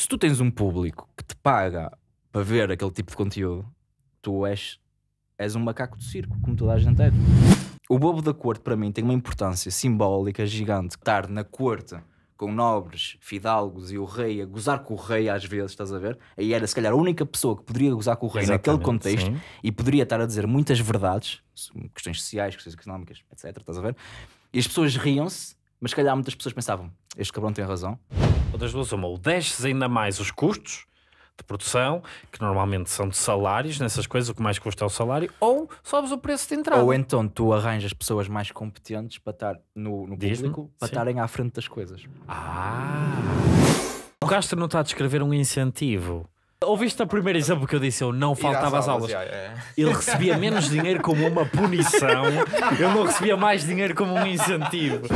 Se tu tens um público que te paga para ver aquele tipo de conteúdo, tu és, és um macaco de circo, como toda a gente é. O bobo da corte, para mim, tem uma importância simbólica gigante. Estar na corte com nobres, fidalgos e o rei a gozar com o rei às vezes, estás a ver? Aí era se calhar a única pessoa que poderia gozar com o rei naquele Exatamente, contexto sim. e poderia estar a dizer muitas verdades, questões sociais, questões económicas, etc. Estás a ver? E as pessoas riam-se, mas se calhar muitas pessoas pensavam: este cabrão tem razão. Outras duas, uma, ou desces ainda mais os custos de produção, que normalmente são de salários, nessas coisas, o que mais custa é o salário, ou sobes o preço de entrada. Ou então tu arranjas pessoas mais competentes para estar no, no público, para sim. estarem à frente das coisas. Ah! O Castro não está a descrever um incentivo. Ouviste o primeiro exemplo que eu disse? Eu não faltava às aulas. já, é. Ele recebia menos dinheiro como uma punição. Eu não recebia mais dinheiro como um incentivo.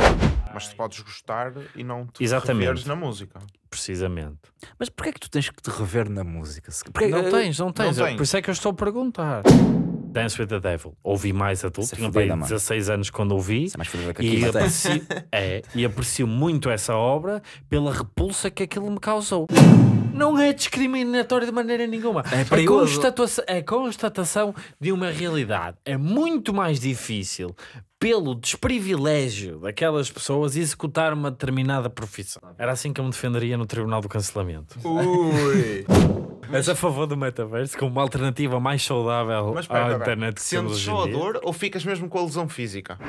Mas tu podes gostar e não te Exatamente. reveres na música. Precisamente. Mas porquê é que tu tens que te rever na música? Porque, Não tens, não tens. tens. Por isso é que eu estou a perguntar. Dance with the Devil. Ouvi mais adulto, é tinha bem mano. 16 anos quando ouvi. Isso é mais que E aprecio, é, e aprecio muito essa obra pela repulsa que aquilo me causou. Não é discriminatório de maneira nenhuma. É perigoso. constatação, é constatação de uma realidade. É muito mais difícil, pelo desprivilégio daquelas pessoas, executar uma determinada profissão. Era assim que eu me defenderia no Tribunal do Cancelamento. Ui! És a favor do metaverso como uma alternativa mais saudável Mas à espera, espera, internet em só a dor ou ficas mesmo com a lesão física?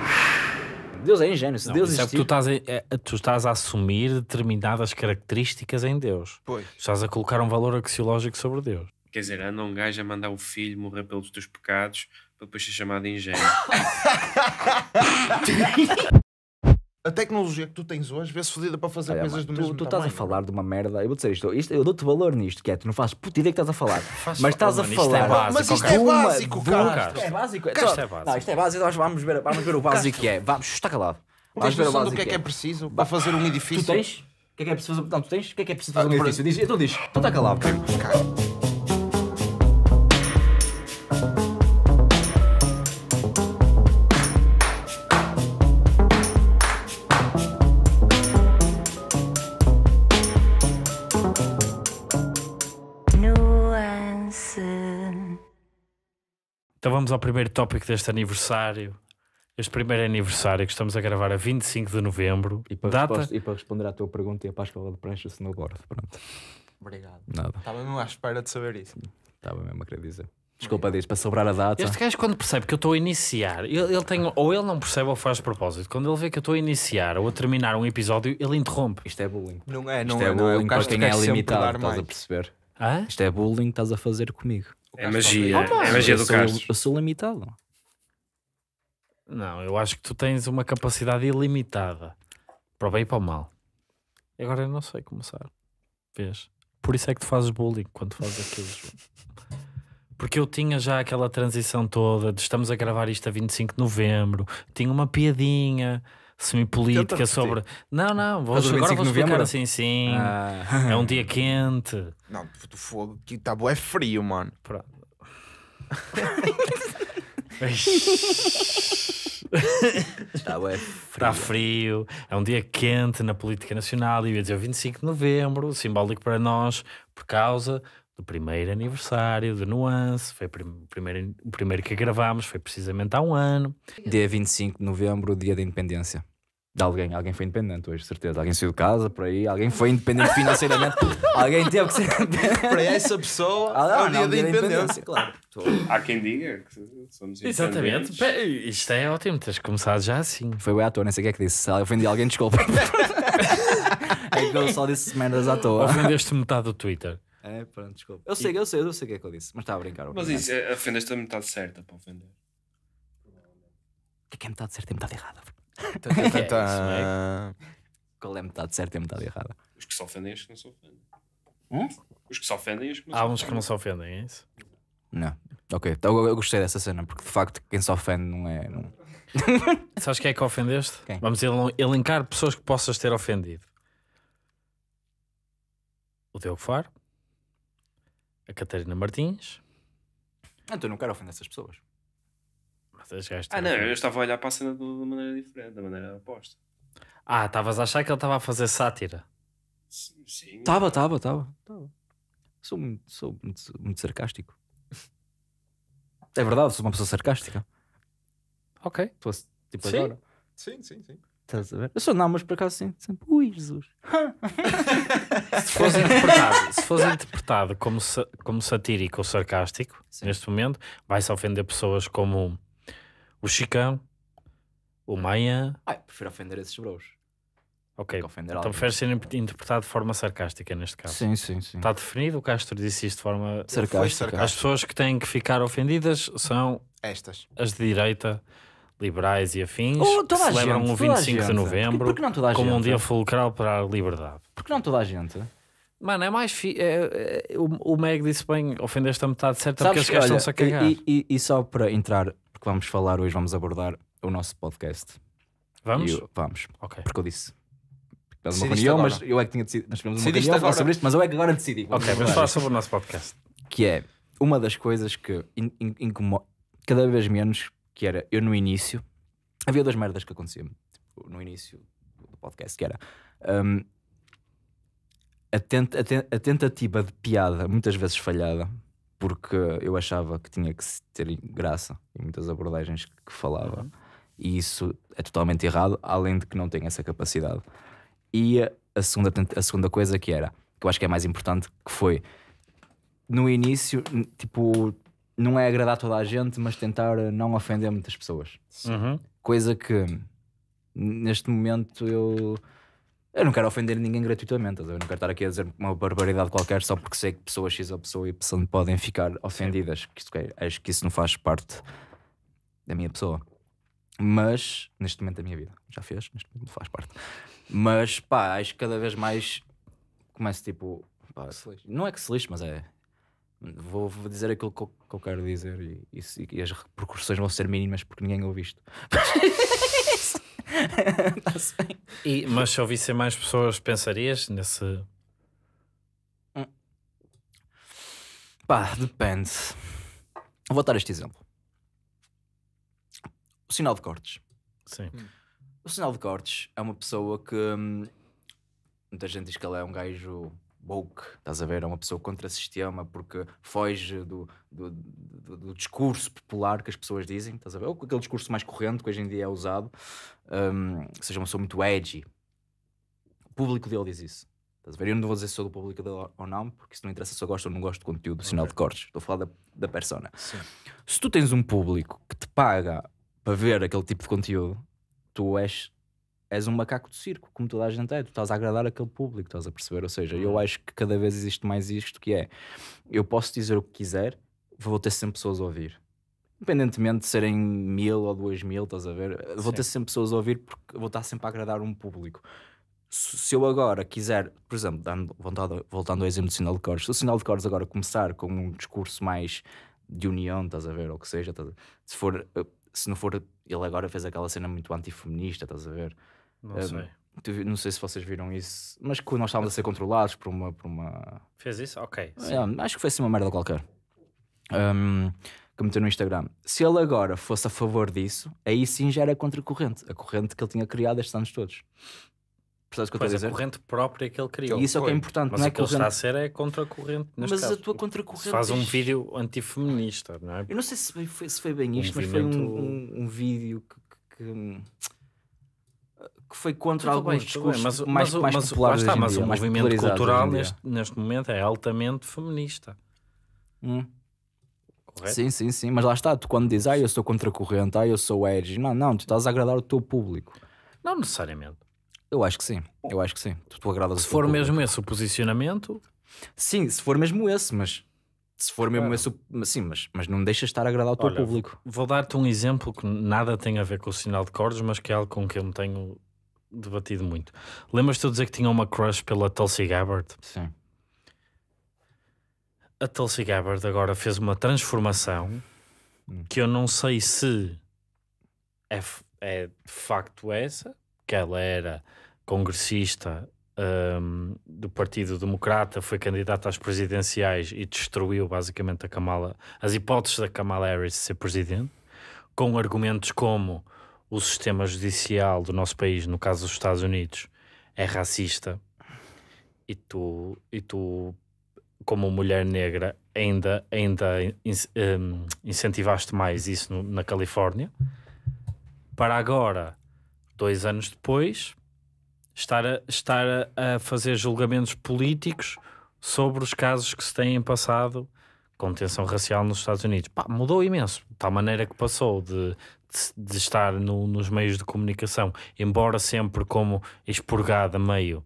Deus é ingênuo. Se Não, Deus é que existir, tu estás, a, é- tu estás a assumir determinadas características em Deus. Pois. Estás a colocar um valor axiológico sobre Deus. Quer dizer, anda um gajo a mandar o filho morrer pelos teus pecados para depois ser chamado de ingênuo. A tecnologia que tu tens hoje vê-se fodida para fazer Olha, coisas mano, do tu, mesmo tu estás a tamanho. falar de uma merda. Eu vou dizer isto, isto eu dou-te valor nisto, que é tu não fazes puta ideia que estás a falar. Mas estás a mano, isto falar. é básico, Mas isto é básico, Castro. Isto é básico. Castro Então, é básico. Não, isto é básico. Nós vamos ver, vamos ver o básico que é. Vamos, está calado. Vamos Tens ver o do básico que é que é preciso para fazer um edifício? Tu tens? O que é que é preciso fazer? Não, tu tens? O que é que é preciso fazer Ah, um edifício? Diz, então diz. Então está calado. Cara, Então vamos ao primeiro tópico deste aniversário. Este primeiro aniversário que estamos a gravar a 25 de novembro. E para, Data. resposta- e para responder à tua pergunta, para a escola de prancha snowboard. Pronto. Obrigado. Nada. Estava mesmo à espera de saber isso. Estava mesmo a querer dizer. Desculpa, diz, para sobrar a data. Este gajo, quando percebe que eu estou a iniciar, ele, ele tem, ou ele não percebe ou faz propósito. Quando ele vê que eu estou a iniciar ou a terminar um episódio, ele interrompe. Isto é bullying. Não é, Isto não é é, não é. bullying O para Castro quem é limitado, estás a perceber? Hã? Isto é bullying que estás a fazer comigo. É magia, Oh, é magia eu do sou. Eu sou limitado. Não, eu acho que tu tens uma capacidade ilimitada para o bem e para o mal. E Agora eu não sei começar. Vês? Por isso é que tu fazes bullying quando fazes aquilo. João. Porque eu tinha já aquela transição toda de estamos a gravar isto a 25 de novembro, tinha uma piadinha semi-política sobre. Não, não, agora 25 vou explicar assim, sim. Ah. É um dia quente. Não, do fogo, que tá é frio, mano. Pronto. Está bué Está frio, é um dia quente na política nacional e ia dizer o 25 de novembro, simbólico para nós, por causa do primeiro aniversário de Nuance. Foi o prim- primeiro, o primeiro que gravámos, foi precisamente há um ano. Dia 25 de novembro, dia da independência. De alguém, alguém foi independente hoje, certeza. Alguém saiu de casa, por aí, alguém foi independente financeiramente. alguém teve que ser independente. Para essa pessoa, Ah, é o dia da independência. claro. Há quem diga que somos Exatamente. Isto é ótimo, tens começado já assim. Foi o à toa, nem sei o que é que disse. Se ofendi alguém, desculpa. é que eu só disse merdas à toa. Ofendeste metade do Twitter. É, pronto, desculpa. Eu sei, eu sei, eu sei o que é que eu disse, mas estava a brincar. Mas isso, é- ofendeste a metade certa para ofender. O que é que é metade certa e metade errada? Tá, tá, tá, É tá. Qual é metade certa e metade errada? Os que se ofendem e os que não se ofendem. Hum? Os que se ofendem e os que não Há se uns que não se ofendem, é isso? Não. Ok, então eu eu gostei dessa cena, porque de facto quem se ofende não é. Não... Sabes quem é que ofendeste? Quem? Vamos elen- elencar pessoas que possas ter ofendido. O Diogo Faro, a Catarina Martins, Então eu não quero ofender essas pessoas. Ah, não, eu estava a olhar para a cena de uma maneira diferente, da maneira oposta. Ah, estavas a achar que ele estava a fazer sátira. Sim. Tava, tava, tava. Sou muito, sou muito, muito sarcástico. É verdade, sou uma pessoa sarcástica. Ok. Fosse tipo Sim. agora. Sim, sim, sim. Estás a ver? Eu sou não, mas por acaso sim. Sempre, ui, Jesus. Se fosse interpretado, se fosse interpretado como, sa- como satírico ou sarcástico, Sim. neste momento, vai-se ofender pessoas como o Chicão, o Maia. Ai, prefiro ofender esses bros. Ok. ofender Então prefere ser in- interpretado de forma sarcástica neste caso. Sim, sim, sim. Está definido, o Castro disse isto de forma. Sarcástica. As pessoas que têm que ficar ofendidas são Estas. as de direita, liberais e afins, Oh, que celebram gente, o toda a 25 de novembro Por que não toda a como um gente? dia fulcral para a liberdade. Porque não toda a gente? Mano, é mais. Fi... é- é- o, o Meg disse bem: ofendeste a metade certa porque Sabes eles que, gajos olha, estão-se a cagar. e, e- e só para entrar, porque vamos falar hoje, vamos abordar o nosso podcast. Vamos? Eu- vamos, Ok. porque eu disse. Uma reunião, agora. mas eu é que tinha decidido. Nós tivemos uma Decidiste reunião a falar agora. sobre isto, mas eu é que agora decidi. Vamos Ok, vamos falar sobre o nosso podcast. Que é uma das coisas que in- in- incomo- cada vez menos, que era eu no início, havia duas merdas que aconteciam tipo, no início do podcast, que era hum, a, tent- a ten- a tentativa de piada, muitas vezes falhada, porque eu achava que tinha que ter graça em muitas abordagens que falava, Uhum. e isso é totalmente errado, além de que não tenho essa capacidade. E a- segunda, a segunda coisa que era, que eu acho que é mais importante, que foi no início, tipo, não é agradar toda a gente, mas tentar eh, não ofender muitas pessoas. Uhum. Coisa que neste momento eu. Eu não quero ofender ninguém gratuitamente, eu não quero estar aqui a dizer uma barbaridade qualquer só porque sei que pessoas X ou pessoa Y podem ficar ofendidas. Que isso, acho que isso não faz parte da minha pessoa. Mas, neste momento da minha vida, já fez, neste momento não faz parte. Mas, pá, acho que cada vez mais começo tipo. pá, não é que se lixe, mas é. Vou, vou dizer aquilo que eu, que eu quero dizer e, e e as repercussões vão ser mínimas porque ninguém ouve isto. E, mas se ouvissem mais pessoas, pensarias nesse. Pá, depende. Vou dar este exemplo. O sinal de cortes. Sim. O sinal de cortes é uma pessoa que hum, muita gente diz que ele é um gajo woke, estás a ver? É uma pessoa contra sistema porque foge do, do, do- do discurso popular que as pessoas dizem, estás a ver? Ou aquele discurso mais corrente que hoje em dia é usado, ou seja, uma pessoa muito edgy. O público dele diz isso. Estás a ver? Eu não vou dizer se sou do público dele ou não, porque isso não interessa se eu gosto ou não gosto do conteúdo do sinal de cortes. Estou a falar da, da persona. Se tu tens um público que te paga para ver aquele tipo de conteúdo, tu és, és um macaco de circo, como toda a gente é. Tu estás a agradar aquele público, estás a perceber? Ou seja, eu acho que cada vez existe mais isto que é eu posso dizer o que quiser, vou ter sempre pessoas a ouvir. Independentemente de serem mil ou duas mil, estás a ver? Vou ter sempre pessoas a ouvir porque vou estar sempre a agradar um público. Se eu agora quiser, por exemplo, dando, voltando, voltando ao exemplo do sinal de cores, se o sinal de cores agora começar com um discurso mais de união, estás a ver, ou que seja, se for, eh, se não for, ele agora fez aquela cena muito antifeminista, estás a ver? Não Um, sei. Tu vi- Não sei se vocês viram isso, mas que nós estávamos a ser controlados por uma. Por uma Fez isso? Ok. É, acho que foi assim uma merda qualquer. Um, que meteu no Instagram. Se ele agora fosse a favor disso, aí sim já era contra a corrente. A corrente que ele tinha criado estes anos todos. Percebes o que eu estou a Pois a dizer? corrente própria que ele criou. E isso é o que é Foi. importante, Mas não é o que ele está a corrente. ser é contra a corrente. Mas caso. a tua contra-corrente. Se faz um vídeo antifeminista, não é? Eu não sei se foi, foi- se foi bem isto, mas movimento- foi um, um, um vídeo que, que, que foi contra Tudo alguns bem, discursos bem, mas, mais, mas, o- mais mas, lá populares está, mas dia, o mais movimento cultural neste, neste momento é altamente feminista. Hum. Correto? Sim, sim, sim, mas lá está, tu quando dizes, ah, eu sou contra a corrente, ah, eu sou edgy, não, não, tu estás a agradar o teu público. Não necessariamente. Eu acho que sim, eu acho que sim. Tu, tu agradas Se for público. mesmo esse o posicionamento, Sim, se for mesmo esse, mas se for mesmo esse, o- mas sim, mas, mas não deixas de estar a agradar o teu Olha, público. vou dar-te um exemplo que nada tem a ver com o sinal de cordes, mas que é algo com que eu me tenho debatido muito. Lembras-te de eu dizer que tinha uma crush pela Tulsi Gabbard? Sim. A Tulsi Gabbard agora fez uma transformação Hum. que eu não sei se é, é de facto essa, que ela era congressista hum, do Partido Democrata, foi candidata às presidenciais e destruiu basicamente a Kamala, as hipóteses da Kamala Harris de ser presidente, com argumentos como o sistema judicial do nosso país, no caso dos Estados Unidos, é racista e tu, e tu como mulher negra, ainda, ainda in- um, incentivaste mais isso no- na Califórnia, para agora, dois anos depois, estar a, estar a fazer julgamentos políticos sobre os casos que se têm passado com tensão racial nos Estados Unidos. Pá, mudou imenso, de tal maneira que passou de, de, estar no- nos meios de comunicação, embora sempre como expurgada meio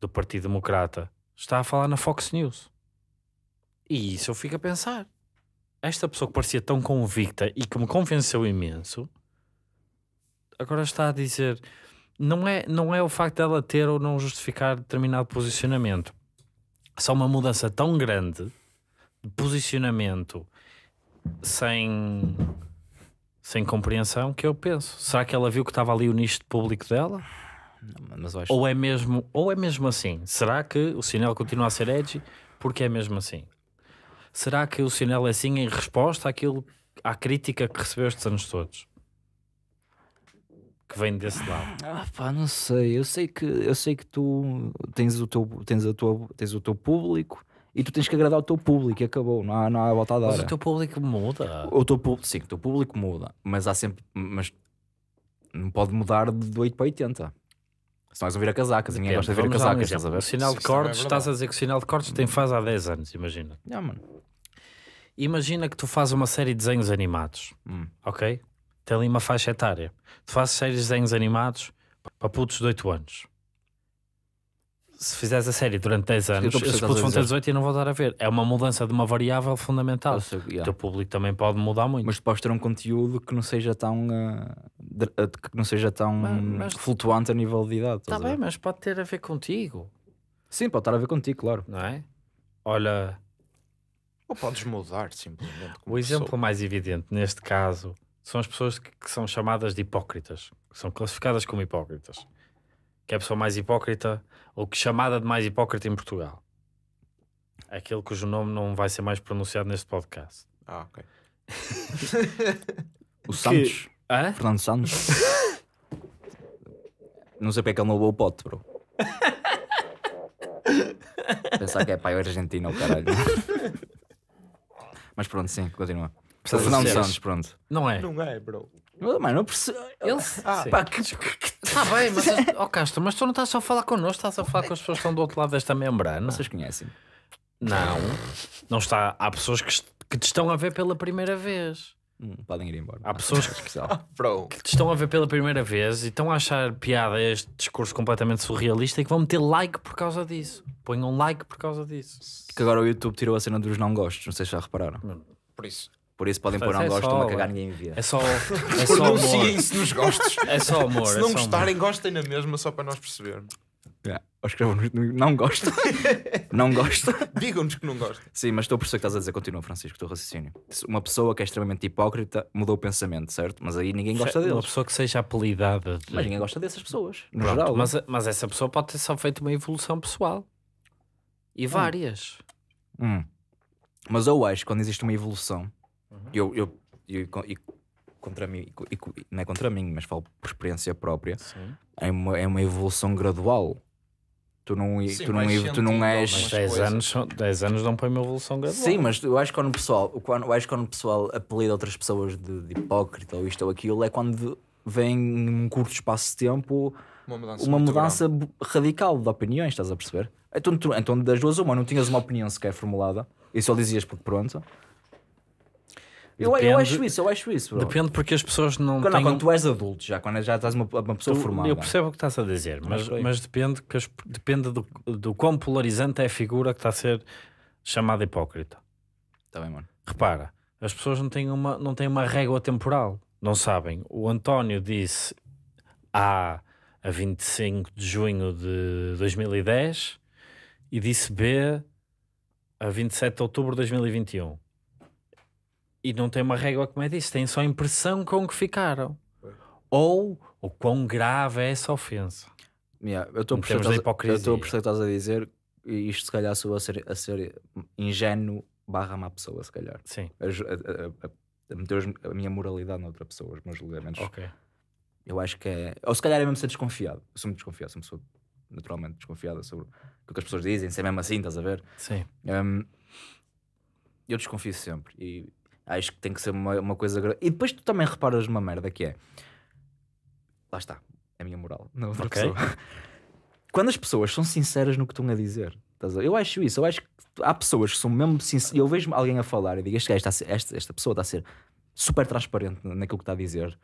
do Partido Democrata, está a falar na Fox News. E isso eu fico a pensar. Esta pessoa que parecia tão convicta e que me convenceu imenso, agora está a dizer. Não é, não é o facto dela ter ou não justificar determinado posicionamento. Só uma mudança tão grande de posicionamento sem, sem compreensão que eu penso. Será que ela viu que estava ali o nicho de público dela? Não, acho Ou é mesmo, ou é mesmo assim? Será que o sinal continua a ser edgy porque é mesmo assim? Será que o sinal é assim em resposta àquilo, à crítica que recebeu estes anos todos? Que vem desse lado. Ah, pá, não sei. Eu sei que eu sei que tu tens o teu tens a tua tens o teu público e tu tens que agradar o teu público e acabou. Não há, não há volta a dar. Mas o teu público muda. O teu público, sim, o teu público muda, mas há sempre, mas não pode mudar de 8 para 80. Se nós a virar casacas, ninguém gosta de dar um casacas, estás a ver? O sinal de é cortes, verdade. estás a dizer que o sinal de cortes tem faz há 10 anos, imagina. Yeah, mano. Imagina que tu fazes uma série de desenhos animados, Hum. ok? Tem ali uma faixa etária. Tu fazes séries de desenhos animados para putos de 8 anos. Se fizeres a série durante 10 anos, estou a perceber esses o que putos vão ter 18 e não vão dar a ver. É uma mudança de uma variável fundamental. Sei, O yeah. teu público também pode mudar muito. Mas tu podes ter um conteúdo que não seja tão ah, que não seja tão Mas- mas- flutuante a nível de idade. Está estás a bem, mas pode ter a ver contigo, Sim, pode estar a ver contigo, claro. não é? Olha, Ou podes mudar simplesmente. como o exemplo pessoa. mais evidente neste caso são as pessoas que, que são chamadas de hipócritas, que são classificadas como hipócritas. Que é a pessoa mais hipócrita, ou que chamada de mais hipócrita em Portugal. Aquele cujo nome não vai ser mais pronunciado neste podcast. Ah, ok. O Santos, Hã? Fernando Santos. não sei porque é que ele não levou o pote, bro. Pensar que é pai argentino, ou caralho. Mas pronto, sim, continua. O Fernando Santos, pronto. Não é? Não é, bro. Mano, eu percebo. Ele... Ah. Pá, que- Está bem, mas, oh Castro, mas tu não estás só a falar connosco, estás a falar com as pessoas que estão do outro lado desta membrana. Vocês conhecem? Não, não está. Há pessoas que, que te estão a ver pela primeira vez. Hum, podem ir embora. Há pessoas que-. Bro. Que te estão a ver pela primeira vez e estão a achar piada este discurso completamente surrealista e que vão meter like por causa disso. Ponham like por causa disso. Que agora o YouTube tirou a cena dos não gostos, não sei se já repararam. Por isso. Por isso podem pôr não é gosto, estão a cagar, ué. ninguém via. É só, é só amor. Pronunciem isso nos gostos. É só amor. Se é não só gostarem, amor. gostem na mesma, só para nós percebermos. Yeah. Ou escrevam no- não gosto. não gosto. Digam-nos que não gostam. Sim, mas estou a perceber o que estás a dizer. Continua, Francisco, o teu raciocínio. Uma pessoa que é extremamente hipócrita mudou o pensamento, certo? Mas aí ninguém gosta Uma deles. pessoa que seja apelidada. de- Mas ninguém gosta dessas pessoas, no Pronto, geral. mas, mas essa pessoa pode ter só feito uma evolução pessoal. E várias. Hum. Mas eu acho que quando existe uma evolução, Uhum. eu, eu, eu- e contra mim, não é contra mim, mas falo por experiência própria, Sim. é uma, é uma evolução gradual. Tu não, Sim, tu não, tu não és. algumas 10 coisas. anos, são- 10 anos não põe uma evolução gradual. Sim, mas eu acho que quando o pessoal, quando, eu acho que quando o pessoal apelida outras pessoas de, de hipócrita ou isto ou aquilo, é quando vem num curto espaço de tempo Uma mudança. uma mudança radical de opiniões, estás a perceber? Então, tu- então das duas, uma, não tinhas uma opinião sequer formulada e só dizias porque pronto. Eu, eu Depende- acho isso, eu acho isso, bro. Depende porque as pessoas não Quando, têm. quando tu és adulto, já, quando já estás uma, uma pessoa Tu- formada. Eu percebo o que estás a dizer, mas, que é. mas depende, que as- depende do, do quão polarizante é a figura que está a ser chamada hipócrita. Tá bem, mano. Repara, as pessoas não têm uma, não têm uma régua temporal. Não sabem. O António disse A a 25 de junho de 2010 e disse B a 27 de outubro de 2021. E não tem uma régua como é disso, tem só a impressão com que ficaram. Ou o quão grave é essa ofensa. Yeah, eu estou a perceber estás- a dizer e isto se calhar sou a ser, a ser ingênuo barra má pessoa, se calhar. Sim, A, a- a- meter a minha moralidade noutra pessoa, os meus julgamentos. ok. Eu acho que é. Ou se calhar é mesmo ser desconfiado. Eu sou muito desconfiado, sou uma pessoa naturalmente desconfiada sobre o que as pessoas dizem, se é mesmo assim, estás a ver? Sim. Hum, eu desconfio sempre e acho que tem que ser uma, uma coisa. E depois tu também reparas numa merda que é. Lá está, é a minha moral. Na outra Ok. pessoa. Quando as pessoas são sinceras no que estão a dizer, eu acho isso. Eu acho que há pessoas que são mesmo sinceras. Eu vejo alguém a falar e digo: este gajo ser, esta, esta pessoa está a ser super transparente naquilo que está a dizer,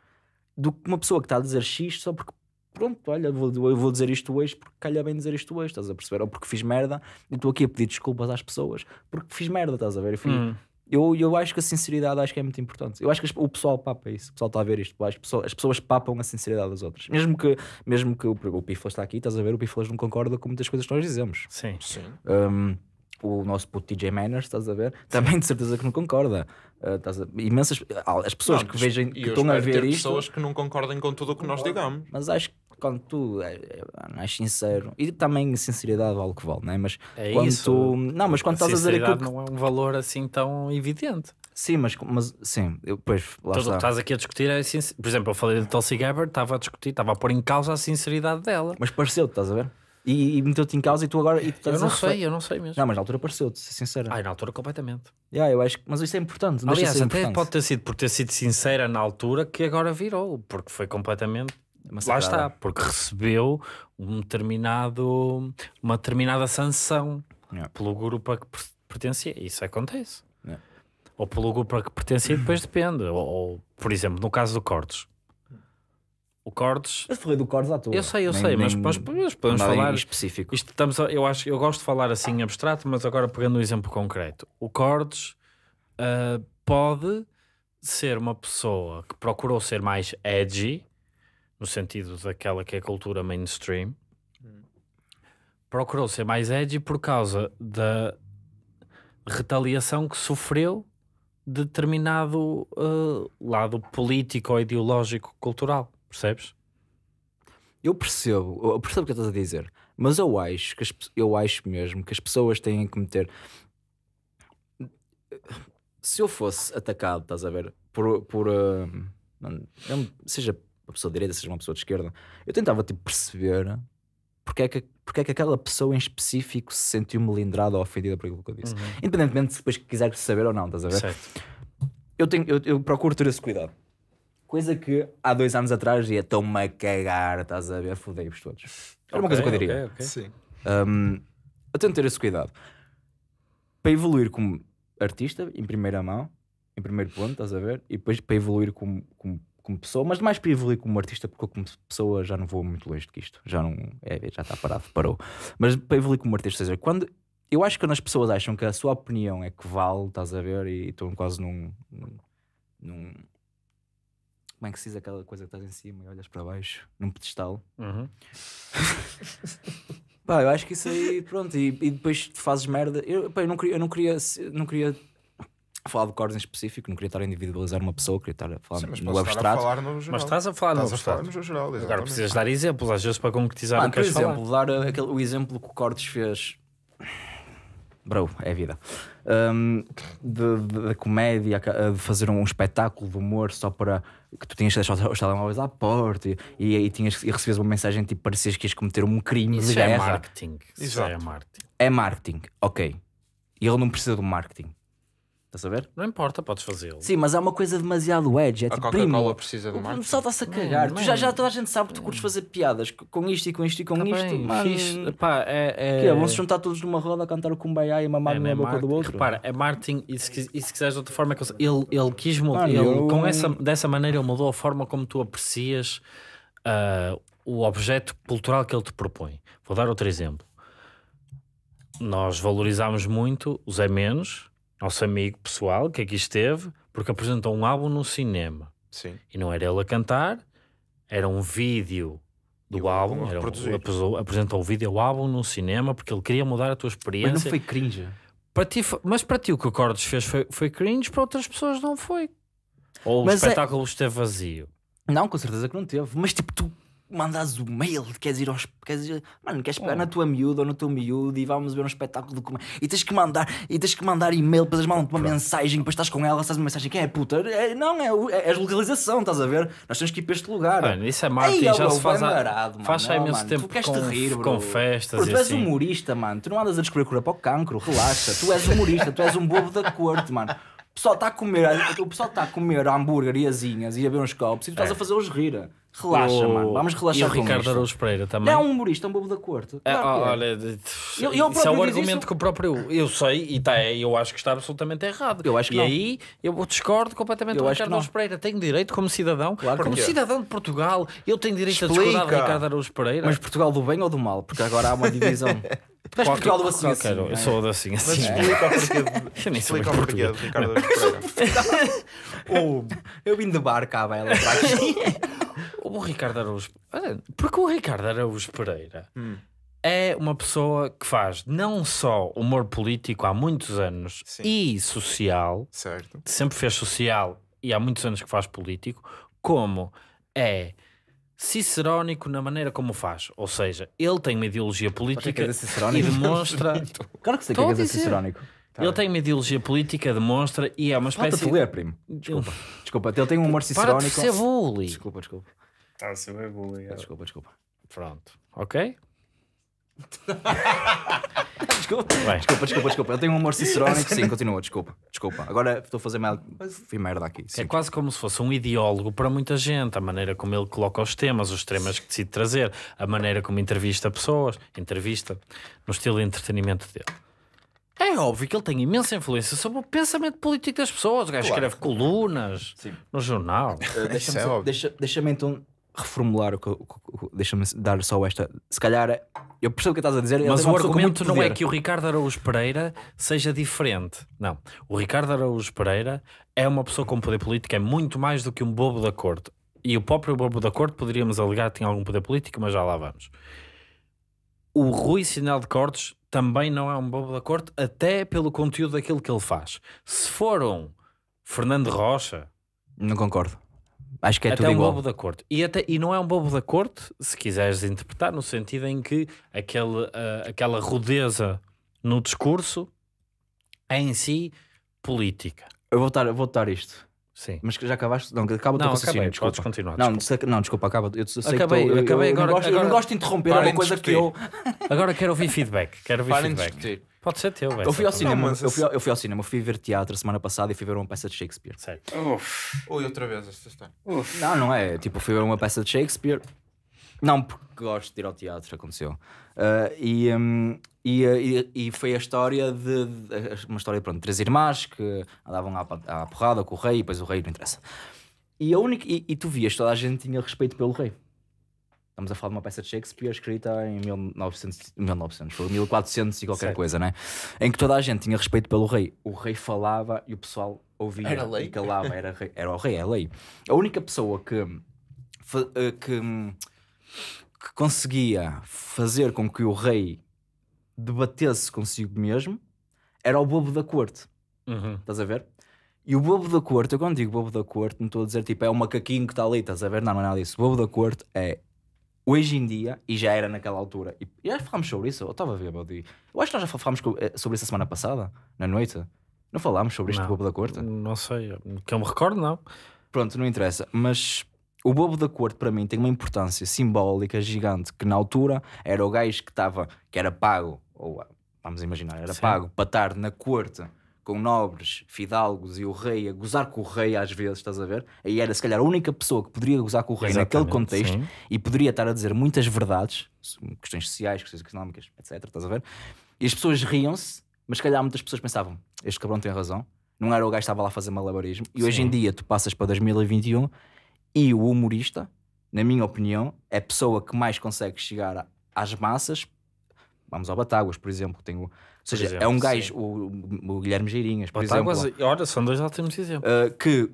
do que uma pessoa que está a dizer X só porque. Pronto, olha, vou, eu vou dizer isto hoje porque calha bem dizer isto hoje, estás a perceber? Ou porque fiz merda e estou aqui a pedir desculpas às pessoas porque fiz merda, estás a ver? E fui- Hum. Eu, eu acho que a sinceridade acho que é muito importante. Eu acho que o pessoal papa isso. O pessoal está a ver isto. As pessoas, as pessoas papam a sinceridade das outras. Mesmo que, mesmo que o, o Pífalas está aqui, estás a ver, o Pífalas não concorda com muitas coisas que nós dizemos. Sim. Sim. Um, o nosso puto DJ Manners, estás a ver, também de certeza que não concorda. Uh, estás a- imensas ah, as pessoas Não, que vejam que estão a ver isto. pessoas que não concordem com tudo o que nós digamos. Mas acho que quando tu é, é, não és sincero, e também sinceridade vale o que vale, não é? Mas É quando isso. tu. Não, mas quando estás a dizer aquilo. Que... não é um valor assim tão evidente. Sim, mas, mas sim, eu, pois lá Tudo o que está. estás aqui a discutir é sincer... Por exemplo, eu falei de Tulsi Gabbard, estava a discutir, estava a pôr em causa a sinceridade dela. Mas pareceu-te, estás a ver? E, e meteu-te em causa e tu agora. E tu Eu não a sei, eu não sei mesmo. Não, mas na altura pareceu-te, ser sincera. Ai, na altura, completamente. Yeah, eu acho que- mas isso é importante. Aliás, até importante. pode ter sido por ter sido sincera na altura que agora virou, porque foi completamente. Lá Massacrada. está, porque recebeu um determinado, uma determinada sanção Yeah. pelo grupo a que per- pertencia. Isso acontece. Yeah. Ou pelo grupo a que pertencia, depois depende. Ou, ou, por exemplo, no caso do Cortes. O Cortes. Eu falei do Cordes à toa. Eu sei, eu Nem- sei, mas, nem mas podemos podemos nada em falar. específico. Isto estamos a- eu acho eu gosto de falar assim em abstrato, mas agora pegando um exemplo concreto. O Cordes ah, pode ser uma pessoa que procurou ser mais edgy, no sentido daquela que é a cultura mainstream. Procurou ser mais edgy por causa da retaliação que sofreu de determinado ah, lado político ou ideológico cultural, percebes? Eu percebo, eu percebo o que estás a dizer, mas eu acho que as eu acho mesmo que as pessoas têm que meter. Se eu fosse atacado, estás a ver, por, por eu- seja uma pessoa de direita, seja uma pessoa de esquerda, eu tentava tipo, perceber porque é, que, porque é que aquela pessoa em específico se sentiu melindrada ou ofendida por aquilo que eu disse. Independentemente se depois quiser saber ou não, estás a ver? Certo. eu, tenho, eu, eu procuro ter esse cuidado. Coisa que há dois anos atrás ia tão-me a cagar, estás a ver? Fodei-vos todos. Era uma coisa que eu diria. ok, ok. Sim. Um, eu tento ter esse cuidado para evoluir como artista, em primeira mão, em primeiro ponto, estás a ver? E depois para evoluir como, como, como pessoa, mas mais para evoluir como artista, porque eu como pessoa já não vou muito longe do que isto, já não é, já está parado, parou. Mas para evoluir como artista, ou seja, quando eu acho que quando as pessoas acham que a sua opinião é que vale, estás a ver, e estão quase num, num, num- como é que se diz aquela coisa que estás em cima e olhas para baixo, num pedestal. Uhum. Pá, eu acho que isso aí, pronto, e, e depois tu fazes merda. Eu, pá, eu não queria, eu não queria, não queria falar de cordas em específico, não queria estar a individualizar uma pessoa, queria estar a falar Sim, mas no abstrato. falar no geral. Mas estás a falar no Estás a falar no geral, Agora exatamente. precisas dar exemplos, às vezes para concretizar Mano, o que queres exemplo, falar. dar uh, aquele, o exemplo que o Cortes fez. Bro, é a vida. Um, de- de- da comédia, de fazer um espetáculo de humor só para que tu tinhas que deixar os telemóveis à porta e, e, e tinhas, e recebias uma mensagem tipo parecias que ias cometer um crime de Isso é guerra. marketing. Isso é Exato. marketing. É marketing, ok. E ele não precisa do marketing. Estás a ver? Não importa, podes fazê-lo. Sim, mas é uma coisa demasiado edge. É A tipo, Coca-Cola precisa de o marketing. pessoal está-se a cagar. Não, tu já, já toda a gente sabe que tu curtes fazer piadas com isto e com isto e com Tá isto. bem, mano. fixe. Pá, é, é... Que é, vão-se juntar todos numa roda a cantar o Kumbaya e mamar É, numa é boca do marketing. outro. Repara, é marketing e se, e se quiseres de outra forma, é que ele, ele quis mudar, Mano, ele, eu- com essa, dessa maneira ele mudou a forma como tu aprecias ah, o objeto cultural que ele te propõe. Vou dar outro exemplo. Nós valorizámos muito o Zé Menos, nosso amigo pessoal, que aqui esteve, porque apresentou um álbum no cinema. Sim. E não era ele a cantar, era um vídeo do o álbum era um- apresentou, o vídeo ao álbum no cinema porque ele queria mudar a tua Mas experiência. não foi cringe. Para ti, mas para ti o que o Cordes fez foi, foi cringe, para outras pessoas não foi. Ou Mas o é- espetáculo esteve vazio. Não, com certeza que não teve. Mas tipo, tu. Mandas o mail, queres ir aos. Queres ir, mano, queres pegar na tua miúda ou no teu miúdo e vamos ver um espetáculo de comédia. E tens que mandar, e tens que mandar e-mail, depois eles mandam-te uma mensagem, depois estás com ela, estás uma mensagem, quem é puta? É, não, é, é, é estás a ver? Nós temos que ir para este lugar. Mano, isso é marketing, já bro, se faz marado, faz há imenso tempo tu queres com, te rir, bro. com festas Bro, tu és assim. humorista, mano. Tu não andas a descobrir cura para o cancro, relaxa. Tu és humorista, tu és um bobo da corte, mano. O pessoal está a comer, o pessoal está a comer hambúrguer e asinhas e a ver uns copos e tu estás a fazê-los rir. Relaxa, O- mano. Vamos E relaxar o com Ricardo. Araújo Pereira também. É um humorista, um bobo da corte. É, Claro é. olha, Eu- eu isso é o argumento isso. que o próprio eu sei e tá, eu acho que está absolutamente errado. Eu acho que e não. aí eu discordo completamente Eu do Ricardo não. Araújo Pereira. Tenho direito como cidadão, Claro como não. cidadão de Portugal, eu tenho direito a discordar de Explica. Ricardo Araújo Pereira. Mas Portugal do bem ou do mal? Porque agora há uma divisão. Tu és Qualquer- Portugal do assim, assim. Eu sou do assim, Mas assim. explica o porquê de. Eu nem sou Explica o porquê. Ricardo Araújo Pereira. Eu vim de barco à bela para aqui. O Ricardo Araújo. Porque o Ricardo Araújo Pereira Hum. é uma pessoa que faz não só humor político há muitos anos Sim. e social, Certo. sempre fez social e há muitos anos que faz político, como é cicerónico na maneira como faz. Ou seja, ele tem uma ideologia política é e cicerónico? demonstra. Claro que sei que é que é cicerónico. Ele tem uma ideologia política, demonstra e é uma espécie. Falta-te ler, primo. Desculpa. Desculpa, ele tem um humor Para de cicerónico. ser bully. Desculpa, desculpa. Está a ser bem bullying. Desculpa, desculpa. Pronto, ok? Desculpa. Bem. Desculpa, desculpa, desculpa. Ele tem um humor cicerónico. Sim, continua, desculpa. Desculpa. Agora estou a fazer mal. Fui merda aqui. Sim. É quase como se fosse um ideólogo para muita gente, a maneira como ele coloca os temas, os temas que decide trazer, a maneira como entrevista pessoas, entrevista no estilo de entretenimento dele. É óbvio que ele tem imensa influência sobre o pensamento político das pessoas. O gajo Claro. escreve colunas Sim. no jornal. Uh, Deixa-me é deixa- deixa-me então reformular o que. Deixa-me dar só esta. Se calhar. Eu percebo o que estás a dizer. Mas o argumento não é que o Ricardo Araújo Pereira seja diferente. Não. O Ricardo Araújo Pereira é uma pessoa com poder político, é muito mais do que um bobo da corte. E o próprio bobo da corte poderíamos alegar que tinha algum poder político, mas já lá vamos. O Rui Sinal de Cortes também não é um bobo da corte, até pelo conteúdo daquilo que ele faz. Se for um Fernando Rocha, Não concordo. Acho que é até tudo um igual. bobo da corte. E, até, e não é um bobo da corte, se quiseres interpretar, no sentido em que aquele, ah, aquela rudeza no discurso é em si política. Eu vou dar isto. Sim. Mas que já acabaste? Não, acaba o teu Não, raciocínio, acabei, desculpa. podes continuar. Não, desculpa. não, desculpa, acaba. Eu sei Acabei, que tô- eu, acabei eu, agora- não gosto, eu não agora- gosto de interromper, é uma coisa que discutir. eu. Agora quero ouvir feedback. Quero ouvir Parem de feedback. Pode ser teu. vai Eu fui ao cinema, mas eu, fui ao, eu fui ao cinema, eu fui ver teatro a semana passada e fui ver uma peça de Shakespeare. Certo. Uf, Ui, outra vez esta história. uf. Não, não é. Tipo, fui ver uma peça de Shakespeare. Não, porque gosto de ir ao teatro, aconteceu. Ah, e, hum, e, ah, e- e foi a história de, de- Uma história, pronto, de três irmãs que andavam à, pa- à porrada com o rei e depois o rei não interessa. E, a única, e, e tu vias, toda a gente tinha respeito pelo rei. Estamos a falar de uma peça de Shakespeare escrita em 1900, 1900 foi 1400 e qualquer Certo. coisa, né? Em que toda a gente tinha respeito pelo rei. O rei falava e o pessoal ouvia Era lei? e calava. Era, rei- era o rei, é a lei. A única pessoa que, eh, que, que conseguia fazer com que o rei debatesse consigo mesmo era o bobo da corte. Uhum. Estás a ver? E o bobo da corte, eu quando digo bobo da corte, não estou a dizer tipo é o macaquinho que está ali, estás a ver? Não, não é nada disso. O bobo da corte é hoje em dia, e já era naquela altura, e já falámos sobre isso, eu estava a ver, Baldi. Eu acho que nós já falámos eh, sobre isso a semana passada, na noite. Não falámos sobre isto Não. do bobo da corte? Não sei. Que eu me recordo, não. Pronto, não interessa. Mas o bobo da corte para mim tem uma importância simbólica gigante que na altura era o gajo que estava, que era pago, ou vamos imaginar, era Sim. pago para estar na corte com nobres, fidalgos e o rei a gozar com o rei às vezes, estás a ver? Aí era se calhar a única pessoa que poderia gozar com o rei naquele Exatamente, contexto sim. e poderia estar a dizer muitas verdades, questões sociais, questões económicas, etc. Estás a ver? E as pessoas riam-se, mas se calhar muitas pessoas pensavam: este cabrão tem razão. Não era o gajo que estava lá a fazer malabarismo. E hoje em Sim. dia tu passas para 2021 e o humorista, na minha opinião, é a pessoa que mais consegue chegar às massas. Vamos ao Batáguas, por exemplo. que Tem o, seja, exemplo, é um sim. gajo, o, o Guilherme Geirinhas, por Batáguas, exemplo, olha, são dois ótimos exemplos. uh, que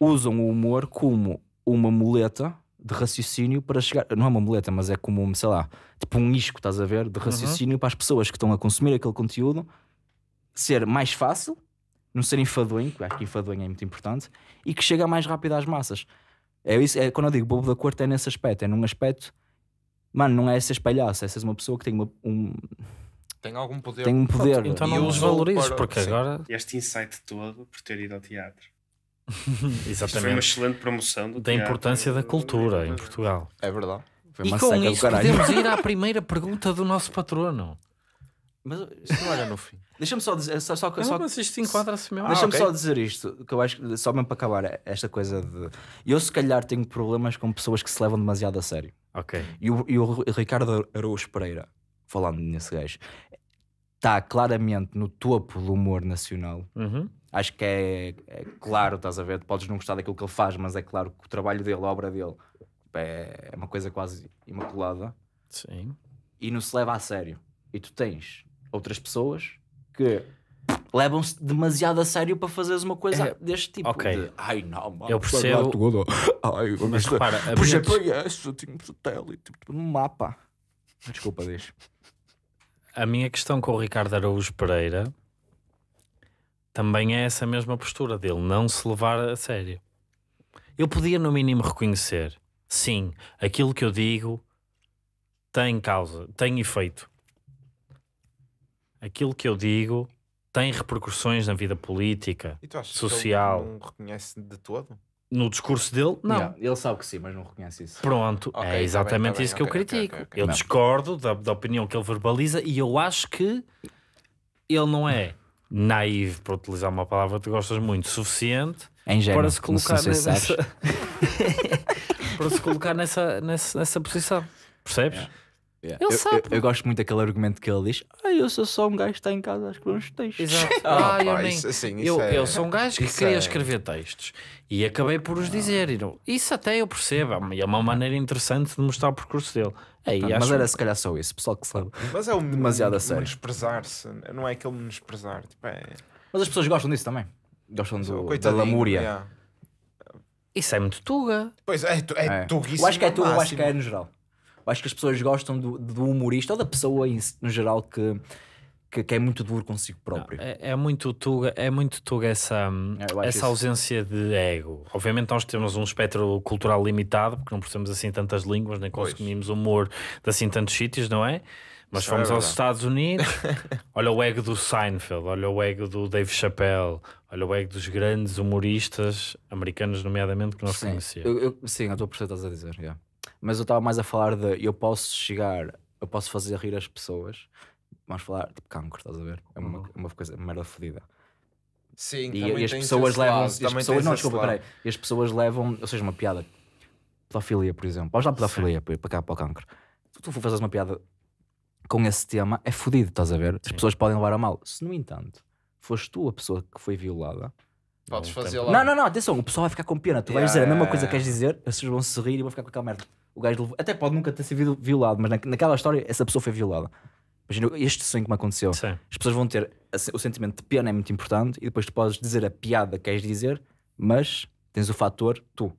usam o humor como uma muleta de raciocínio para chegar. Não é uma muleta, mas é como, sei lá, tipo um isco, estás a ver? De raciocínio para as pessoas que estão a consumir aquele conteúdo ser mais fácil, não ser enfadonho, que acho que enfadonho é muito importante, e que chega mais rápido às massas. É isso, é, quando eu digo bobo da corte é nesse aspecto, é num aspecto, mano, não é ser palhaço, é seres uma pessoa que tem, uma- um, Tem algum poder. tem um poder. Então E não os para- porque sim. agora. Este insight todo por ter ido ao teatro. Isto foi uma Exatamente. excelente promoção do Da teatro. importância da cultura em Portugal. É verdade. Foi E uma com seca do isso caralho. podemos ir à primeira pergunta do nosso patrono. Mas, Isso não era no fim. deixa-me só dizer, só, só, Não, só, mas isto enquadra-se mesmo. Deixa-me ok. só dizer isto, que eu acho que só mesmo para acabar esta coisa de. Eu, se calhar, tenho problemas com pessoas que se levam demasiado a sério. Ok. E o, e o Ricardo Araújo Pereira, falando nesse gajo, está claramente no topo do humor nacional. Uhum. Acho que é, é claro, estás a ver? Podes não gostar daquilo que ele faz, mas é claro que o trabalho dele, a obra dele, é, é uma coisa quase imaculada Sim. e não se leva a sério. E tu tens outras pessoas que levam-se demasiado a sério para fazeres uma coisa É, deste tipo. ok. de, Ai não, mano, Eu percebo- tudo. Ai, eu Mas repara, a Pois é, isso, eu tinha um satélite tipo, no mapa. Desculpa, diz. A minha questão com o Ricardo Araújo Pereira também é essa mesma postura dele, não se levar a sério. Eu podia, no mínimo, reconhecer, sim, aquilo que eu digo tem causa, tem efeito. Aquilo que eu digo tem repercussões na vida política, E tu achas Social. que ele não reconhece de todo? No discurso dele, não. Yeah, ele sabe que sim, mas não reconhece isso. Pronto, Ok, tá é bem, exatamente tá bem, isso que eu ok, ok, critico. ok, ok. Eu Não. discordo da, da opinião que ele verbaliza e eu acho que ele não é naive, para utilizar uma palavra que tu gostas muito, suficiente É ingênuo. para se colocar se nessa, para se colocar nessa, nessa, nessa posição. Percebes? Yeah. Ele eu, sabe. Eu, eu gosto muito daquele argumento que ele diz: Ah, eu sou só um gajo que está em casa a escrever uns textos. Exato. Ah, Ah, eu pá, nem. isso- assim, isso eu, é- eu sou um gajo que isso queria é- escrever textos e acabei por os dizer. E não- isso até eu percebo, é uma- é uma maneira interessante de mostrar o percurso dele. Aí, Pronto, mas acho- era se calhar só isso, pessoal que leva. Mas é o Demasiado a sério. menosprezar-se. Não é aquele menosprezar. Tipo, é... Mas as pessoas gostam disso também. Gostam do, da lamúria. yeah. Isso é muito tuga. Pois é, é, É. tuguíssimo Eu acho que é ao tu, eu acho que é no geral. Eu acho que as pessoas gostam do, do humorista ou da pessoa em no geral que, que, que é muito duro consigo próprio. É, é muito tuga, é muito tuga essa, hum, É, essa isso. ausência de ego. Obviamente nós temos um espectro cultural limitado, porque não percebemos assim tantas línguas, nem Pois. consumimos humor de assim tantos sítios, não é? Mas Isso fomos é aos. Estados Unidos, olha o ego do Seinfeld, olha o ego do Dave Chappelle, olha o ego dos grandes humoristas americanos, nomeadamente, que nós sim, conhecemos. eu, eu- sim, eu estou a que estás a dizer. yeah. Mas eu estava mais a falar de eu posso chegar, eu posso fazer rir as pessoas. Vamos falar tipo cancro, estás a ver? É uma, uma coisa, uma merda fodida. Sim, E, e as pessoas levam. lado, As pessoas, não, desculpa, peraí. E as pessoas levam, ou seja, uma piada. Pedofilia, por exemplo. Vamos lá pedofilia para para cá para o cancro. Se tu for fazer uma piada com esse tema, é fodido, estás a ver? As pessoas podem levar a mal. Se, no entanto, foste tu a pessoa que foi violada. Podes Não fazer lá. Não, não, não, atenção, o pessoal vai ficar com pena. Tu vais Yeah, dizer a mesma coisa que yeah. queres dizer, as pessoas vão se rir e vão ficar com aquela merda. O gajo levou- até pode nunca ter sido violado, mas na- naquela história essa pessoa foi violada. Imagina este sonho que me aconteceu. Sim. As pessoas vão ter o sentimento de pena é muito importante e depois tu podes dizer a piada que queres dizer, mas tens o fator tu.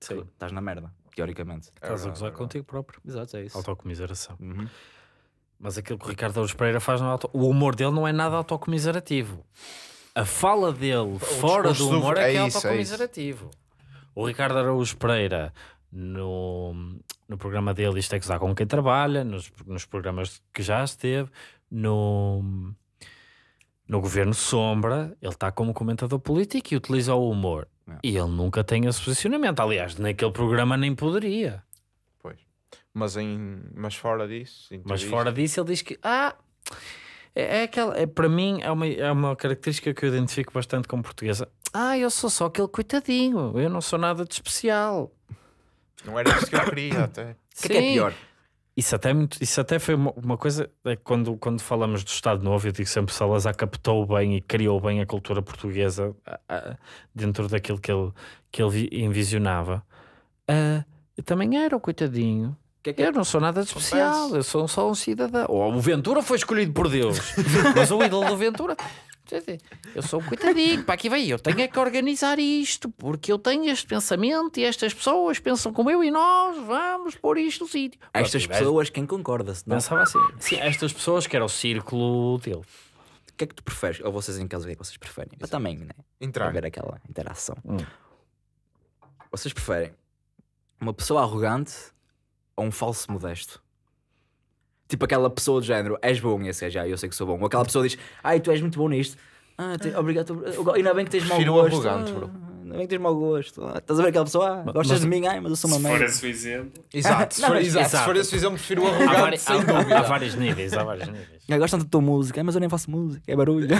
Sim. Tu Estás na merda, teoricamente. É Estás a gozar é contigo próprio. Exato, é isso. Autocomiseração. Uhum. Mas aquilo que o Ricardo Araújo Pereira faz não é auto... O humor dele não é nada autocomiserativo. A fala dele fora do discurso do- humor é, que é é isso, é autocomiserativo. O Ricardo Araújo Pereira, no, no programa dele Isto é que usar com quem trabalha, nos, nos programas que já esteve, no, no Governo Sombra, ele está como comentador político e utiliza o humor. É. E ele nunca tem esse posicionamento. Aliás, naquele programa nem poderia. Pois. Mas, em, mas fora disso. Mas fora disso, ele diz que ah, é, é aquela, é, para mim é uma, é uma característica que eu identifico bastante como portuguesa. Ah, eu sou só aquele coitadinho, eu não sou nada de especial. Não era isso que eu queria até. O que é que é Sim. pior? Isso até, é muito, isso até foi uma, uma coisa, é quando, quando falamos do Estado Novo, eu digo sempre que Salazar captou bem e criou bem a cultura portuguesa dentro daquilo que ele, que ele vi- envisionava. Ah, eu também era o coitadinho. que é que é? Eu não sou nada de especial, eu sou só um cidadão. Ou o Ventura foi escolhido por Deus, mas o ídolo do Ventura. Eu sou um coitadinho, para aqui vai eu tenho é que organizar isto, porque eu tenho este pensamento e estas pessoas pensam como eu e nós vamos pôr isto no sítio. Estas o pessoas, quem concorda? Se não, Pensava assim, sim, estas pessoas que era o círculo dele. o que é que tu preferes? Ou vocês em casa, o que é que vocês preferem? Para também, né? Para Entrar. ver aquela interação. Hum. Vocês preferem Uma pessoa arrogante ou um falso modesto? Tipo aquela pessoa do género, és bom, e esse é já, eu sei que sou bom. Ou aquela pessoa diz, ai, tu és muito bom nisto. Ah, te- obrigado. eu go- Ainda bem que tens mau gosto. arrogante, Ah, bro. Ainda bem que tens mau gosto. Ah, estás a ver aquela pessoa, ah, gostas mas- de mim, ai, mas eu sou uma Se for merda. esse o exemplo. Exato, se Não, for, mas- exato, se for esse o exemplo, prefiro o Há, arrogante, vari- sem há- dúvida. há vários níveis, há vários níveis. Ah, gostam da tua música, ah, mas eu nem faço música, é barulho.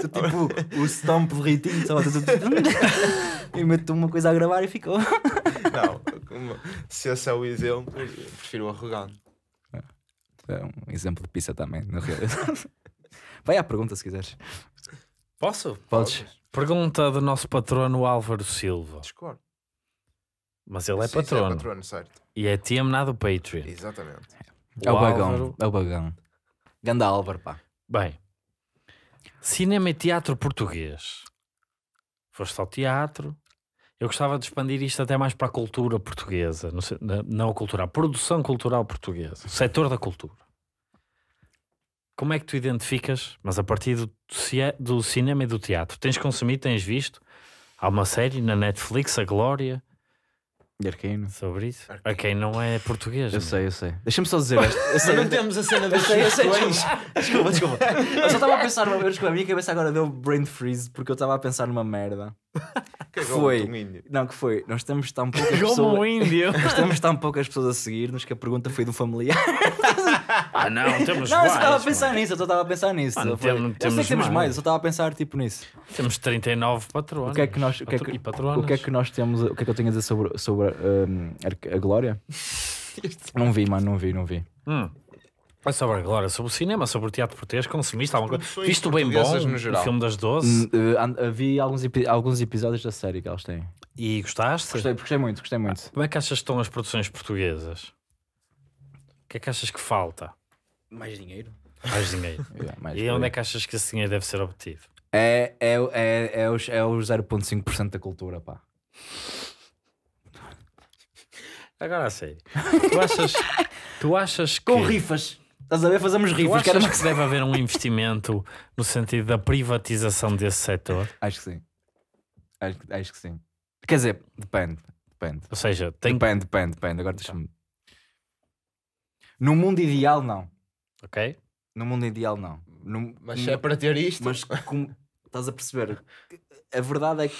Tipo o stomp de ritinho, só e meto uma coisa a gravar e ficou. Não, como- se esse é o exemplo, eu prefiro o arrogante. É um exemplo de pizza também, na realidade. Vai à pergunta se quiseres. Posso? Podes. Pergunta do nosso patrono Álvaro Silva. Discordo. Mas ele é Sim, sim, patrono. É patrono, certo. E é TM do Patreon. Exatamente. É o bagão. Álvaro- É o bagão. Ganda Álvaro, pá. Bem, cinema e teatro português. Foste ao teatro. Eu gostava de expandir isto até mais para a cultura portuguesa. Não, a cultura, a produção cultural portuguesa. O setor da cultura. Como é que tu identificas, mas a partir do, do cinema e do teatro? Tens consumido, tens visto? Há uma série na Netflix, A Glória, E sobre isso. Quem não é português. Eu meu. sei, eu sei. Deixa-me só dizer esta. Eu sei, Mas não temos a cena eu das sei, eu sei, desculpa, desculpa. Eu só estava a pensar numa vez que a minha cabeça agora deu brain freeze porque eu estava a pensar numa merda. Cagou Foi. um índio. Não, que foi. Nós temos tão poucas Como pessoas. um índio. Nós temos tão poucas pessoas a seguir-nos que a pergunta foi de um familiar. ah, não, temos Não, eu só estava a pensar nisso, eu só estava a pensar nisso. Foi- temos- eu sei temos que temos mais. mais, eu só estava a pensar tipo nisso. Temos 39 patronos. O que é que nós, o que é que, e patronas. o que é que nós temos, o que é que eu tenho a dizer sobre, sobre hum, a, Glória? Não vi, mano, não vi, não vi. Hum. É sobre a Glória, sobre o cinema, sobre o teatro português, consumiste alguma coisa? Viste o bem bom, no o filme das 12 Hum, eh, and- vi alguns, alguns episódios da série que elas têm. e gostaste? Gostei, gostei muito, gostei muito. Como é que achas que estão as produções portuguesas? O que é que achas que falta? Mais dinheiro? Mais dinheiro. e onde é que achas que esse dinheiro deve ser obtido? É, é, é, é, os, é os 0,5% da cultura, pá. Agora a sério. Tu achas, tu achas que. Com rifas. Estás a ver? Fazemos Tu rifas. que era achas mais- que deve haver um investimento no sentido da privatização desse setor? Acho que sim. Acho, que- acho que sim. Quer dizer, depende. Depende. Ou seja, tem. Depende, depende, depende. Agora deixa-me. No mundo ideal, não. Ok? No mundo ideal, não. No- Mas no- é para ter isto, Mas como estás a perceber? A verdade é que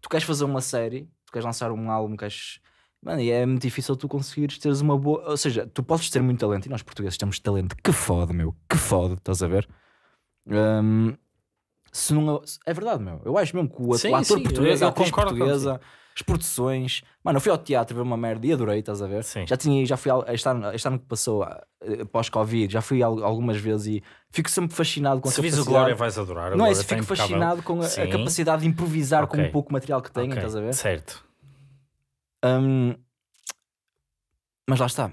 tu queres fazer uma série, tu queres lançar um álbum, queres. Mano, e é muito difícil tu conseguires teres uma boa. Ou seja, tu podes ter muito talento, e nós portugueses temos talento, que foda, meu, que foda, estás a ver? Hum, se não. É verdade, meu. Eu acho mesmo que o, Sim, ator sim, português, a atriz portuguesa, as produções. Mano, eu fui ao teatro ver uma merda e adorei, estás a ver? Sim. Já tinha, já fui este ano, este ano que passou, eh, pós-Covid, já fui al- algumas vezes e fico sempre fascinado com a Se o capacidade. Glória, vais adorar. Não é isso, está fico fascinado com a, a capacidade de improvisar com Ok. o pouco material que tenho, Ok, estás a ver? Certo. Hum, mas lá está.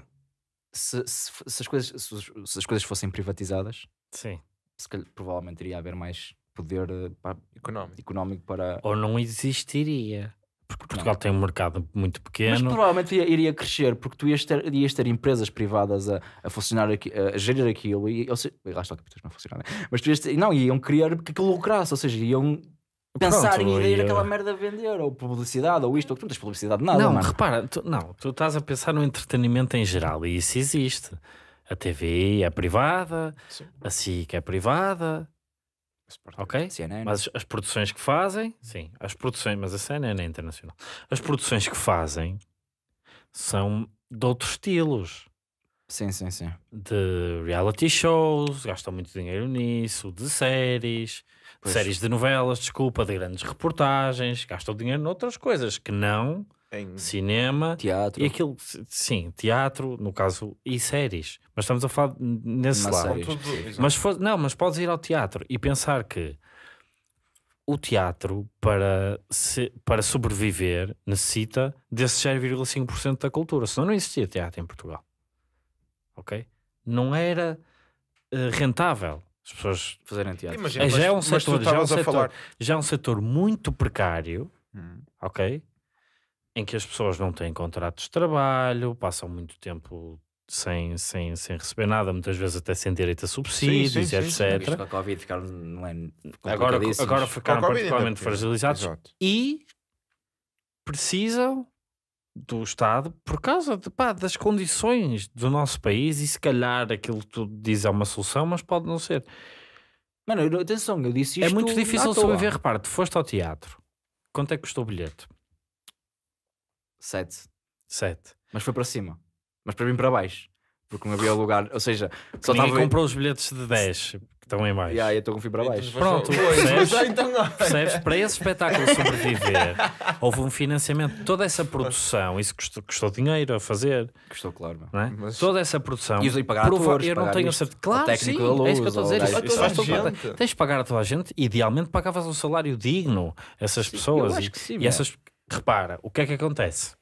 Se, se, se as coisas, se, se as coisas fossem privatizadas, Sim. se calhar, provavelmente iria haver mais poder eh, pá, económico. económico para. Ou não existiria. Porque Portugal tem um mercado muito Mas pequeno. provavelmente iria, iria crescer porque tu ias ter, ias ter empresas privadas a, a funcionar, aqui, a gerir aquilo e, ou seja, lá está o capitalismo a funcionar, né? mas tu ias ter, não, iam querer que aquilo lucrasse, ou seja, iam pensar Pronto, em ir aquela merda a vender, ou publicidade, ou isto, ou tu não tens publicidade de nada, não, mano. repara, tu, não, tu estás a pensar no entretenimento em geral e isso existe. A TV é privada, Sim. a SIC é privada, ok? CNN. Mas as produções que fazem, sim, as produções, mas a CNN é internacional. As produções que fazem são de outros estilos. Sim, sim, sim. de reality shows, gastam muito dinheiro nisso, de séries, Pois. de séries de novelas, desculpa, de grandes reportagens, gastam dinheiro noutras coisas que não Em... cinema Teatro. e aquilo, sim, teatro, no caso, e séries. Mas estamos a falar nesse lado. série. Tudo- exato. Mas fo- não, mas podes ir ao teatro e pensar que o teatro, para, se- para sobreviver, necessita desse 0,5% da cultura. Senão não existia teatro em Portugal. Ok? Não era eh, rentável. As pessoas. Fazerem teatro. Imagina, É, já é um mas- mas tu setor, já é um setor, falar. já é um setor muito precário, Hum. ok? Em que as pessoas não têm contratos de trabalho, passam muito tempo sem, sem, sem receber nada, muitas vezes até sem direito a subsídios, sim, sim, etc. sim. Com a Covid ficaram, não é Agora, agora ficaram particularmente fragilizados Exato. e precisam do Estado por causa de, pá, das condições do nosso país e se calhar aquilo que tu dizes é uma solução, mas pode não ser. Mano, atenção, eu disse isto é muito difícil sobreviver. Repara, tu foste ao teatro. Quanto é que custou o bilhete? Sete. Sete. Mas foi para cima. Mas para mim para baixo. Porque não havia lugar. Ou seja, só estava. comprou os bilhetes de 10 que estão em baixo. Yeah, eu estou com fio para baixo. Pronto, percebes? então. Percebes? Para esse espetáculo sobreviver, houve um financiamento. Toda essa produção, isso custou, custou dinheiro a fazer, Gostou, claro. não é? Mas- Toda essa produção. E usei pagar prova- atores, eu não pagar tenho certeza. Claro, técnico sim, da luz, é isso que eu estou a dizer. Isso, gajo- isso toda. Tens de pagar a toda a gente. Idealmente pagavas um salário digno a essas pessoas. eu acho e, que sim, e essas. Repara, o que é que acontece?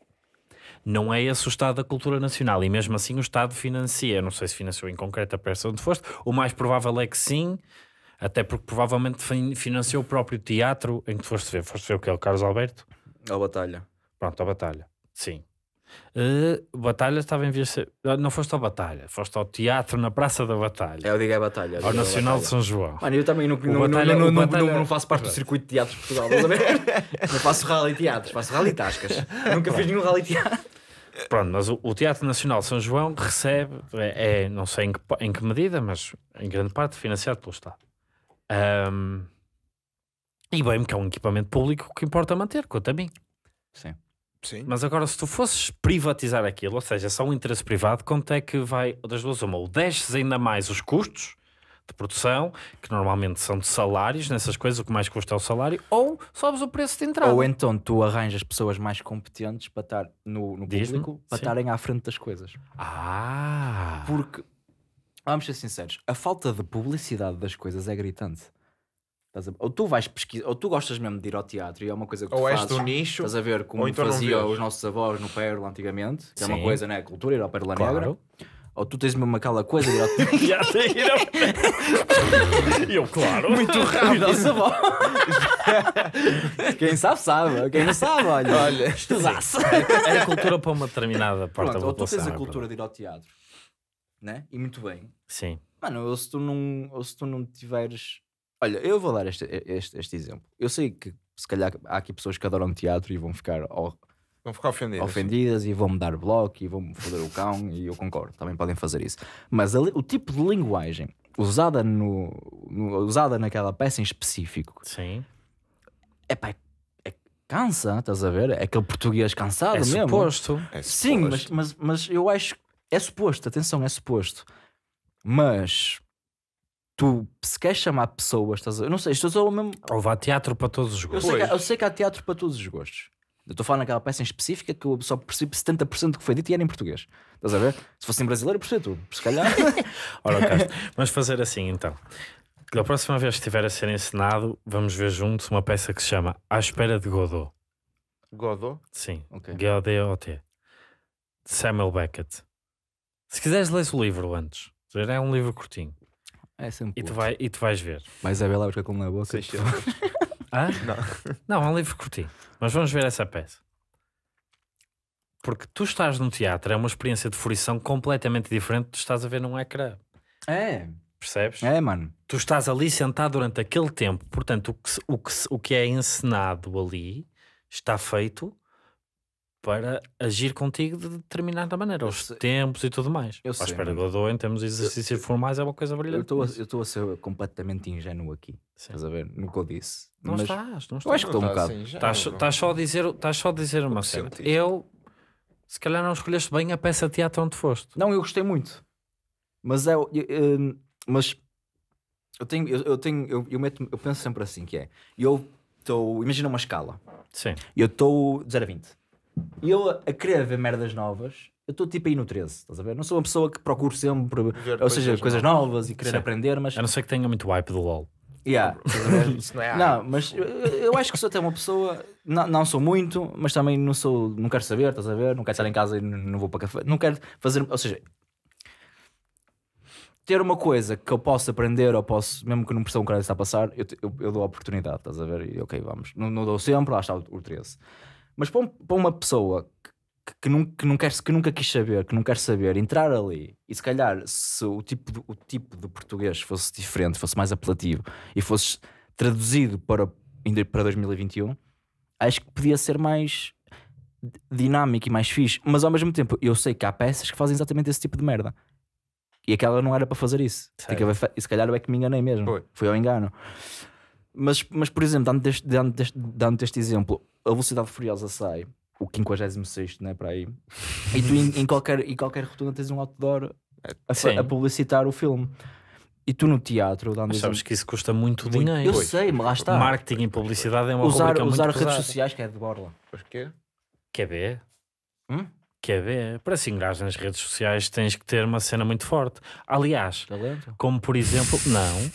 Não é esse o Estado da Cultura Nacional e mesmo assim o Estado financia. Não sei se financiou em concreto a peça onde foste. O mais provável é que sim, até porque provavelmente fin- financiou o próprio teatro em que foste ver. Foste ver o que é o Carlos Alberto? A batalha. Pronto, a Batalha. Sim. Eh, batalha estava em de ser... Ah, Não foste ao Batalha, foste ao teatro na Praça da Batalha. É, eu digo é batalha. ao digo é Nacional de batalha. São João. Mano, eu também não, não, Batalha- não, não, Batalha- não, faço parte do circuito de teatros de Portugal, estás a ver? não faço rally teatros, faço rally tascas. Nunca fiz nenhum rally teatro. Pronto, mas o, o Teatro Nacional de São João recebe, é, é, não sei em que, em que medida, mas em grande parte financiado pelo Estado. Ahm, e bem, que é um equipamento público que importa manter, quanto a mim. Sim. Sim. Mas agora, se tu fosses privatizar aquilo, ou seja, só um interesse privado, quanto é que vai das duas uma? Ou desces ainda mais os custos de produção, que normalmente são de salários, nessas coisas, o que mais custa é o salário, ou sobes o preço de entrada. Ou então tu arranjas pessoas mais competentes para estar no, no público, para sim. estarem à frente das coisas. Ah! Porque, vamos ser sinceros, a falta de publicidade das coisas é gritante. Estás a- Ou tu vais pesquisar, ou tu gostas mesmo de ir ao teatro e é uma coisa que tu Ou és fazes, do nicho. estás a ver como então fazia os nossos avós no Pérola antigamente, que é uma Sim. coisa, né? Cultura, ir ao Pérola Negra. Claro. Ou tu tens mesmo aquela coisa de ir ao teatro. Eu, claro. Muito rápido. Nossa avó. Quem sabe, sabe. Quem não sabe, olha. Olha, estudasse. Era cultura para uma determinada parte Pronto, da ou tu população. tens a é cultura de ir ao teatro, né? E muito bem. Sim. Mano, ou se tu não, ou se tu não tiveres. Olha, eu vou dar este, este, este exemplo. Eu sei que se calhar há aqui pessoas que adoram teatro e vão ficar o- vão ficar ofendidos. ofendidas e vão-me dar bloco e vão-me foder o cão e eu concordo, também podem fazer isso. Mas a o tipo de linguagem usada, no, no- usada naquela peça em específico Sim. é pá, é, cansa, estás a ver? É aquele português cansado é mesmo. suposto. É Sim, mas, suposto. mas, mas eu acho é suposto, atenção, é suposto. Mas tu se queres chamar pessoas, estás a... eu não sei, estou só mesmo. Ou há teatro para todos os Eu gostos. sei, que, eu sei que há teatro para todos os gostos. Eu estou a falar naquela peça em específica que eu só percebi 70% do que foi dito e era em português. Estás a ver? Se fosse em brasileiro, eu percebo tudo. Se calhar. Ora, Castro, vamos fazer assim então. Da próxima vez que estiver a ser encenado, vamos ver juntos uma peça que se chama À Espera de Godot. Godot? Sim. Ok. G-O-D-O-T. De Samuel Beckett. Se quiseres, lês o livro antes. É um livro curtinho. É sempre. E tu, outro. vai, e tu vais ver. Mas é bela buscar com na boca. 600. Hã? Não. Não, é um livro curtinho. Mas vamos ver essa peça. Porque tu estás no teatro, é uma experiência de fruição completamente diferente de tu estás a ver num ecrã. É. Percebes? É, mano. Tu estás ali sentado durante aquele tempo. Portanto, o que, o que, o que é encenado ali está feito para agir contigo de determinada maneira. Eu Os sei. tempos e tudo mais. Eu À sei, espera. Godot, em termos de exercícios formais, é uma coisa Eu brilhante. eu estou a ser completamente ingênuo aqui. Sim. Estás a ver? No que eu disse. Não Mas estás, não eu acho estás. que estou um está bocado. assim Estás, estás só a dizer, estás só a dizer uma sentiste. Eu, se calhar, não escolheste bem a peça de teatro onde foste. Não, eu gostei muito. Mas é. eu- eu- mas eu tenho. Eu, eu tenho. Eu, eu, meto, eu penso sempre assim: que é. Eu estou. Imagina uma escala. Sim. Eu estou de 0 a 20. E eu a querer ver merdas novas, eu estou tipo aí no 13. Estás a ver? Não sou uma pessoa que procuro sempre. Ver ou seja, coisas novas, e querer Sim. aprender, mas. A não ser que tenha muito hype do LOL. Yeah? Isso não é Não, mas eu, eu acho que sou até uma pessoa. Não, não sou muito, mas também não sou. Não quero saber, estás a ver? Não quero estar em casa e não, vou para café. Não quero fazer. Ou seja, ter uma coisa que eu posso aprender ou posso, mesmo que não perceba um cara está a passar, eu, eu, eu dou a oportunidade, estás a ver? E ok, vamos. Não, não dou sempre, lá está o, o 13. Mas para, um- para uma pessoa que, que, não, que, não quer, que nunca quis saber, que não quer saber, entrar ali e se calhar se o tipo de, o tipo de português fosse diferente, fosse mais apelativo e fosse traduzido para, para 2021, acho que podia ser mais. dinâmico e mais fixe, mas ao mesmo tempo eu sei que há peças que fazem exatamente esse tipo de merda. E aquela não era para fazer isso. E se calhar eu é que me enganei mesmo. Foi. Foi ao engano. Mas, mas por exemplo, dando este, dando, este, dando este exemplo, a Velocidade Furiosa sai, o 56, né, para aí, e tu em, em qualquer, em qualquer rotunda tens um outdoor a, fa- Sim. a publicitar o filme. E tu no teatro, dando Mas sabes que isso custa muito, dinheiro. eu Pois. sei, mas lá está. Marketing e publicidade é uma usar rubrica usar redes pesada. sociais que é de borla. Porquê? Quer ver? Hum? Quer ver? Para se engajar nas redes sociais tens que ter uma cena muito forte. Aliás, Talento. como por exemplo, não.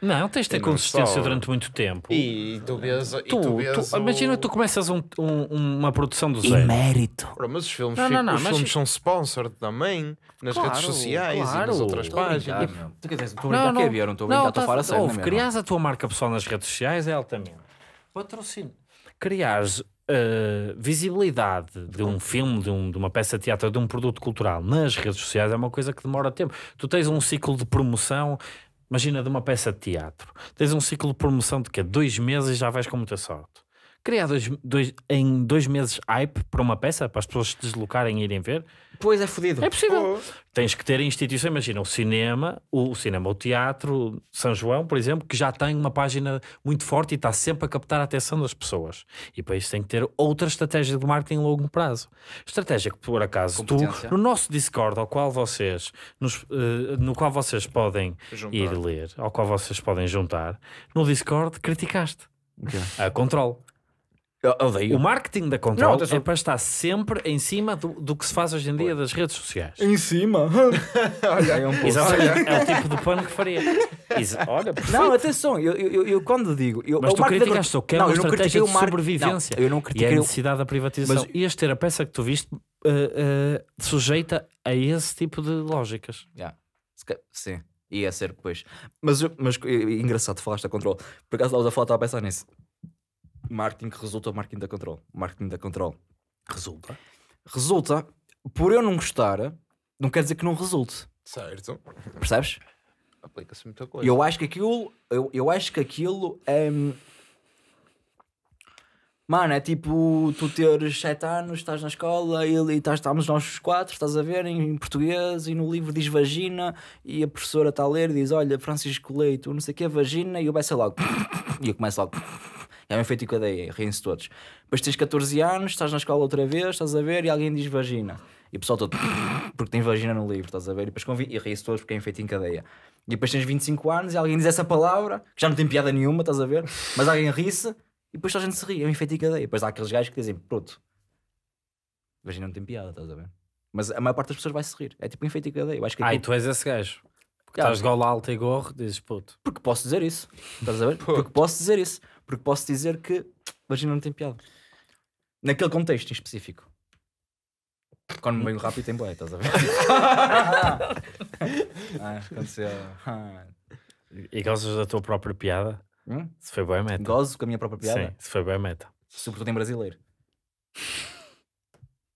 Não, tens de ter E não consistência só. durante muito tempo. E tu vês. E tu, tu vês tu- o- imagina tu começas um- um- uma produção do E zero. mérito. Mas os filmes, Não, não, não, os mas- filmes são sponsored também nas Claro, redes sociais e claro. nas outras Estou páginas. Tu quer dizer, estou a brincar que é ver, não estou a brincar, estou a falar a sério. ouve, não é criares a tua marca pessoal nas redes sociais é altamente. Patrocínio. Criares eh, visibilidade de um filme, de, um- de uma peça de teatro, de um produto cultural nas redes sociais é uma coisa que demora tempo. Tu tens um ciclo de promoção, imagina de uma peça de teatro, tens um ciclo de promoção de que dois meses e já vais com muita sorte. Criar dois, dois- em dois meses hype para uma peça, para as pessoas se deslocarem e irem ver, Pois é fodido. é possível. Pô, Tens que ter instituições, imagina o cinema, o, o cinema, o teatro, São João, por exemplo, que já tem uma página muito forte e está sempre a captar a atenção das pessoas. E para isso tem que ter outra estratégia de marketing a longo prazo. Estratégia que, por acaso, tu, no nosso Discord, ao qual vocês, nos, eh, no qual vocês podem Juntar. ir ler, ao qual vocês podem juntar, no Discord criticaste Ok. a Control. Eu odeio. O marketing da Não, Control atenção. é para estar sempre em cima do, do que se faz hoje em dia das redes sociais. Em cima. é um pouco. Exatamente, é o tipo de pano que faria. Exa- Olha, perfeito. Não, atenção, eu, eu, eu- quando digo. Eu, mas o tu da- criticaste o que é Não, uma não estratégia de sobrevivência. Não, eu não e é a critiquei o- necessidade da privatização. Mas- Ias ter a peça que tu viste eh, eh, sujeita a esse tipo de lógicas. Yeah. Sim, ia ser depois. Mas, mas é engraçado, falaste da controle. Por acaso estavas a falar, estava a pensar nisso. Marketing que resulta do marketing da controle. Marketing da controle. Resulta. Resulta, por eu não gostar, não quer dizer que não resulte. Certo. Percebes? Aplica-se muita coisa. eu acho que aquilo, eu, eu acho que aquilo é. Mano, é tipo tu teres 7 anos, estás na escola e, e estás, estamos nós os quatro, estás a ver em, em português e no livro diz vagina e a professora está a ler e diz: Olha, Francisco Leito, não sei o que é vagina, e eu vai logo. E eu começo logo. É um feito em cadeia, riem-se todos. Depois tens 14 anos, estás na escola outra vez, estás a ver, e alguém diz vagina. E o pessoal todo, porque tem vagina no livro, estás a ver? E depois e riem-se todos porque é feito em cadeia. E depois tens 25 anos e alguém diz essa palavra, que já não tem piada nenhuma, estás a ver? Mas alguém ri-se e depois toda a gente se ri, é um efeito em cadeia. Depois há aqueles gajos que dizem, pronto, vagina não tem piada, estás a ver? Mas a maior parte das pessoas vai se rir, é tipo um efeito em cadeia. Eu acho que Ai, aquilo- tu és esse gajo. Porque estás de gola alta e gorro, dizes puto. Porque posso dizer isso, estás a ver? Porque posso dizer isso, porque posso dizer que vagina não tem piada. Naquele contexto em específico. Quando me veio rápido tem boé, estás a ver? ah, aconteceu. Ah. E gostas da tua própria piada? Hum? Se foi bem meta. Gozo com a minha própria piada, Sim, se foi bem meta. sobretudo em brasileiro.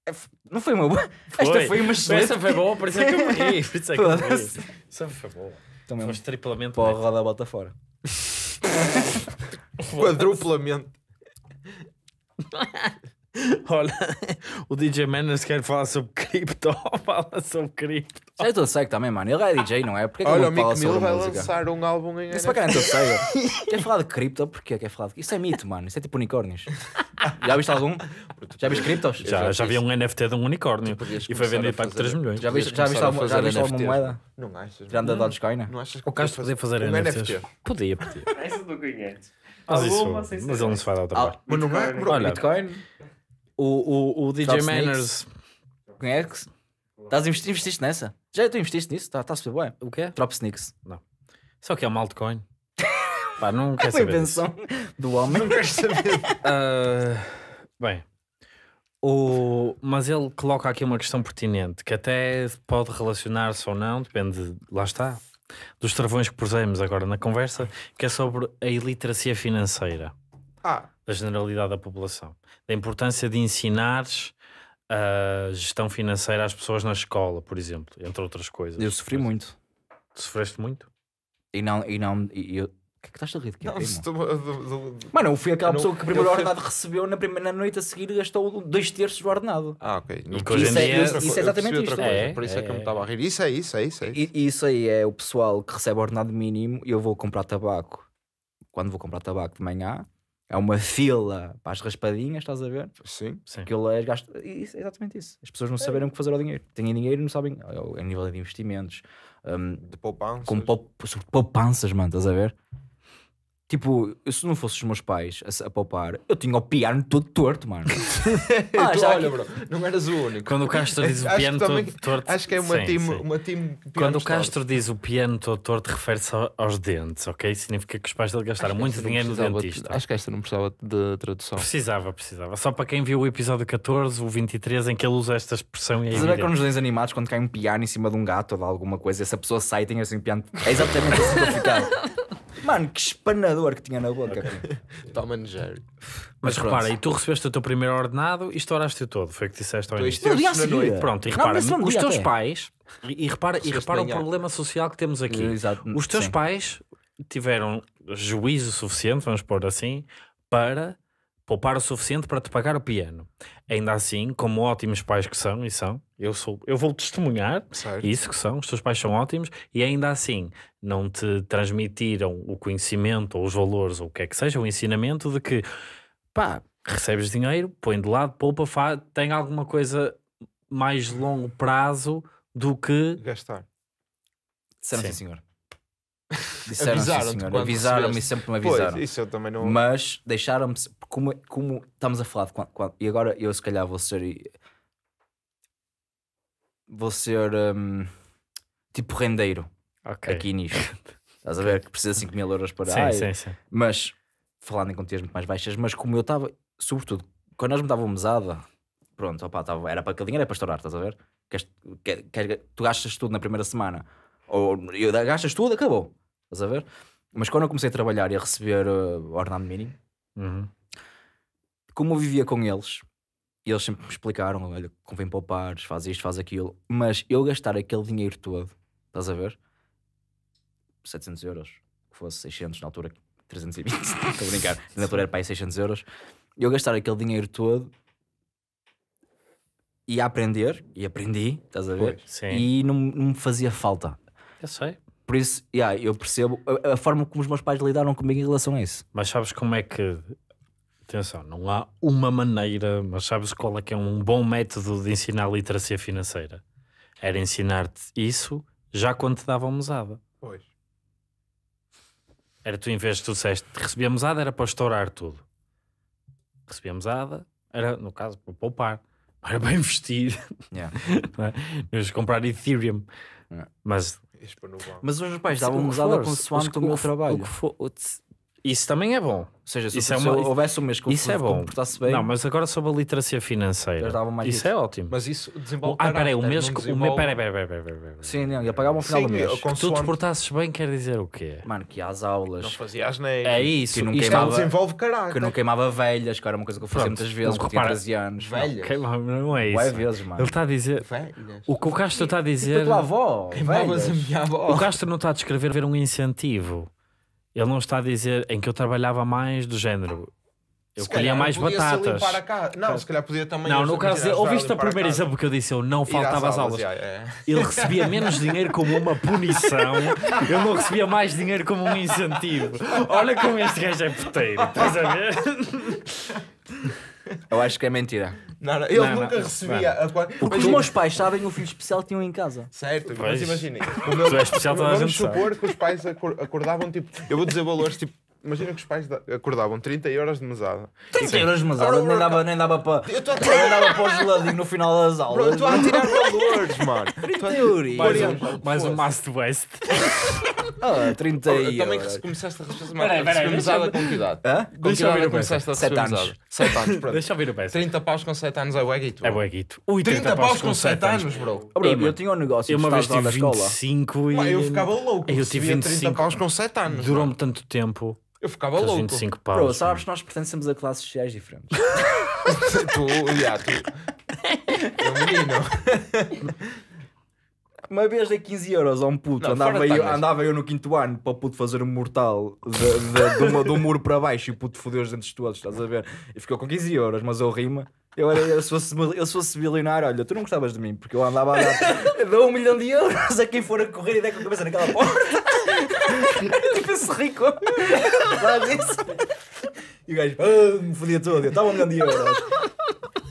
É Não foi uma boa. Esta Foi. foi uma excelente. Essa foi boa, por isso é que eu ri. Por isso é que eu ri. Foda-se. Essa foi boa. Também Foste triplamente Pô, a roda bota fora. Quadruplamente. Olha, o DJ Manners quer falar sobre cripto. Fala sobre cripto. Já é todo cego também, mano. Ele é DJ, não é? Porquê que Olha, ele o não fala Mick Mill sobre vai música? lançar um álbum em Esse bacana é todo cego. Quer falar de cripto? Porquê quer falar de... Isso é mito, mano. Isso é tipo unicórnios. Já viste algum? Já viste criptos? Já, já já vi um NFT de um unicórnio e foi vendido a para fazer- 3 milhões. Já viste, já viste, a alguma, já viste alguma moeda? Não achas? Já anda de Dogecoin? Não achas que O Carlos podia fazer um NFTs. NFT? Podia, podia. Essa não conheço. Mas, isso, mas ele não se vai dar o trabalho. Mas não é, bro. Olha, Bitcoin? o, o, o DJ Drop Manners. Conheces? Estás a investir, investiste nessa? Já tu investiste nisso? Está tá super bem. O quê? Drop Sneaks. Só que é uma altcoin. Pá, não quer É uma saber. disso. invenção do homem. Ah, bem, o, mas ele coloca aqui uma questão pertinente que até pode relacionar-se ou não, depende, lá está, dos travões que pusemos agora na conversa, que é sobre a iliteracia financeira Ah, da generalidade da população, da importância de ensinares a gestão financeira às pessoas na escola, por exemplo, entre outras coisas. Eu sofri muito. Tu sofreste muito? E não, e não, e eu, que é que estás a rir de quê? Não, do- Mano, eu fui aquela Eu não- pessoa que a primeira eu fui- ordenado recebeu na, primeira, na noite a seguir e gastou dois terços do ordenado. Ah, ok. Outra isso é coisa, eu exatamente isto. É, Por isso é que eu me é. estava a rir. Isso é isso, é isso. É isso. E, isso aí é o pessoal que recebe ordenado mínimo e eu vou comprar tabaco. Quando vou comprar tabaco de manhã, é uma fila para as raspadinhas, estás a ver? Sim. Sim. Aquilo é gasto. Isso é exatamente isso. As pessoas não saberem o que fazer ao dinheiro. Têm dinheiro e não sabem a nível de investimentos. hum, De poupança. com pou- sobre poupanças, mano, estás a ver? Tipo, eu, se não fosse os meus pais a, a poupar, eu tinha o piano todo torto, mano. Ah, Tu, já olha, aqui- bro, não eras o único. Quando o Castro diz o Acho que piano também- todo torto. Acho que é uma sim, team, sim. uma team Quando o Castro diz o piano todo torto, refere-se ao- aos dentes, ok? Significa que os pais dele gastaram muito dinheiro no dentista. Acho que esta não precisava de tradução. Precisava, precisava. Só para quem viu o episódio 14, o 23, em que ele usa esta expressão e é quando evidente. nos desenhos animados, quando cai um piano em cima de um gato ou de alguma coisa, essa pessoa sai e tem assim um piano. É exatamente assim que eu ficava. Mano, que espanador que tinha na boca. Toma Jerry. Mas pronto. repara, e tu recebeste o teu primeiro ordenado e estouraste-o todo, foi o que disseste ao início. No dia a seguir. Pronto, e Não, repara, nesse mesmo os teus até. pais, e, e repara, e repara o problema social que temos aqui. Exato, Os teus sim. pais tiveram juízo suficiente, vamos pôr assim, para poupar o suficiente para te pagar o piano. Ainda assim, como ótimos pais que são, e são, eu sou, eu vou testemunhar Certo. isso que são, os teus pais são ótimos, e ainda assim não te transmitiram o conhecimento ou os valores ou o que é que seja, o ensinamento de que pá, recebes dinheiro, põe de lado, poupa, fa- tem alguma coisa mais longo prazo do que Gastar. Sim. senhor. Disseram Avisaram-me e recebeste. sempre me avisaram. Pois, isso eu também não. Mas deixaram-me. Como, como estamos a falar de quando, quando- E agora eu se calhar vou ser. Vou ser. hum, tipo rendeiro Ok. aqui nisto. Estás a ver? Que precisa de 5 mil euros para. Sim, Ai, sim, sim. Mas, falando em quantias muito mais baixas, mas como eu estava, sobretudo, quando nós me davam mesada, pronto, opá, tava, era para aquele dinheiro, era para estourar, estás a ver? Queres- quer- quer- tu gastas tudo na primeira semana, ou eu, gastas tudo, acabou, estás a ver? Mas quando eu comecei a trabalhar e a receber uh, ordenado mínimo, Uhum. como eu vivia com eles, e eles sempre me explicaram: olha, convém poupar, faz isto, faz aquilo, mas eu gastar aquele dinheiro todo, estás a ver? 700 euros, que fosse 600 na altura, 320, estou a brincar, na altura era para aí 600 euros, eu gastar aquele dinheiro todo e a aprender, e aprendi, estás a ver? Pois. E não, não me fazia falta. Eu sei. Por isso, yeah, eu percebo a, a forma como os meus pais lidaram comigo em relação a isso. Mas sabes como é que. Atenção, não há uma maneira, mas sabes qual é que é um bom método de ensinar literacia financeira? Era ensinar-te isso já quando te davam mesada. Pois. Era tu, em vez de tu disseste, recebia mesada, era para estourar tudo. Recebia mesada, era, no caso, para poupar. Era para investir. Yeah. não é? Comprar Ethereum. É. Mas Mas os meus pais o davam que mesada for, consoante os- o meu trabalho. o que for- isso também é bom. Ou seja, se, Isso é uma- houvesse um mês que eu Isso é bom. comportasse bem, Não, mas agora sobre a literacia financeira. Isso isso. é ótimo. Mas isso desenvolve. Ah, peraí, o mês que. Mês, peraí, peraí, peraí, peraí. Sim, não, ia pagar ao final Sim, do mês. Que tu te portasses bem quer dizer o quê? Mano, que ia às aulas, Não fazia asneira. É isso. que não Isto queimava- desenvolve caráter. que não queimava velhas, que era uma coisa que eu fazia Pronto, muitas vezes, porque tinha repara, 13 anos. Velhas. Queimava, não é Ué, isso. vezes, mano. Ele está a dizer. Velhas. O que o Castro está a Tipo a dizer. tua avó, Queimavas a velhas. minha avó. O Castro não está a descrever ver um incentivo. Ele não está a dizer em que eu trabalhava mais do género. Eu Se colhia mais batatas. Não, se calhar podia também. Não, eu no caso ouviste a primeira casa. exemplo que eu disse, eu não faltava às aulas. é. Ele recebia menos dinheiro como uma punição, ele não recebia mais dinheiro como um incentivo. Olha como este gajo é puteiro, estás a ver? Eu acho que é mentira. Não, não, ele Não, nunca não, recebia. a qua- Porque os meus pais sabem o filho especial que tinham em casa. Certo, Pois. mas imagina. Tu és especial, toda a Vamos gente sabe. supor que os pais acor- acordavam tipo. Eu vou dizer valores tipo. Imagina que os pais da- acordavam 30 euros de mesada. 30 euros, mas Ora, nem dava, nem dava para. Eu estou a Nem tirar, dava para o geladinho no final das aulas. estou a tirar valores, mano. Estou a- euros. Mais um, mais um. Master West. Ah, 30 Eu também euros. que começaste a receber mesada com que idade? Hã? Com que Deixa eu idade ver o começaste a receber anos. mesada? 7 anos, pronto. Deixa eu ver o peço. 30 paus com 7 anos é o Eguito. É bueguito. Ui, 30 paus com 7 anos, bro. Eu tinha um negócio Eu de uma vez tive na escola. 25 e... Eu ficava louco. Eu tive recebia 30 25. paus com 7 anos. Durou-me tanto tempo. Eu ficava Aqueles louco. 25 paus. Bro, sabes que nós pertencemos a classes sociais diferentes. tu, já, tu. É um menino. Uma vez dei 15 euros a um puto, Não, andava, eu, tangas. andava eu no quinto ano para o puto fazer um mortal de, de, de um muro para baixo e o puto fodeu os dentes todos, estás a ver? E ficou com 15 euros, mas eu rima. Eu, era, eu, se fosse, eu se fosse bilionário, olha, tu não gostavas de mim, porque eu andava a dar, eu dou um milhão de euros a quem for a correr e der com a cabeça naquela porta. tipo esse rico. Sabes isso? E o gajo, ah, me fodia todo, eu estava um milhão de euros.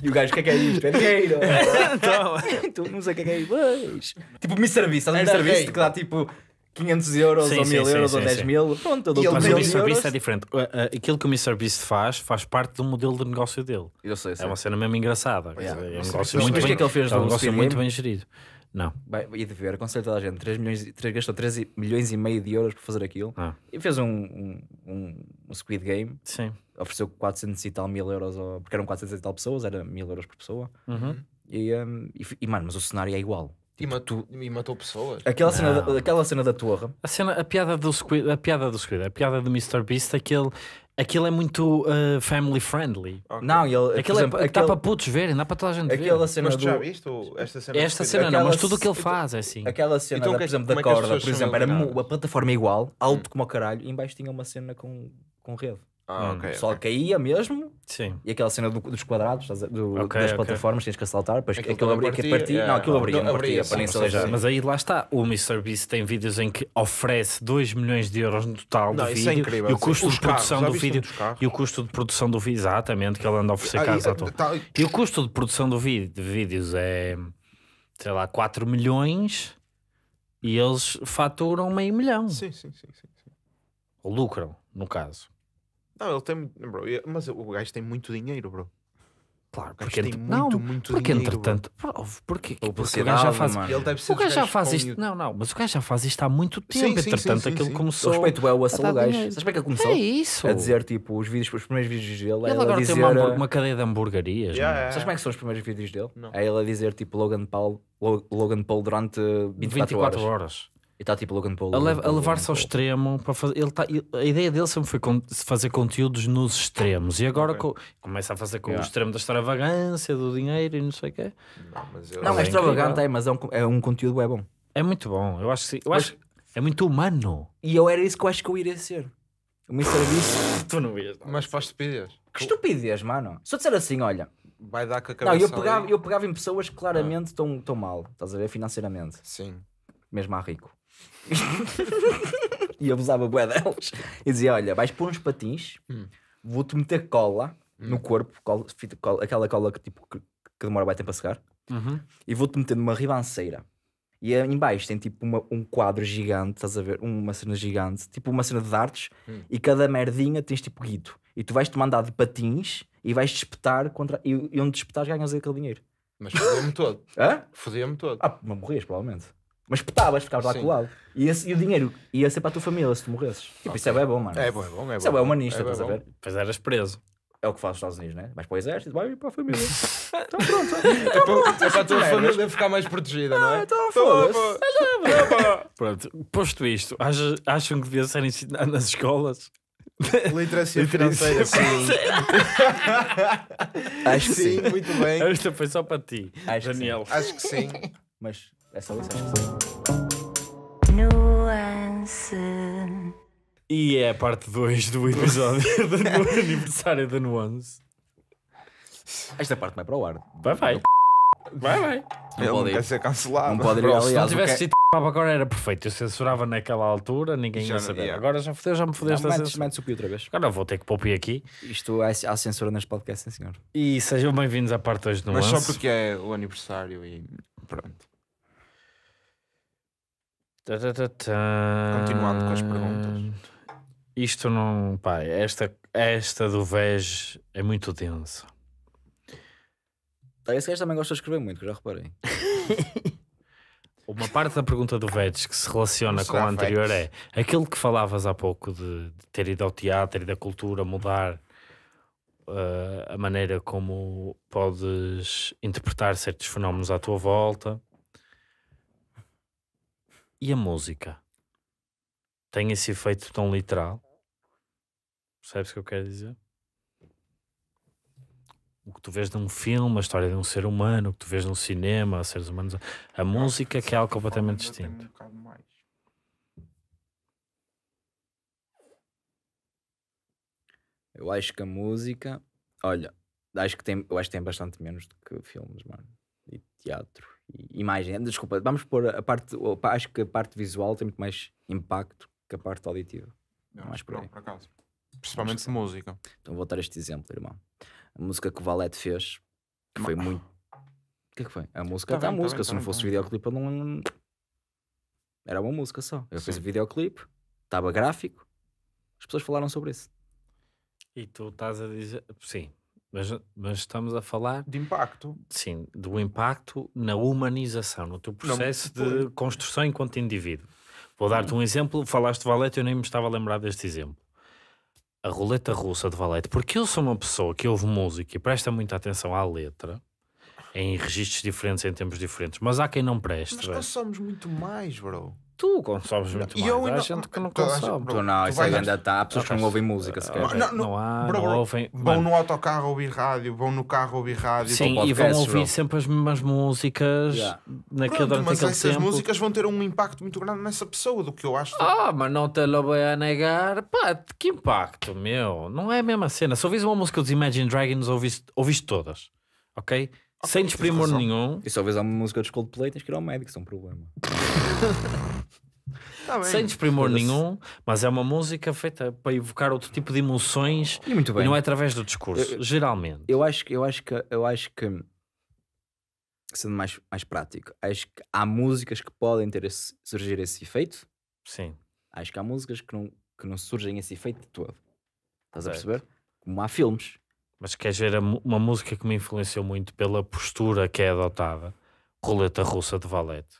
E o gajo, o que é que é isto? É dinheiro. tu não sei o que é que é isto. Tipo, me serviço, estás a Mr. Beast que dá tipo 500 euros Sim, ou sim, 1000 sim, euros sim, ou 10 sim. mil. Pronto, eu dou Mas o Mr. Beast é diferente. Uh, uh, Aquilo que o Mr. Beast faz, faz parte do modelo de negócio dele. Eu sei, sei. É uma cena mesmo engraçada. Yeah. dizer, É um negócio muito o que é bem, que ele fez é um negócio muito bem gerido. Não. Vai, e de ver, aconselho toda a gente. 3 milhões, 3, gastou 13 milhões e meio de euros por fazer aquilo. Ah. E fez um, um, um, um Squid Game. Sim. Ofereceu 400 e tal mil euros, ao- porque eram 400 e tal pessoas, era mil euros por pessoa. Uhum. E, um, e, e, mano, mas o cenário é igual. E matou, e matou pessoas. Aquela cena, Não. da, aquela cena da torre, A, cena, a piada do Squid, a piada do Squid, a piada do Mr. Beast, aquele, aquele é muito uh, family friendly. Ok. não, ele, por Aquele exemplo, é, dá aquele- para putos verem, dá para toda a gente ver. aquela cena Mas tu do, já viste esta cena? Esta cena não, aquela mas tudo o que ele faz é assim. Aquela cena, Então, da, é- por exemplo, da é corda, por exemplo, era a plataforma é igual, alto como o caralho, e em baixo tinha uma cena com, com rede. Ah, Hum. ok. O sol ok. caía mesmo, Sim. e aquela cena do- dos quadrados, do- Ok, das ok. plataformas, tinhas que assaltar, depois Aquilo aquilo abria, que partia, partia, é. não, aquilo abria, Não, não abria, partia, para nem se sim. Mas aí lá está, o Mr. Beast tem vídeos em que oferece 2 milhões de euros no total Não, do isso é vídeo incrível. e o custo de produção carros, do vídeo e o custo de produção do vídeo, exatamente, que ele anda a oferecer Ah, carros e- à toa. tá- E o custo de produção do vídeo, de vídeos é, sei lá, 4 milhões e eles faturam meio milhão. Sim, sim, sim, sim. sim. Ou lucram, no caso. Não, ele tem. muito- Bro, mas o gajo tem muito dinheiro, bro. Claro, O gajo porque, tem muito, não, muito porque dinheiro. entretanto, Bro, porque, porque o Publicidade, gajo já faz, mano. Ele deve ser o gajo já faz isto, não, não, mas o gajo já faz isto há muito Sim, tempo, sim, entretanto sim, sim, aquilo sim. Eu começou... respeito é o dar o gajo. dinheiro. Sabes como é que ele começou? É isso. A dizer, tipo, os vídeos, os primeiros vídeos dele, é Ele ele a agora dizer... tem uma, hambur- uma cadeia de hamburguerias. Yeah, é? yeah. Sabes como é que são os primeiros vídeos dele? Não. É ele a dizer, tipo, Logan Paul, Lo- Logan Paul durante 24, 24 horas. horas. E está tipo Logan Paul. A, lev- a levar-se ao extremo para fazer. Ele tá, ele- a ideia dele sempre foi con- fazer conteúdos nos extremos e agora Ok. co- começa a fazer com o Yeah. extremo da extravagância, do dinheiro e não sei o quê. Não, mas Não, é é extravagante, é, mas é um, é um conteúdo é bom. É muito bom. Eu acho que sim. Eu Mas- acho é muito humano. E eu era isso que eu acho que eu iria ser. O Mr. Beast. Tu não vês. Mas faz estupidez. Que estupidez, mano. Se eu disser assim, olha. Vai dar com a Não, cabeça. eu pegava, eu pegava em pessoas que claramente estão estão mal. Estás a ver? Financeiramente. Sim. Mesmo a rico. E abusava bué delas. E dizia: Olha, vais pôr uns patins, Hum. vou-te meter cola no corpo, cola- fita- cola- aquela cola que, tipo, que, que demora bem tempo a secar, Uhum. e vou-te meter numa ribanceira. E em baixo tem tipo uma- um quadro gigante, estás a ver? Uma cena gigante, tipo uma cena de artes, Hum. e cada merdinha tens tipo guito. E tu vais-te mandar de patins e vais espetar contra. E, e onde espetares ganhas aquele dinheiro. Mas fodia-me todo. Hã? Fodia-me todo. Ah, não morrias, provavelmente. Mas espetavas, ficavas lá Sim. colado. E, esse- e o dinheiro ia ser para a tua família se tu morresses. Tipo, isso é bem bom, mano. É bom, é bom. É Isso é bom. bem humanista, bué estás a bom. ver? Depois eras preso. É o que faz os Estados Unidos, né? Vais para o exército, vai para a família. então pronto. É para, é para a tua merdas. família ficar mais protegida, não é? Então foda-se. Pronto, posto isto, acham, acham que devia ser ensinado nas escolas? Literacia Literacia financeira, sim. Acho que sim. Sim, muito bem. Esta foi só para ti, Acho que Daniel. Acho que sim. Mas é só isso. Nuance. E é a parte 2 do episódio do aniversário da Nuance. Esta parte vai para o ar. Vai, vai. Vai, vai. Ele pode não ir. quer ser cancelado. Não pode ir, Bro, se não aliás. o tivesse que- sido agora era perfeito. Eu censurava naquela altura, ninguém Já ia não- saber. yeah. Agora já fodeu, já me fodeste Não, a metes, censura. metes o pi outra vez. Agora vou ter que pôr pi aqui. Isto há, há censura neste podcast, sim senhor. E sejam bem-vindos à parte 2 do Mas Nuance. só porque é o aniversário e pronto. Tá, tá, tá. Continuando com as perguntas. Isto não. Pá, esta, esta do VEG é muito densa. Tá, esse gajo também gosta de escrever muito, que eu já reparei. Uma parte da pergunta do VEG que se relaciona com a anterior é aquilo que falavas há pouco de, de ter ido ao teatro e da cultura mudar eh, a maneira como podes interpretar certos fenómenos à tua volta. E a música? Tem esse efeito tão literal? Percebes o que eu quero dizer? o que tu vês num filme, a história de um ser humano, o que tu vês num cinema, seres humanos. A música que é algo completamente distinto. Um bocado mais. Eu acho que a música, olha, acho que tem, eu acho que tem bastante menos do que filmes, mano. E teatro imagem. Desculpa, vamos pôr a parte, o- acho que a parte visual tem muito mais impacto que a parte auditiva. Eu Não, acho por que aí. não, por acaso. Principalmente de música. Então vou dar este exemplo, irmão. A música que o Valete fez, que foi muito. O que é que foi? A música Tá está a bem, tá música. bem, Se tá não fosse tá bem. videoclipe, eu não. Era uma música só. Eu fiz Sim. o videoclipe, estava gráfico, as pessoas falaram sobre isso. E tu estás a dizer. Sim, mas, mas estamos a falar De impacto. sim, do impacto na humanização, no teu processo de construção enquanto indivíduo. Vou dar-te um exemplo. Falaste de Valete, eu nem me estava a lembrar deste exemplo. A roleta russa de Valete. Porque eu sou uma pessoa que ouve música e presta muita atenção à letra, em registros diferentes, em tempos diferentes, mas há quem não preste. Mas velho. consomos muito mais, bro. Tu consomes muito E mais. eu há ainda- gente que não consome. Então, não, tu isso ainda está. Há pessoas que não ouvem música sequer. Ah, Não, não, não, há, bro, não ouvem. Vão Mano, no autocarro ouvir rádio, vão no carro ouvir rádio. Sim, e vão ouvir bro. sempre as mesmas músicas Yeah. naquele, Pronto, durante mas aquele essas tempo. músicas vão ter um impacto muito grande nessa pessoa do que eu acho. Ah, mas não te lo vou a negar. Pá, que impacto, meu. Não é a mesma cena. Se ouvis uma música dos Imagine Dragons, ouviste, ouviste todas. Ok? Sem tens desprimor nenhum. E se ouves uma música dos Coldplay, tens que ir ao médico, isso é um problema. Tá bem. Sem desprimor nenhum, mas é uma música feita para evocar outro tipo de emoções E muito e bem. não é através do discurso, Eu- geralmente. Eu acho que, eu acho que, eu acho que, sendo mais, mais prático, acho que há músicas que podem ter esse, surgir esse efeito. Sim. Acho que há músicas que não, que não surgem esse efeito de todo. Estás a Certo. perceber? Como há filmes. Mas queres ver uma música que me influenciou muito pela postura que é adotada? Roleta russa de Valete.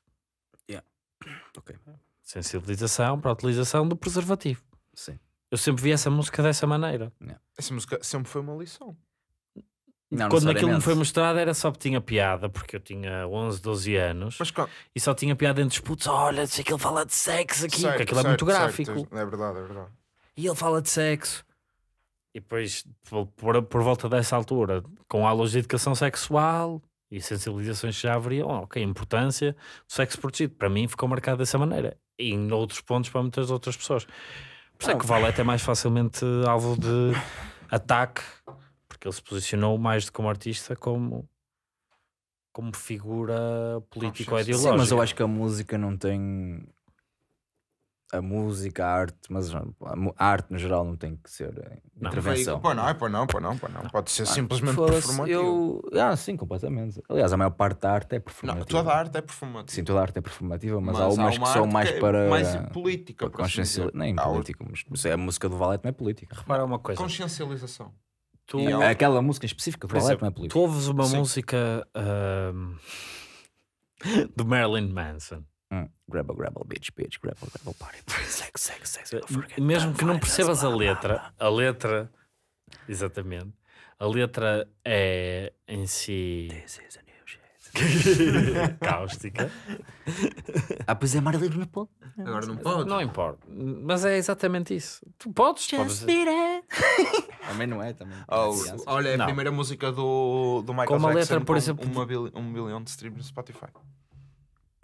Ok. Sensibilização para a utilização do preservativo. Sim. Eu sempre vi essa música dessa maneira. Essa música sempre foi uma lição. Não, Quando aquilo me foi mostrado era só que tinha piada, porque eu tinha 11, 12 anos Mas co- e só tinha piada entre os putos. Olha, se aquilo fala de sexo aqui, certo, porque aquilo é certo, muito gráfico. certo, É verdade, é verdade. E ele fala de sexo. E depois, por, por, volta dessa altura, com aulas de educação sexual e sensibilizações que já haveriam, ok, a importância do sexo protegido. Para mim ficou marcado dessa maneira. E em outros pontos para muitas outras pessoas. Por isso é que o Valete é mais facilmente alvo de ataque, porque ele se posicionou mais do que como artista como, como figura política ou Sim, ideológica. Sim, mas eu acho que a música não tem. A música, a arte, mas a arte no geral não tem que ser eh, Não. intervenção. Pô, não, pô, não, pô, não, pô, não. Pode ser Ah, simplesmente performativo. Eu... Ah, sim, completamente. Aliás, a maior parte da arte é Não, performativa. toda a arte é performativa. Sim, toda a arte é performativa, mas, há Mas umas que são mais é para. mais política, para por assim consciencia-. Nem Há política, mas mas a música do Valete não é política. Repara uma coisa. Consciencialização. Tu, há o- Aquela música específica do Valete não é política. Tu ouves uma Sim. música ahm, do Marilyn Manson, Hum. Grab a grabble, bitch, bitch, grab a grabble, party, party, sex, sex, sex. forget mesmo que não percebas a letra, a letra, exatamente, a letra é em si This is a new shit. cáustica. Ah, pois é, Marilyn Manson. Agora não pode. Não importa, mas é exatamente isso. Tu podes, podes Também não é, também. Oh, olha, é a Não. primeira música do, do Michael Com uma Jackson letra, por com exemplo, uma bil- um bilhão de streams no Spotify.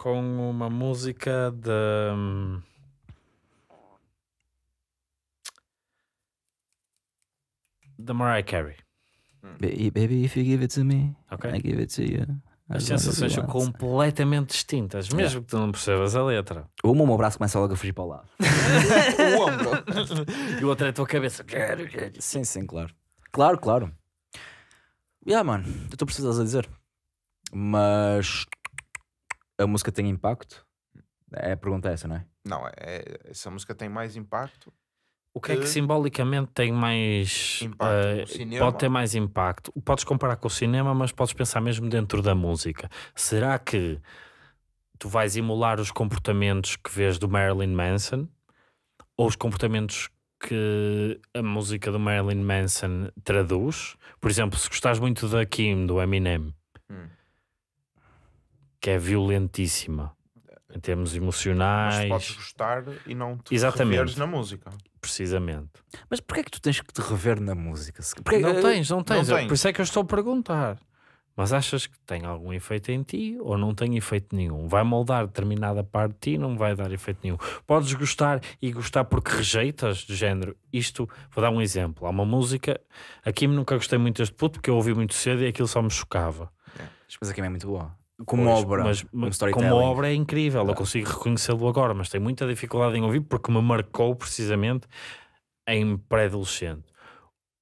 Com uma música de hum, da Mariah Carey. Baby, baby, if you give it to me, Ok. I give it to you. As As sensações são completamente distintas, mesmo que tu não percebas a letra. Uma, o meu braço começa logo a fugir para o lado. o ombro. E o outro é a tua cabeça. Sim, sim, claro. Claro, claro. Yeah, mano, eu estou precisando a dizer. Mas a música tem impacto? É a pergunta essa, não é? Não, é, essa música tem mais impacto. O que é que Que- simbolicamente tem mais Impacto no cinema. pode ter mais impacto? Podes comparar com o cinema, mas podes pensar mesmo dentro da música. Será que tu vais emular os comportamentos que vês do Marilyn Manson ou os comportamentos que a música do Marilyn Manson traduz? Por exemplo, se gostares muito da Kim, do Eminem, Hum. Que é violentíssima em termos Mas emocionais. podes gostar e não te Exatamente. reveres na música. precisamente. Mas porquê é que tu tens que te rever na música? Porque, Não eh, tens, não tens. tens. Por isso é que eu estou a perguntar. Mas achas que tem algum efeito em ti ou não tem efeito nenhum? Vai moldar determinada parte de ti não vai dar efeito nenhum. Podes gostar e gostar porque rejeitas do género. Isto, vou dar um exemplo. Há uma música, aqui nunca gostei muito deste puto porque eu ouvi muito cedo e aquilo só me chocava. Mas aqui é muito boa. Como Pois, obra, mas, como mas como obra é incrível, eu Ah. consigo reconhecê-lo agora, mas tenho muita dificuldade em ouvir porque me marcou precisamente em pré-adolescente.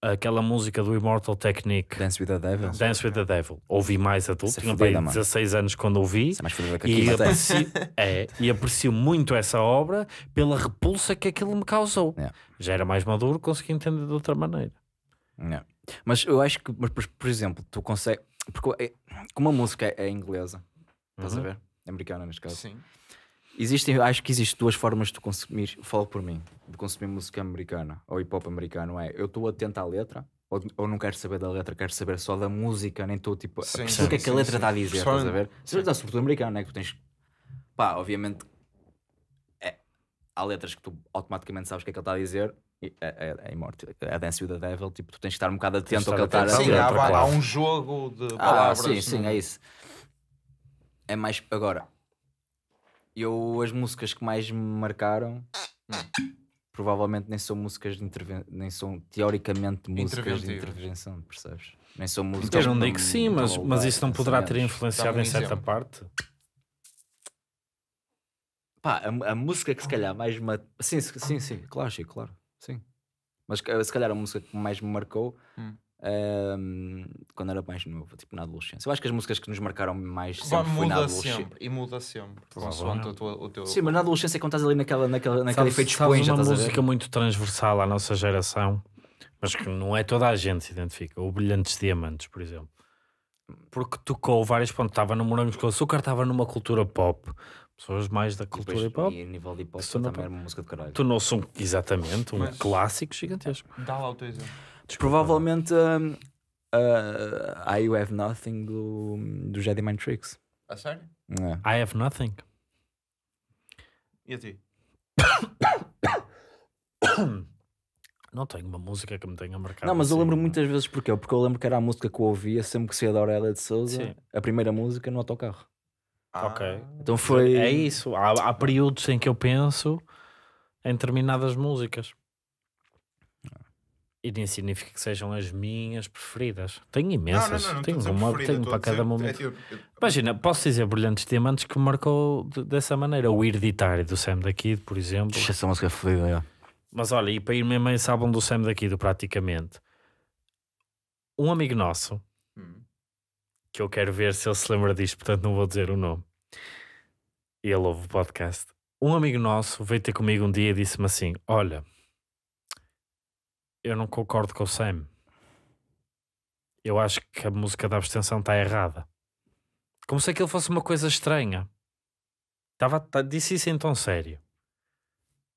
Aquela música do Immortal Technique, Dance with the Devil. Dance with the Devil, ouvi mais adulto, é tinha bem mano. 16 anos quando ouvi. É mais que E aprecio, é, e aprecio muito essa obra pela repulsa que aquilo me causou. Yeah. Já era mais maduro, consegui entender de outra maneira. Não. Mas eu acho que, mas, por, por exemplo, tu consegues. Porque é- como a música é, é inglesa, estás a Uhum. ver? Americana neste caso. Sim. Existem, acho que existem duas formas de consumir, falo por mim, de consumir música americana ou hip hop americano. É eu estou atento à letra, ou, ou não quero saber da letra, quero saber só da música, nem estou tipo a Sim, perceber o que é sim, que a sim, letra sim. está a dizer, estás a ver? Principalmente- Sobretudo, sobretudo americano, né? Que tu tens. Pá, obviamente. É, há letras que tu automaticamente sabes o que é que ele está a dizer. É, é, é Immortal, é Dance with the Devil, tipo, tu tens de estar um bocado atento ao que ele está a. Sim, dizer. há, há um jogo de Ah, palavras. sim, sim, no- é isso. É mais. Agora, eu as músicas que mais me marcaram provavelmente nem são músicas de intervenção, nem são teoricamente músicas de intervenção, percebes? Nem são músicas. Eu não que digo que sim, mas, a mas isso não poderá ter influenciado em certa exemplo. parte. Pá, a, a música que se calhar mais. Sim, sim, sim, claro, Chico, claro. Sim. Mas que- se calhar a música que mais me marcou. Hum. ehm, quando era mais novo, tipo na adolescência. Eu acho que as músicas que nos marcaram mais Vai, sempre foi na adolescência. sempre. E muda sempre. Consoante o o teu. Sim, mas na adolescência, quando estás ali naquela, naquela, naquele Sabes- efeito esponja, uma música muito transversal à nossa geração, mas que não é toda a gente se identifica. O Brilhantes Diamantes, por exemplo. Porque tocou vários pontos. Estava no Morangos com Açúcar, estava numa cultura pop. Pessoas mais da cultura hip hop. E a nível de hip hop também era uma música de caralho. Tornou-se um, exatamente um Mas- clássico gigantesco. Dá lá o teu exemplo. Provavelmente um, uh, I You Have Nothing do, do Jedi Mind Tricks. A sério? É. I have nothing. E a ti? Não tenho uma música que me tenha marcado. Não, mas eu assim, lembro não. muitas vezes porquê? Porque eu lembro que era a música que eu ouvia sempre que saía da Aurélia de Souza, a primeira música no autocarro. Ok. Ah, Então foi. É isso. Há, há períodos em que eu penso em determinadas músicas. E nem significa que sejam as minhas preferidas. Tenho imensas. tenho uma, tenho para cada momento. é Imagina, posso dizer Brilhantes Diamantes que me marcou de- dessa maneira. O Hereditário do Sam da Kid, por exemplo. Essa música é fodida, é. Mas olha, e para ir mesmo a esse álbum do Sam da Kid, praticamente. Um amigo nosso. Que eu quero ver se ele se lembra disto, portanto não vou dizer o nome. E ele ouve o podcast. Um amigo nosso veio ter comigo um dia e disse-me assim: Olha, eu não concordo com o Sam. Eu acho que a música da abstenção está errada. Como se aquilo fosse uma coisa estranha. Tava, tá- disse isso em tom sério.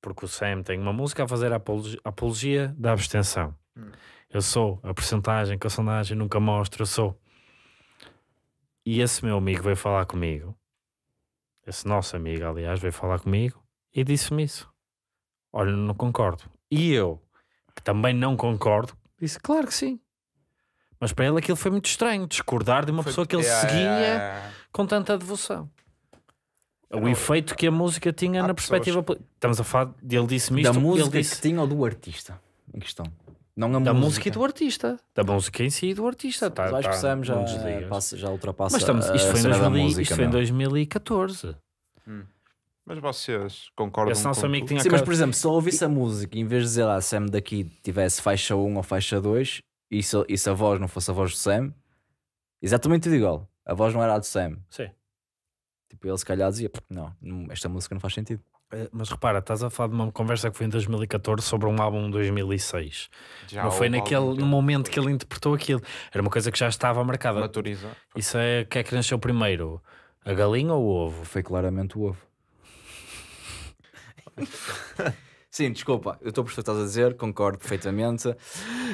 Porque o Sam tem uma música a fazer a apologia, apologia da abstenção. Hum. Eu sou a porcentagem que a sondagem nunca mostra, eu sou. E esse meu amigo veio falar comigo, esse nosso amigo, aliás, veio falar comigo e disse-me isso. Olha, não concordo. E eu, que também não concordo, disse, claro que sim. Mas para ele aquilo foi muito estranho, discordar de uma Foi- pessoa que ele é, seguia é, é. com tanta devoção. O Não, efeito que a música tinha na pessoas- perspectiva. Estamos a falar dele disse-me Da isto. música ele disse, que tinha ou do artista em questão? Não a da música. música e do artista. Da música em si e do artista. Tá, acho que tá Sam já, passa, já ultrapassa Mas estamos, a isto, foi em cena da 2000 música. isto foi em meu. 2014. Mas vocês concordam Esse nosso com amigo tinha Sim, mas por exemplo, se eu ouvisse a música, em vez de dizer lá Sam daqui tivesse faixa 1 ou faixa 2, e se, e se a voz não fosse a voz do Sam, exatamente tudo igual. A voz não era a do Sam. Sim. Tipo, ele se calhar dizia, não, esta música não faz sentido. Eh, Mas repara, estás a falar de uma conversa que foi em 2014 sobre um álbum de 2006. Já não foi naquele no momento que ele interpretou aquilo. Era uma coisa que já estava marcada. Maturizar. Isso é o que é que nasceu primeiro? A galinha ou o ovo? Foi claramente o ovo. Sim, desculpa, eu estou que estás a dizer, concordo perfeitamente.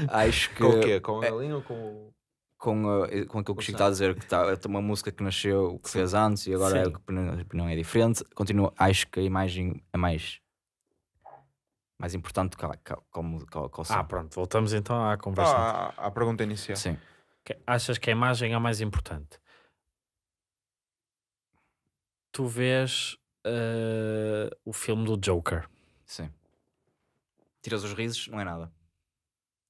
Acho que Com o quê? Com a é- galinha ou com o... com, uh, com aquilo que o Chico está a dizer, que está, é uma música que nasceu, que fez antes e agora é, Sim. não, não é diferente. Continuo, acho que a imagem é mais Mais importante que, que, como, que, que. Ah, pronto, voltamos então à conversa. Ah, à, à pergunta inicial. Sim. Que- Achas que a imagem é a mais importante? Tu vês eh, o filme do Joker. Sim. Tiras os risos, não é nada.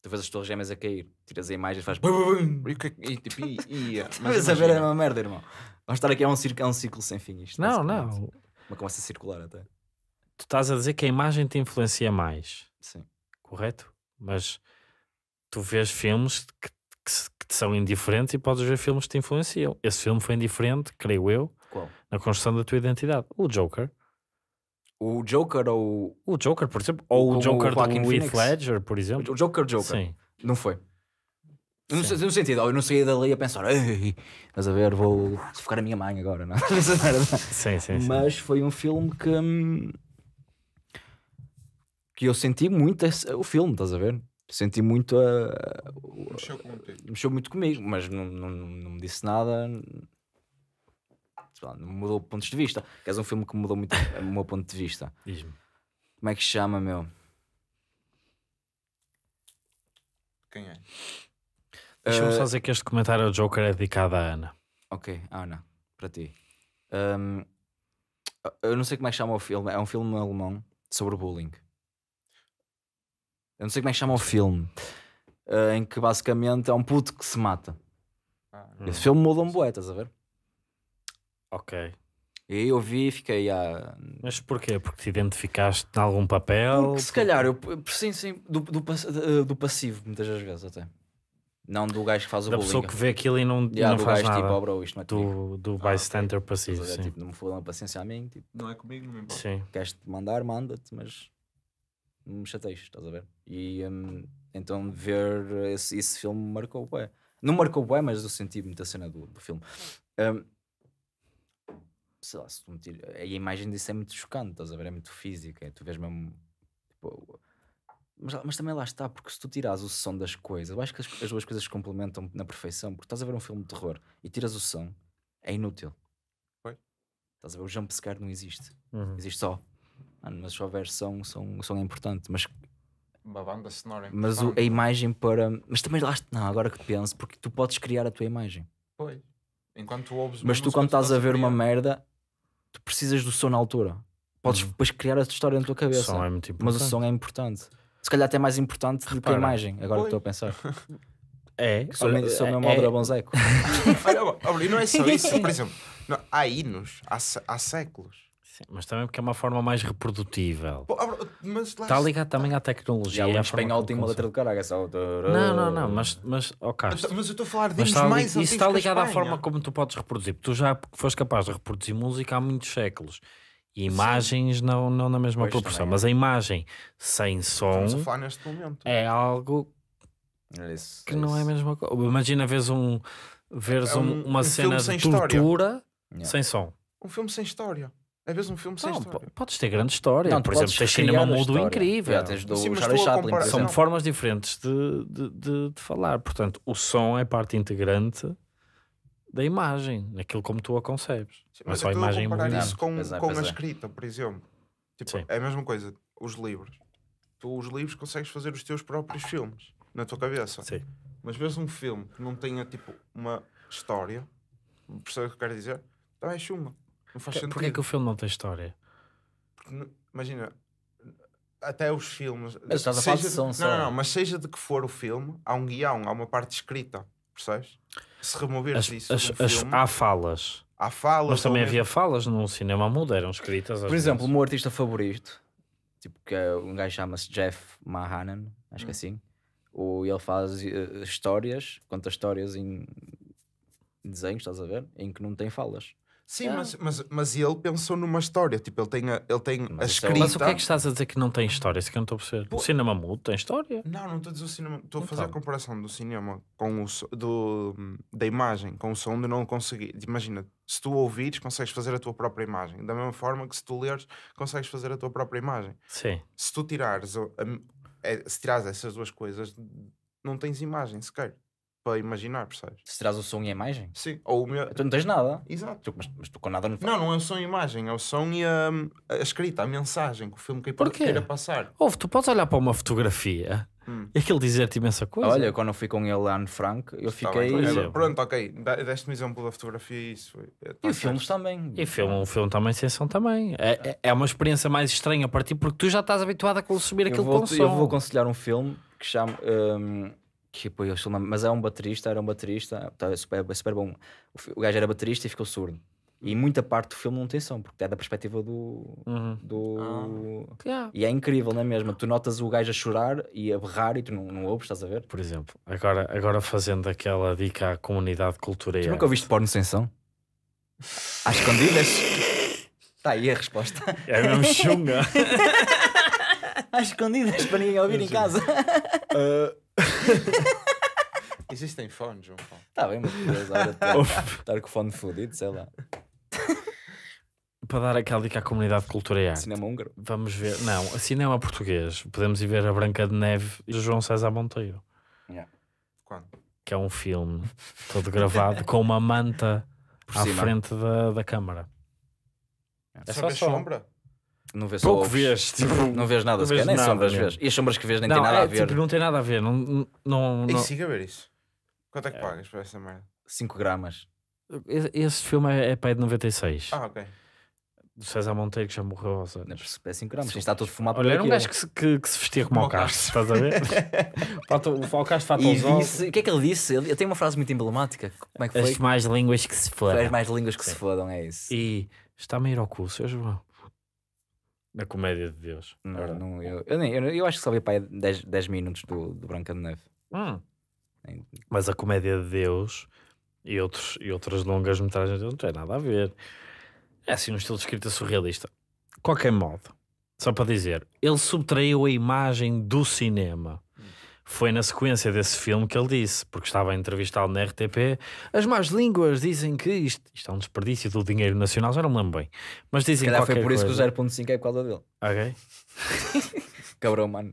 Tu vês as torres gêmeas a cair, tiras a imagem e faz. E, é e, tipo, e, e, mas Mas a ver é uma merda, irmão. Vamos estar aqui a um, círculo, a um ciclo sem fim. Isto, Não, não. Uma conversa circular até. Tu estás a dizer que a imagem te influencia mais, Sim. correto? Mas tu vês filmes que, que que te são indiferentes e podes ver filmes que te influenciam. Esse filme foi indiferente, creio eu, Qual? na construção da tua identidade. O Joker. O Joker ou. O Joker, por exemplo. Ou o Joker do Heath? Ledger, por exemplo. O Joker, Joker. Sim. Não foi. No, Sim. no sentido, eu não saí dali a pensar, estás a ver, vou ficar a minha mãe agora, não? Merda. Sim, sim, sim. Mas foi um filme que. hum, que eu senti muito esse- o filme, estás a ver? Senti muito a. Mexeu contigo. mexeu muito comigo, mas não, não, não me disse nada. Não mudou pontos de vista. Queres um filme que mudou muito o meu ponto de vista. Diz-me. Como é que se chama, meu? Quem é? Deixa-me Eh, só dizer que este comentário ao Joker é dedicado à Ana. Ok, Ana, para ti. Hum, eu não sei como é que chama o filme, é um filme alemão sobre bullying. Eu não sei como é que chama o filme, eh, em que basicamente é um puto que se mata. Ah, Esse filme mudou-me bué, estás a ver? Ok. E aí eu vi e fiquei a. Mas porquê? Porque te identificaste em algum papel? Porque se calhar, eu, sim, sim, do, do, pass- de- do passivo, muitas das vezes até. Não do gajo que faz o Da bullying. pessoa que vê aquilo e não, e Yeah, não do faz gajo nada. tipo, oh bro, isto não é comigo. do, do Ah, bystander Estás passivo, a ver? sim. Tipo, não me fodam a paciência a mim, tipo, Não é comigo, não me importa. Sim. queres-te mandar, manda-te, mas não me chateias, estás a ver? E hum, então ver esse, esse filme me marcou bué. Não marcou bué, mas eu senti muita cena do, do filme. Hum, sei lá, se tu me tira- a imagem disso é muito chocante, estás a ver? É muito física, tu vês mesmo. tipo, mas, mas também lá está, porque se tu tiras o som das coisas, eu acho que as, as duas coisas se complementam na perfeição, porque estás a ver um filme de terror e tiras o som, é inútil. Pois. Estás a ver? O jump scare não existe. Uhum. Existe só. Mano, mas se houver som, som, som é importante. Mas, Uma banda sonora mas o- a imagem para. Mas também lá está. Não, agora que penso, porque tu podes criar a tua imagem. Pois. Enquanto tu ouves Mas tu, quando estás a ver uma merda, tu precisas do som na altura. Podes Uhum. depois criar a tua história na tua O cabeça. som é muito mas importante. o som é importante. Se calhar até mais importante do que a Repara. imagem, agora que Pois. estou a pensar. É, Que sou, olha, mesmo- sou mesmo é- Aldra Bonzeco. Olha, olha, e não é só isso, por exemplo, não, há hinos, há, há séculos. Sim, mas também porque é uma forma mais reprodutível. Pô, mas lá Está ligado também à tecnologia. O e forma espanhol tem uma letra do caralho. É só... Não, não, não, mas, mas ó Castro, Mas eu estou a falar de mas mais isso está ligado à forma como tu podes reproduzir. Tu já foste capaz de reproduzir música há muitos séculos. E imagens não, não na mesma Pois, proporção. é. Mas a imagem sem som Estamos a falar neste momento. é algo É isso, que é não é a mesma coisa. Imagina veres, um, veres É um- um- uma um cena de tortura sem som. Um filme sem história. É mesmo um filme sem Não, história. po- podes ter grande história. Não, Por exemplo, tens cinema mudo história. incrível. Já tens do Sim, mas Charlie Chaplin, São formas diferentes de, de, de- de falar. Portanto, o som é parte integrante da imagem, naquilo como tu a concebes. Sim, é Mas só a eu estou a imagem comparar isso com, Pois é, com pois a é. escrita, por exemplo. Tipo, Sim. é a mesma coisa. Os livros. Tu, os livros, consegues fazer os teus próprios filmes na tua cabeça. Sim. Mas vês um filme que não tenha, tipo, uma história, percebes o que eu quero dizer? Também é chunga. Não faz sentido. Porquê é que o filme não tem história? Porque, imagina, até os filmes. Mas estás a falar de som não, só. não, não, mas seja de que for o filme, há um guião, há uma parte escrita, percebes? Se removeres As, isso as- um filme, há falas, há falas. mas também havia falas no cinema mudo, eram escritas. Por exemplo, o meu artista favorito, tipo, que é um gajo chama-se Jeff Mahanan, acho que é assim. O, ele faz eh, histórias, conta histórias em desenhos, estás a ver? Em que não tem falas. Sim, Yeah. mas, mas, mas ele pensou numa história, tipo, ele tem a, ele tem a Mas isso é- escrita. Mas o que é que estás a dizer que não tem história? Isso que eu não estou a perceber. Pô- O cinema mudo tem história. Não, não estou a dizer o cinema, estou a fazer a Então. comparação do cinema com o so- do, da imagem com o som de não conseguir. Imagina, se tu ouvires, consegues fazer a tua própria imagem. Da mesma forma que se tu leres, consegues fazer a tua própria imagem. Sim. Se tu tirares, a- é- se tirares essas duas coisas, não tens imagem sequer. Para imaginar, percebes? Se traz o som e a imagem, Sim. Ou o meu. tu não tens nada. Exato. Tu- mas, mas tu com nada não Não, não é o som e a imagem, é o som e a, a escrita, a mensagem que o filme queira, Porquê? queira passar. Ouve, tu podes olhar para uma fotografia Hum. e aquilo dizer-te imensa coisa. Olha, quando eu fui com ele lá no Frank, eu Tá fiquei. bem. É. Pronto, ok. Deste-me exemplo da fotografia e isso. foi- é, tá E filmes também. E filme, um filme também sem som também. É, é- é uma experiência mais estranha para ti porque tu já estás habituado a consumir Eu aquilo vou, com som. eu vou aconselhar um filme que chama. hum, que pô, eu chamo- mas é um baterista, era um baterista, tá, é super, é super bom. O, gajo era baterista e ficou surdo. E muita parte do filme não tem som, porque é da perspectiva do. Uhum. do... Yeah. E é incrível, não é mesmo? Tu notas o gajo a chorar e a berrar e tu não, não ouves, estás a ver? Por exemplo, agora, agora fazendo aquela dica à comunidade cultural. Tu nunca ouviste porno sem som? Às escondidas? Está aí a resposta. É mesmo chunga. Às escondidas, para ninguém ouvir em casa. Existem fones, João Paulo. Está bem, mas estar- estar com o fone fodido, sei lá. para dar aquela dica à comunidade cultural e arte. Cinema húngaro. Vamos ver. Não, cinema português. Podemos ir ver A Branca de Neve e o João César Monteiro, Quando? que é um filme todo gravado com uma manta Por à cima. frente da, da câmara. É Só só som. sombra? Não vês Pouco ouves. vês, tipo, Não vês nada não sequer, nem nada sombras mesmo. vês. E as sombras que vês nem não, tem nada é, a ver. tipo, não tem nada a ver. Não, não, não, não- siga a ver isso. Quanto é que pagas para essa merda? 5 gramas. Esse- filme é, é pai de 96. Ah, ok. Do César Monteiro que já morreu aos Não é anos. É 5 gramas. Isto está todo fumado Olha, por era um gajo que se, que, que se vestia como Como o o Castro, estás a ver? O Falcastro falta E os olhos. disse, o que é que ele disse? Ele tem uma frase muito emblemática. Como é que foi? As mais línguas que se As foram. mais línguas que se fodam, é isso. E está-me a ir ao cu, seu João. Na comédia de Deus. Não, Ora. não, eu, eu, nem- eu, eu acho que só vi para aí 10, 10 minutos do, do Branca de Neve. Hum. Mas a comédia de Deus e, outros, e outras longas metragens não tem nada a ver. É assim um estilo de escrita surrealista. Qualquer modo, só para dizer, ele subtraiu a imagem do cinema. Foi na sequência desse filme que ele disse, porque estava a entrevistá-lo na RTP. As más línguas dizem que isto, isto é um desperdício do dinheiro nacional, já não me lembro bem. Mas dizem qualquer foi por isso coisa. que o 0.5 é por causa dele. Ok? Cabrão, mano.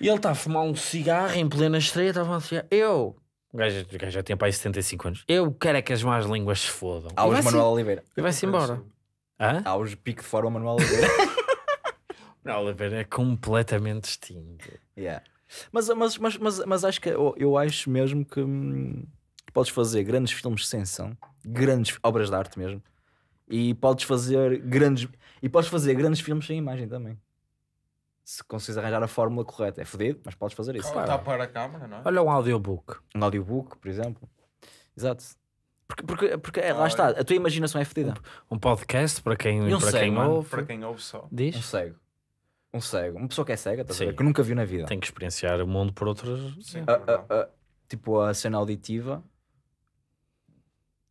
E ele está a fumar um cigarro em plena estreia, está a fumar um. Eu, o gajo, o gajo já tinha para aí 75 anos, eu quero é que as más línguas se fodam. Há os vai-se- Manuel Oliveira. E vai-se embora. Hã? Há os pico de forma Manuel Oliveira. Não, Oliveira é completamente distinto. Yeah. Mas, mas, mas, mas, mas acho que eu, eu acho mesmo que hum, podes fazer grandes filmes sem som, grandes obras de arte mesmo, e podes fazer grandes e podes fazer grandes filmes sem imagem também. Se conseguires arranjar a fórmula correta, é fodido, mas podes fazer isso. Está para a câmara, não é? Olha um audiobook. Um audiobook, por exemplo. Exato. Porque, porque, porque é, lá está, a tua imaginação é fodida. Um podcast para quem, E um para cego, quem ouve. Para quem ouve só. Um Diz? cego. Um cego. Uma pessoa que é cega, estás a ver? Que nunca viu na vida. Tem que experienciar o mundo por outras. Sim, a- a- a- tipo, a cena auditiva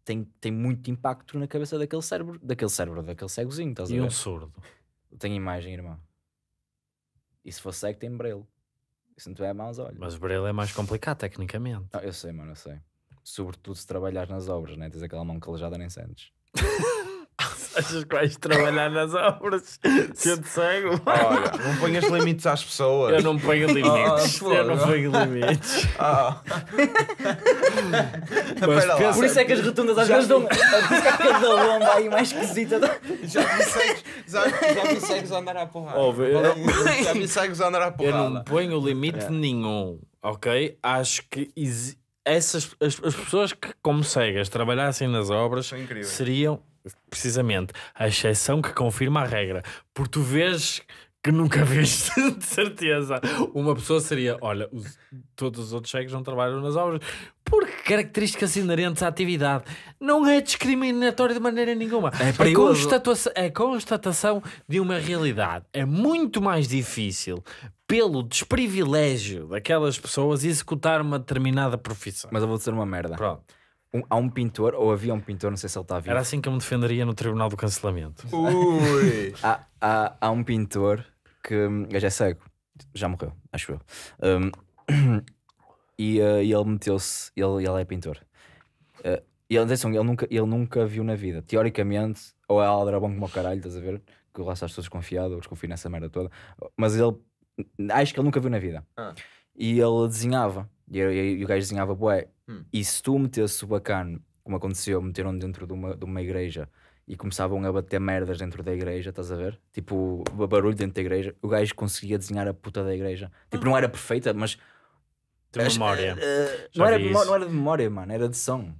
tem, tem muito impacto na cabeça daquele cérebro, daquele cérebro, daquele cegozinho, estás a E ver? um surdo. Tem imagem, irmão. E se for cego, tem braille. E se não tiver mãos, olha. Mas o Braille é mais complicado tecnicamente. Ah, eu sei, mano, eu sei. Sobretudo se trabalhares nas obras, né? Tens aquela mão calejada nem sentes. Achas que vais trabalhar nas obras? Sendo cego? Olha, não ponhas limites às pessoas. Eu não ponho limites. Ah, eu não ponho limites. Ah. Mas Espera lá. pensa- Por isso é que as rotundas às vezes dão. Por isso é que aquele da lomba aí mais esquisita. Já me segues, já, já me segues a andar à porrada. Ouve, eu Já me segues a andar à Eu não porrada. ponho limite nenhum, ok? Acho que essas as, as pessoas que, como cegas, trabalhassem nas obras seriam precisamente a exceção que confirma a regra. Porque tu vês que nunca viste, de certeza. Uma pessoa seria: olha, os- todos os outros cegos não trabalham nas obras porque características inerentes à atividade não é discriminatório de maneira nenhuma. É a, constatação, a constatação de uma realidade é muito mais difícil pelo desprivilégio daquelas pessoas executar uma determinada profissão. Mas eu vou dizer uma merda. Pronto. Um- há um pintor, ou havia um pintor, não sei se ele está vivo. Era assim que eu me defenderia no Tribunal do Cancelamento. Ui. Há, há, há um pintor que hum, gajo é cego, já morreu, acho eu. Hum, e, uh, e ele meteu-se, ele, ele é pintor. Uh, e ele, atenção, ele, nunca, ele nunca viu na vida. Teoricamente, ou é era bom como o caralho, estás a ver? Que lá estás todo desconfiado, eu desconfio nessa merda toda. Mas ele, acho que ele nunca viu na vida. Ah. E ele desenhava, E, e- e o gajo desenhava bué. Hum. E se tu metesse o bacano, como aconteceu, meteram dentro de uma, de uma igreja e começavam a bater merdas dentro da igreja, estás a ver? Tipo, barulho dentro da igreja, o gajo conseguia desenhar a puta da igreja. Tipo, não era perfeita, mas. De memória. Eh, Já não, era, não era de memória, mano, era de som.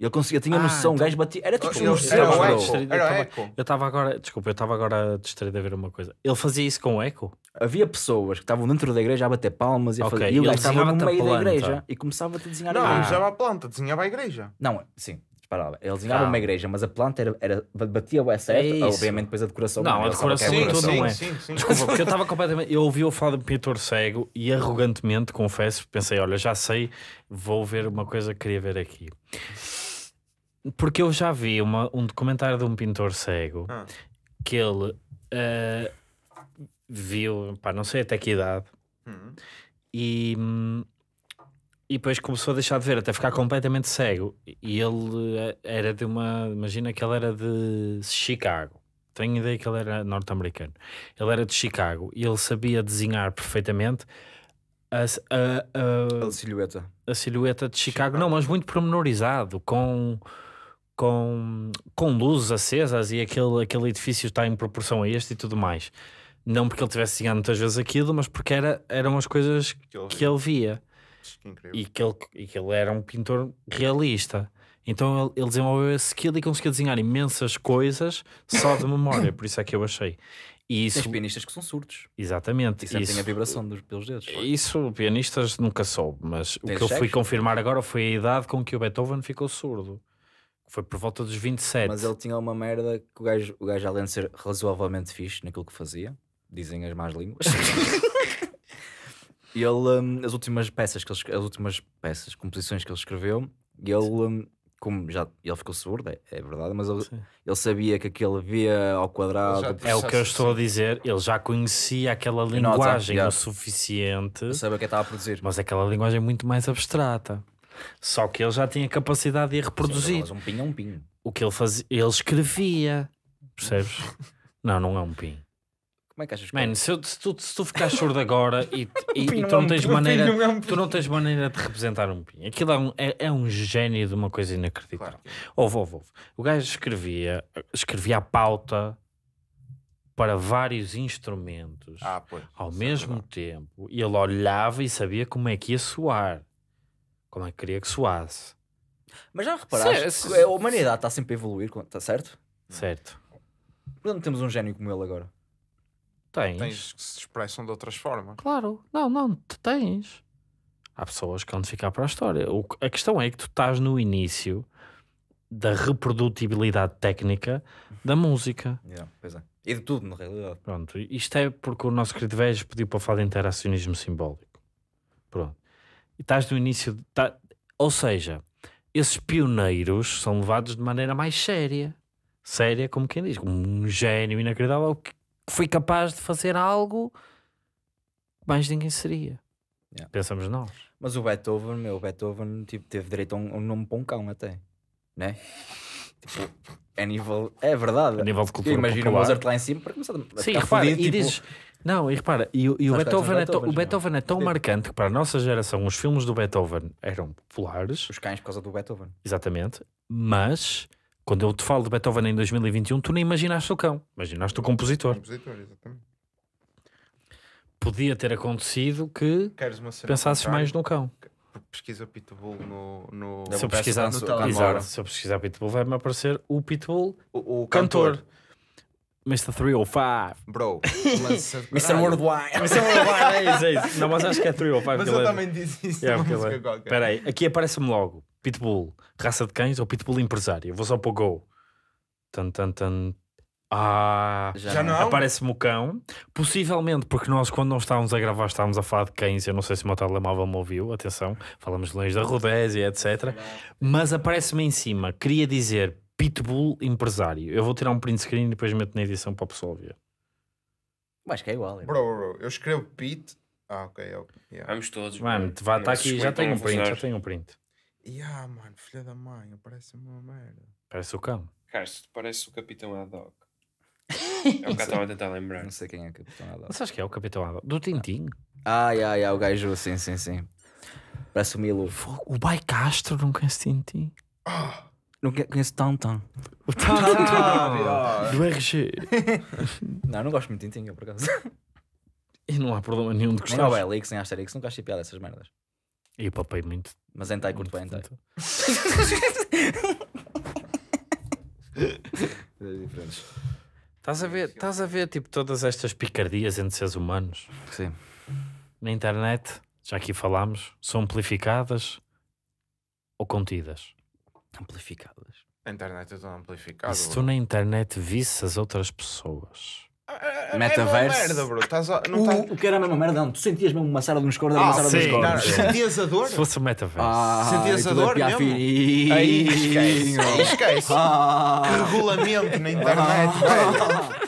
Ele conseguia, tinha Ah, noção, o então- gajo batia. Era tipo Ele- um era o eco. distraído, Era eu o tava- eco. Eu estava agora, desculpa, eu estava agora distraído a ver uma coisa. Ele fazia isso com o eco? Havia pessoas que estavam dentro da igreja a bater palmas e, a Ok, fazer, e o ele gajo estava no meio da igreja e começava-te a desenhar Não, a não igreja. desenhava a planta, desenhava a igreja. Não, sim, espera lá. Ele desenhava Calma. uma igreja, mas a planta era, era, batia o certo. É. Obviamente, depois a decoração. Não, mano, a o decoração decoração. tudo não é. sim, sim. Desculpa, porque eu estava completamente. Eu ouvi-o falar de pintor cego e arrogantemente, confesso, pensei: olha, já sei, vou ver uma coisa que queria ver aqui. Porque eu já vi uma- um documentário de um pintor cego Ah. que ele eh, viu, pá, não sei até que idade, Hum. e, hum, e depois começou a deixar de ver, até ficar completamente cego. E ele eh, era de uma. Imagina que ele era de Chicago. Tenho ideia que ele era norte-americano. Ele era de Chicago e ele sabia desenhar perfeitamente a, a- a- Aquela silhueta. a silhueta de Chicago, Chicago. não, mas muito pormenorizado, com, com, com luzes acesas e aquele, aquele edifício está em proporção a este e tudo mais. Não porque ele tivesse desenhado muitas vezes aquilo, mas porque era, eram as coisas Que ele- que ele via Que incrível. e que ele, e que ele era um pintor realista. Então ele, ele desenvolveu esse skill e conseguia desenhar imensas coisas só de memória, por isso é que eu achei. E isso, Tens pianistas que são surdos. exatamente, E sentem isso, a vibração dos, pelos dedos. isso pianistas nunca soube, mas o Tens que eu fui confirmar agora foi a idade com que o Beethoven ficou surdo. Foi por volta dos 27. Mas ele tinha uma merda que o gajo, o gajo além de ser razoavelmente fixe naquilo que fazia, dizem as más línguas. e ele, hum, as últimas peças que ele, as últimas peças, composições que ele escreveu, e ele, hum, como já ele ficou surdo, é, é verdade, mas ele, ele sabia que aquilo via ao quadrado, É o que eu estou a dizer, ele já conhecia aquela linguagem o suficiente, sabia o que estava a produzir. mas aquela linguagem é muito mais abstrata. Só que ele já tinha capacidade de reproduzir. Mas um pinho é um pinho. o que ele fazia, ele escrevia, percebes? não, não é um pin. Como é que achas que Man, se, eu- se tu, se tu ficares surdo agora e, e- e tu não é tens maneira, é tu não tens maneira de representar um pin. Aquilo é um, é, é um gênio de uma coisa inacreditável. Claro. Ouve, ouve, ouve. O gajo escrevia, escrevia a pauta para vários instrumentos Ah, pois. ao é mesmo verdade. tempo e ele olhava e sabia como é que ia soar, como é que queria que soasse, Mas já reparaste Se- que a humanidade está sempre a evoluir, está certo? certo? Por que não temos um gênio como ele agora? Tens. Tens que se expressam de outras formas. Claro, não, não, tu tens. Há pessoas que vão de ficar para a história. O a questão é que tu estás no início da reprodutibilidade técnica da música. Yeah, pois é. E de tudo, na realidade. Pronto, isto é porque o nosso querido Vejo pediu para falar de interacionismo simbólico. Pronto. E estás no início. de- tá- Ou seja, esses pioneiros são levados de maneira mais séria. Séria, como quem diz, como um gênio inacreditável que foi capaz de fazer algo que mais ninguém seria. Yeah. Pensamos nós. Mas o Beethoven, meu, o Beethoven tipo, teve direito a um, um nome para um cão até. Né? Tipo, é nível. É verdade. A nível de cultura Imagina o. Mozart lá em cima para começar a Sim, repara, fodido, e tipo, dizes. Não, e repara, e, o- e o Beethoven, é tão, o? Beethoven é tão marcante que para a nossa geração os filmes do Beethoven eram populares, os cães por causa do Beethoven. exatamente, mas quando eu te falo de Beethoven em 2021, tu nem imaginaste o cão, imaginaste o compositor. Compositor, exatamente. Podia ter acontecido que pensasses mais no cão. Pesquisa Pitbull no. no... Se eu pesquisar, no no telemóvel. Exato, se eu pesquisar Pitbull, vai-me aparecer o Pitbull O, o cantor. Mr. 305. Bro, Mr. Worldwide. Mr. Worldwide, é isso, é isso. Não, mas acho que é 305. Mas eu é- também disse isso Yeah, ele é-. Espera aí, aqui aparece-me logo Pitbull, raça de cães ou Pitbull empresário. Eu Vou só para o Go. Tan, tan, tan. Ah, Já não? aparece-me o cão. Possivelmente porque nós, quando não estávamos a gravar, estávamos a falar de cães. Eu não sei se o meu telemóvel me ouviu. Atenção, falamos de leões da Rodésia, etc. Mas aparece-me em cima. Queria dizer Pitbull empresário. Eu vou tirar um print screen e depois meto na edição para o pessoal ver. Mas que é igual. é. Bro, bro, eu escrevo Pete. Ah, ok, ok. Yeah. Vamos todos. Mano, mano. vá, está Nossos aqui, já a um print, já tenho um print. Yeah, mano, filha da mãe, parece-me uma merda. Parece o cão. Carlos, tu parece o Capitão Haddock. É o que eu estava a tentar lembrar. Não sei quem é é Capitão Haddock. Mas acho que é o Capitão Haddock. Do Tintim. Ah, yeah, yeah, o gajo, sim, sim, sim. Parece o Milo. O Bai Castro não conhece Tintin. Não conhe- conheço Tantan. O Ah, do RG. Não, não gosto muito de Tintin, eu, por acaso. E não há problema nenhum de Nem ao gostar. Nem à Asterix, nunca achei piada dessas merdas. E eu papei muito. Mas hentai curto bem hentai. Diferentes. Estás a ver, estás a ver tipo todas estas picardias entre seres humanos Sim. na internet, já aqui falámos, são amplificadas ou contidas. Amplificadas. A internet é tão amplificada. e se tu bro. na internet visse as outras pessoas, É- é Metaverso. merda, bro. Estás a- não O, tá- o que era a mesma merda, não. Tu sentias mesmo uma sara nos cornos, Ah, uma sara sim, nos Não, cornos. Sentias a dor? se fosse o metaverso, Ah, Sentias a tudo dor mesmo? fininho. Aí esquece. Aí esquece. Ah, Regulamento na internet, velho.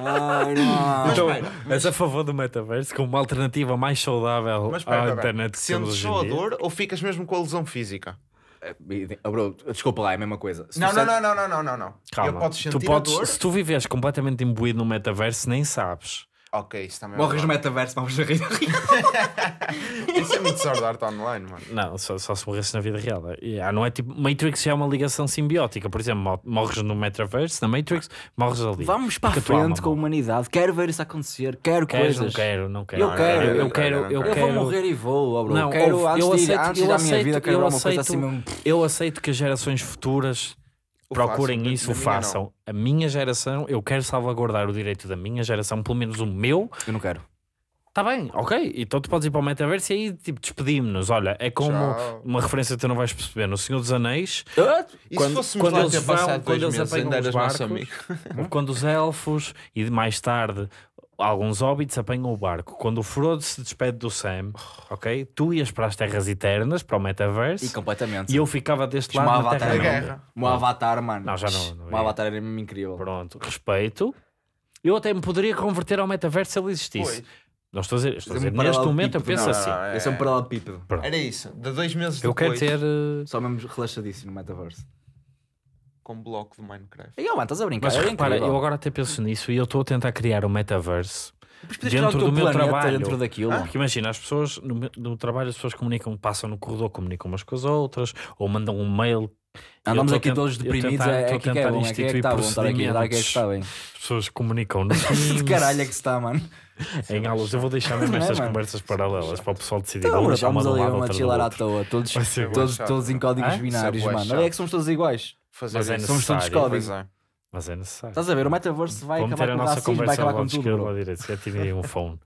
Ai, não. então, espera, és a favor do metaverso como uma alternativa mais saudável Mas espera, à internet que Sentes só a dor ou ficas mesmo com a lesão física? Oh, bro, desculpa lá, é a mesma coisa. Se tu Não, não, sentes- não, não, não, não, não, não. Calma, Eu podes tu sentir podes, a dor. se tu viveres completamente imbuído no metaverso, nem sabes. Ok, isso também é Morres no metaverso, vamos a rir. Isso é muito Sword Art Online, mano. Não, só, só se morresse na vida real. E, ah, não é tipo. Matrix já é uma ligação simbiótica. Por exemplo, mo- morres no metaverso, na Matrix, morres ali. Vamos para a frente com a humanidade. Quero ver isso acontecer. Quero Queres? coisas. Não quero, não quero. Eu quero, eu, eu quero, eu eu Eu quero. vou morrer e vou, oh, bro. Não, quero, ouve, antes eu de, aceito, antes eu da aceito, minha vida, quero eu coisa aceito, assim mesmo. eu aceito que as gerações futuras O procurem façam, isso, o façam. A minha geração, eu quero salvaguardar o direito da minha geração, pelo menos o meu. Eu não quero. Está bem, ok. Então tu podes ir para o metaverso e aí tipo, despedimos-nos. Olha, é como Tchau. uma referência que tu não vais perceber. No Senhor dos Anéis, E Quando- quando eles vão- quando eles ainda os barcos, quando os elfos e mais tarde alguns hobbits apanham o barco. Quando o Frodo se despede do Sam, ok? Tu ias para as Terras Eternas, para o metaverso, E completamente. e eu ficava deste lado o na Avatar. Terra Da guerra. O Avatar, mano. Não, já não- não O ia. Avatar era mesmo incrível. Pronto, respeito. Eu até me poderia converter ao metaverso se ele existisse. Pois. Não estou a dizer, estou a Fazer dizer um neste momento eu penso Não, assim. não, não, Esse é um paralelepípedo. Era isso. De dois meses Eu quero depois, ter. eh, Só mesmo relaxadíssimo no metaverso. Com um bloco de Minecraft. E, oh, mano, estás a brincar. Mas é repara, incrível. eu agora até penso nisso e eu estou a tentar criar um o dentro teu do meu planeta trabalho. Dentro daquilo. Ah. Porque imagina, as pessoas no, meu- no trabalho, as pessoas comunicam, passam no corredor, comunicam umas com as outras, ou mandam um mail. Andamos eu aqui todos eu deprimidos. tentar- É aqui que é tentar bom. É que é está bom estar aqui. É que está bem. As pessoas comunicam no Que caralho é que se está, mano? em aulas. Eu vou deixar mesmo é, estas mano? conversas paralelas para o pessoal decidir. Então, Vamos de um ali uma do chilar à toa. Todos, todos, todos em códigos binários, é mano. Olha é que somos todos iguais. Fazer Mas é. Somos todos códigos. Pois é. Mas é necessário. Estás a ver? O metaverso vai Vamos acabar com o racismo, vai acabar com tudo. ou direita. Se um phone.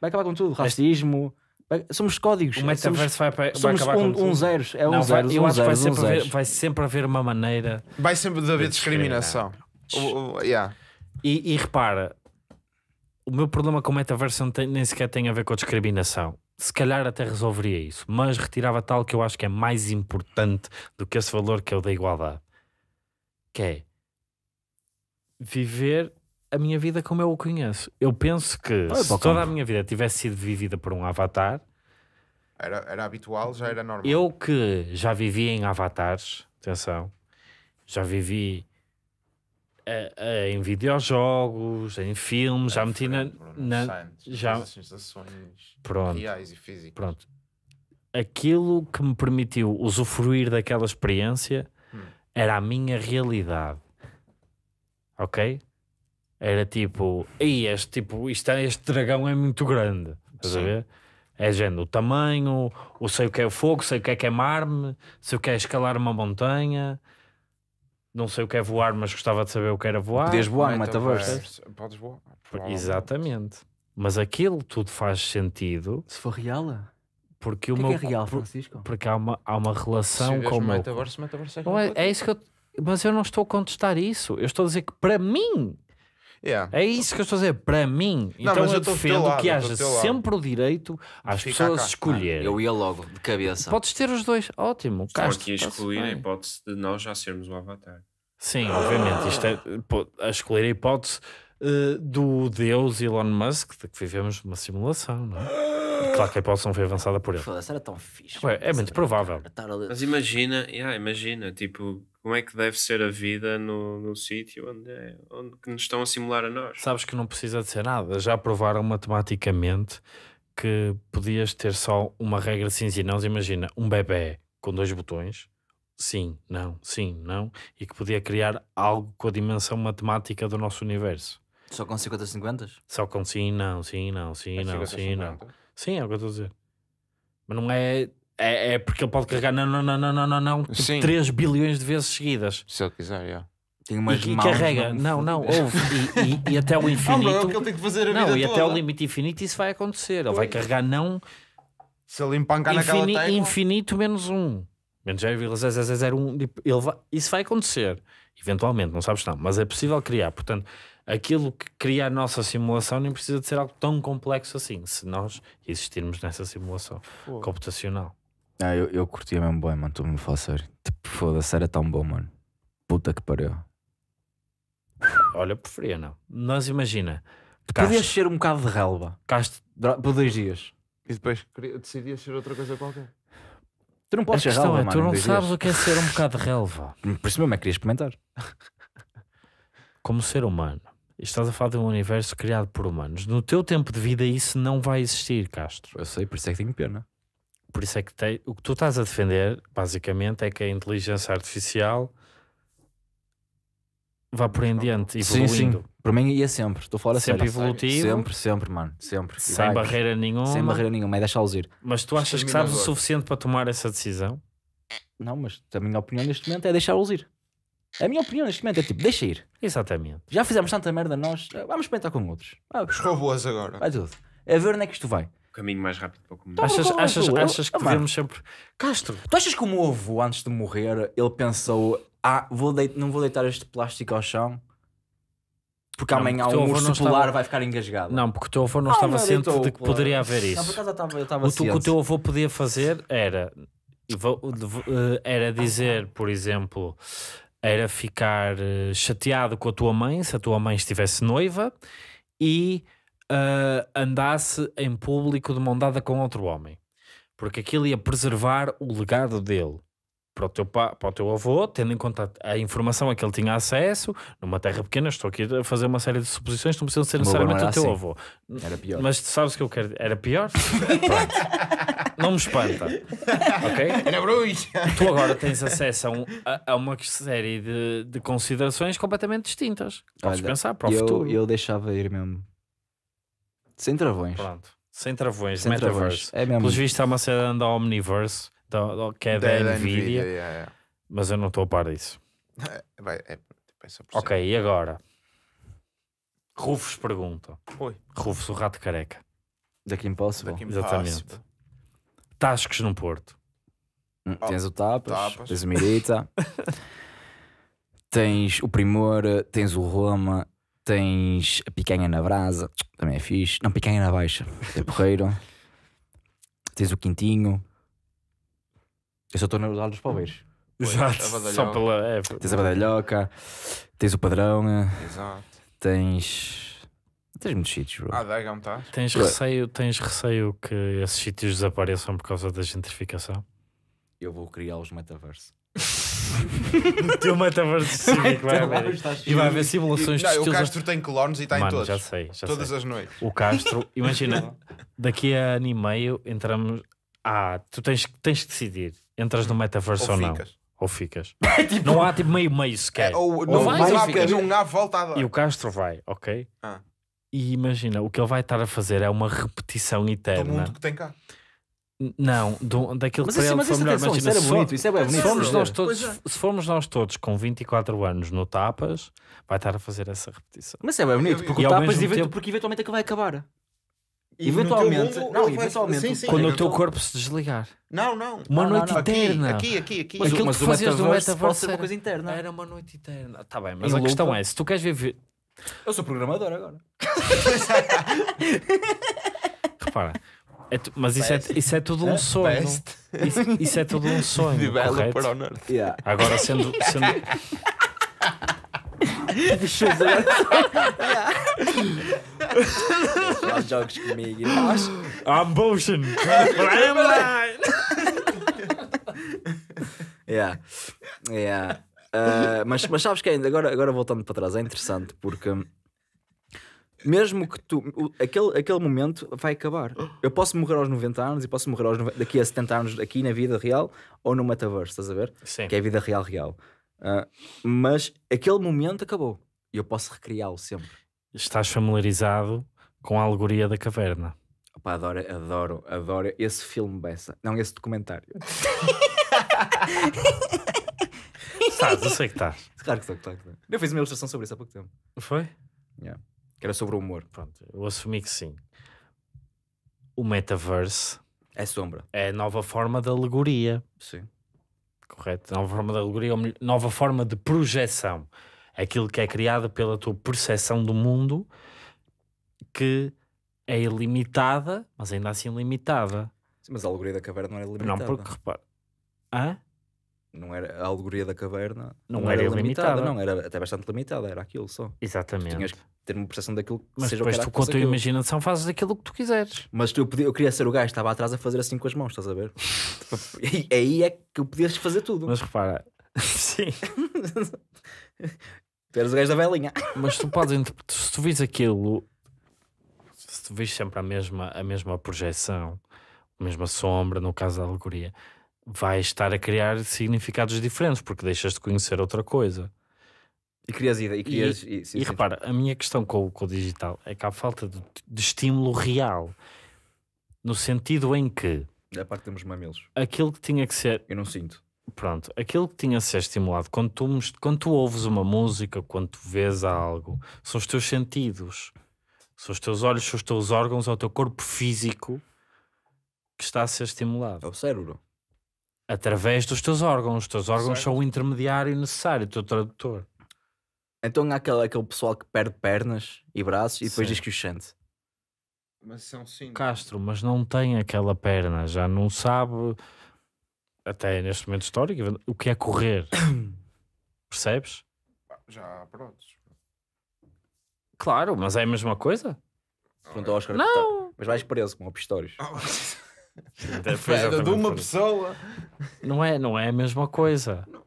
Vai acabar com tudo. Racismo. vai- Somos códigos. O metaverso vai, vai somos, acabar somos com um, tudo. um zeros. É um Não, vai- zeros. eu um acho que vai um sempre, haver, vai sempre haver uma maneira. Vai sempre de haver discriminação. O- o- yeah. E, e repara, o meu problema com o metaverso não tem- nem sequer tem a ver com a discriminação. Se calhar até resolveria isso, mas retirava tal que eu acho que é mais importante do que esse valor que é o da igualdade. Que é viver a minha vida como eu o conheço. Eu penso que Olha se toda a minha vida tivesse sido vivida por um avatar, Era, era habitual, já era normal. eu que já vivi em avatares, atenção, já vivi eh, eh, em videojogos, em filmes, já meti na, na- já- sensações Pronto. reais e físicas. Pronto. Aquilo que me permitiu usufruir daquela experiência. Era a minha realidade. Ok? Era tipo, Ei, este, tipo isto, é- este dragão é muito grande. Estás a ver? É género, o tamanho, o sei o que é o fogo, sei o que é queimar-me, sei o que é escalar uma montanha, não sei o que é voar, mas gostava de saber o que era voar. Podias voar no metaverso. Metaverso. Podes voar. Exatamente. Mas aquilo tudo faz sentido Se for real. Porque O o que é, meu que é real, Francisco? porque há uma, há uma Se relação com o meu. metaverso, metaverso é é, é isso que eu. Mas eu não estou a contestar isso. Eu estou a dizer que para mim Yeah. é isso que eu estou a dizer. Para mim. Não, então eu, eu defendo lado, que haja sempre o direito às Fica pessoas cá. escolherem. Eu ia logo, de cabeça. Podes ter os dois. Ótimo. Estou Castro, aqui a excluir a hipótese de nós já sermos o Avatar. Sim, obviamente. Isto é a escolher a hipótese eh, do Deus Elon Musk de que vivemos numa simulação, não é? Claro que a hipótese não foi avançada por ele. Foda-se, era tão fixe. Ué, é muito provável. Mas imagina, yeah, imagina, tipo, como é que deve ser a vida no, no sítio onde, é, onde que nos estão a simular a nós. Sabes que não precisa de ser nada. Já provaram matematicamente que podias ter só uma regra de sims e não. Imagina, um bebê com dois botões, sim, não, sim, não, e que podia criar algo com a dimensão matemática do nosso universo. Só com 50-50? Só com sim, não, sim, não, sim, não, sim, não. 50. Sim, é o que eu estou a dizer. Mas não é. É, é porque ele pode carregar não, não, não, não, não, não, não, tipo Sim. 3 bilhões de vezes seguidas. Se ele quiser, yeah. Tem umas e, e carrega, não, não, houve. E, e- e até o infinito. tem que fazer Não, e até o limite infinito isso vai acontecer. Ele vai carregar não Se ele empancar naquela infini- tecla... infinito menos um. Menos 0,0001. tipo, Ele vai, isso vai acontecer. Eventualmente, não sabes não. Mas é possível criar. Portanto, aquilo que cria a nossa simulação nem precisa de ser algo tão complexo assim. Se nós existirmos nessa simulação Fogo. computacional. Ah, eu, eu curtia mesmo bem, mano. Estou-me a falar sério. Tipo, foda-se, era tão bom, mano. Puta que pariu. Olha, preferia não. Mas imagina. Podias ser um bocado de relva. Dura- Por dois dias. E depois queria- decidia ser outra coisa qualquer. Tu não a podes ser relva, é, mano. tu não sabes dias. o que é ser um bocado de relva. Por isso mesmo é que queria experimentar. como ser humano, estás a falar de um universo criado por humanos, no teu tempo de vida isso não vai existir, Castro. Eu sei, por isso é que tenho pena. Por isso é que tem- o que tu estás a defender, basicamente, é que a inteligência artificial vá por em diante, Sim, evoluindo, sim. Para mim ia sempre. Estou a falar a sempre sério. evolutivo, Sempre, sempre, mano. Sempre. Sem vai. barreira nenhuma. Sem barreira nenhuma. É deixá-los ir. Mas tu achas que sabes o suficiente para tomar essa decisão? Não, mas a minha opinião neste momento é deixá-los ir. A minha opinião neste momento é tipo, deixa ir. Exatamente. Já fizemos tanta merda nós, vamos experimentar com outros. Ah, Os robôs agora. vai tudo. É ver onde é que isto vai. O caminho mais rápido para o Achas, qual é achas? Eu- achas que Ah, devemos sempre. Castro, Tu achas que o meu avô, antes de morrer, ele pensou: Ah, vou deit- não vou deitar este plástico ao chão porque Não, amanhã porque um urso não polar estava- vai ficar engasgado. não, porque o teu avô não Ah, estava não, ciente de que poderia haver Não, isso. por acaso eu estava, eu estava O, tu, que o teu avô podia fazer era, eh, era dizer, por exemplo, era ficar eh, chateado com a tua mãe, se a tua mãe estivesse noiva e eh, andasse em público de mão dada com outro homem. Porque aquilo ia preservar o legado dele. Para o, teu pa, para o teu avô, tendo em conta a informação a que ele tinha acesso, numa terra pequena, estou aqui a fazer uma série de suposições, não precisam ser necessariamente o era teu assim. avô. Era pior. Mas sabes o que eu quero Era pior? Não me espanta. Ok? Era bruxa! Tu agora tens acesso a, um- a- a uma série de, de considerações completamente distintas. Podes Olha, pensar para o eu, futuro. eu deixava ir mesmo. Sem travões. Pronto. Sem travões, Sem metaverse. travões. É mesmo. Pelos vistos há uma cena da Omniverse, da, da- que é da, Da- da Nvidia, yeah, yeah. mas eu não estou a par disso. Vai, é, tipo, é Ok, e agora? Rufus pergunta. Oi. Rufus, o rato careca. Daqui Impossible. Daqui Exatamente. Impossible. Tascos no Porto. Hum, Tens o Tapas, Tapas. tens o Mirita, tens o Primor, tens o Roma, tens a Picanha na Brasa, também é fixe. Não, Picanha na Baixa, é porreiro. tens o Quintinho. Eu só estou nos olhos dos palmeiros. Exato. a. Só pela. É, Tens a Badalhoca, tens o Padrão, eh, Exato. tens. Tens muitos sítios, bro. Ah, Dagão está. Tens Ué. receio, tens receio que esses sítios desapareçam por causa da gentrificação? Eu vou criá-los no metaverso. O teu metaverso cívico vai haver. E vai haver simulações de Não, o estilos- Castro tem clones e está em Mano, todos. já sei, já Todas sei. as noites. O Castro, imagina, daqui a ano e meio entramos. Ah, tu tens, tens que decidir. Entras no metaverso ou, Ou não. ficas. Ou ficas. não há tipo meio-meio sequer. É, ou Ou não, vais não, ou há, ficas. não há volta a dar. E o Castro vai, ok? Ah. E imagina, o que ele vai estar a fazer é uma repetição Do eterna. mundo que tem cá. Não, do, daquilo Mas que para isso, ele mas foi isso, melhor. atenção, isso Imagina, era se for- bonito, isso é bem bonito. se formos, nós todos, é. se formos nós todos com 24 anos no Tapas, vai estar a fazer essa repetição. Mas é bem bonito, E porque, ao o tapas tempo- porque eventualmente é que vai acabar. Eventualmente- mundo, não, eventualmente- Sim, sim, Quando o teu corpo se desligar. Não, não. Uma Não, não, noite não, Aqui, eterna. aqui, aqui, aqui. Mas, Aquilo mas que fazias no metaverso pode ser uma era- coisa interna. Era uma noite eterna. Tá bem, mas Em a questão é: se tu queres viver. Eu sou programador agora. Repara, é tu- mas isso é, isso é tudo um sonho. Isso, isso é tudo um sonho. Developer correto? on Earth. Yeah. Agora, sendo. sendo Lá jogos comigo e nós. I'm motion. I'm blind. Yeah. Yeah. Uh, mas, mas sabes que ainda, agora, agora voltando para trás, é interessante porque Mesmo que tu. o- Aquele, aquele momento vai acabar. Eu posso morrer aos 90 anos e posso morrer aos 90 daqui a 70 anos aqui na vida real ou no metaverso, estás a ver? Sim. Que é a vida real, real. Ah, mas aquele momento acabou. E eu posso recriá-lo sempre. Estás familiarizado com a alegoria da caverna. Opa, adoro, adoro, adoro esse filme Bessa. Não, esse documentário. Estás, eu sei que estás. Claro que estou, claro que estou. Eu fiz uma ilustração sobre isso há pouco tempo. Foi? Que era sobre o humor. Pronto, eu assumi que sim. O metaverse É sombra. é a nova forma de alegoria, Sim. correto? Nova forma de alegoria, ou melhor, nova forma de projeção. Aquilo que é criado pela tua percepção do mundo, que é ilimitada, mas ainda assim limitada. Sim, Mas a alegoria da caverna não era limitada. Não, porque repara. Hã? Não era, a alegoria da caverna Não era ilimitada. Não, era até bastante limitada. Era aquilo só. Exatamente. Tinhas que ter uma percepção daquilo que Mas seja o depois que tu, era com a tua imaginação, fazes aquilo que tu quiseres. Mas tu, eu, podia- eu queria ser o gajo que estava atrás a fazer assim com as mãos, estás a ver? Aí é que eu podias fazer tudo. Mas repara, sim, Eras o gajo da velinha. mas tu podes interpretar, se tu vis aquilo, se tu vis sempre a mesma, a mesma projeção, a mesma sombra, no caso da alegoria, vais estar a criar significados diferentes, porque deixas de conhecer outra coisa. E querias ir. E, querias, e, sim, e sim. repara, a minha questão com, o- com o digital é que há falta de, de estímulo real, no sentido em que A parte temos mamilos. aquilo que tinha que ser Eu não sinto. Pronto, aquilo que tinha a ser estimulado quando tu, quando tu ouves uma música, quando tu vês algo, são os teus sentidos, são os teus olhos, são os teus órgãos, é o teu corpo físico que está a ser É estimulado o cérebro. através dos teus órgãos. Os teus órgãos Certo. são o intermediário necessário, o teu tradutor. Então há aquele, aquele pessoal que perde pernas e braços e depois Sim. diz que os sente. Mas é sim. Castro, mas não tem aquela perna, já não sabe, até neste momento histórico, o que é correr. Percebes? Já próteses. Claro, mas é a mesma coisa. Pronto, ao Oscar. Não! Mas vais preso com Pistórios. Foi de uma por isso. pessoa. Não é, não é a mesma coisa. Não,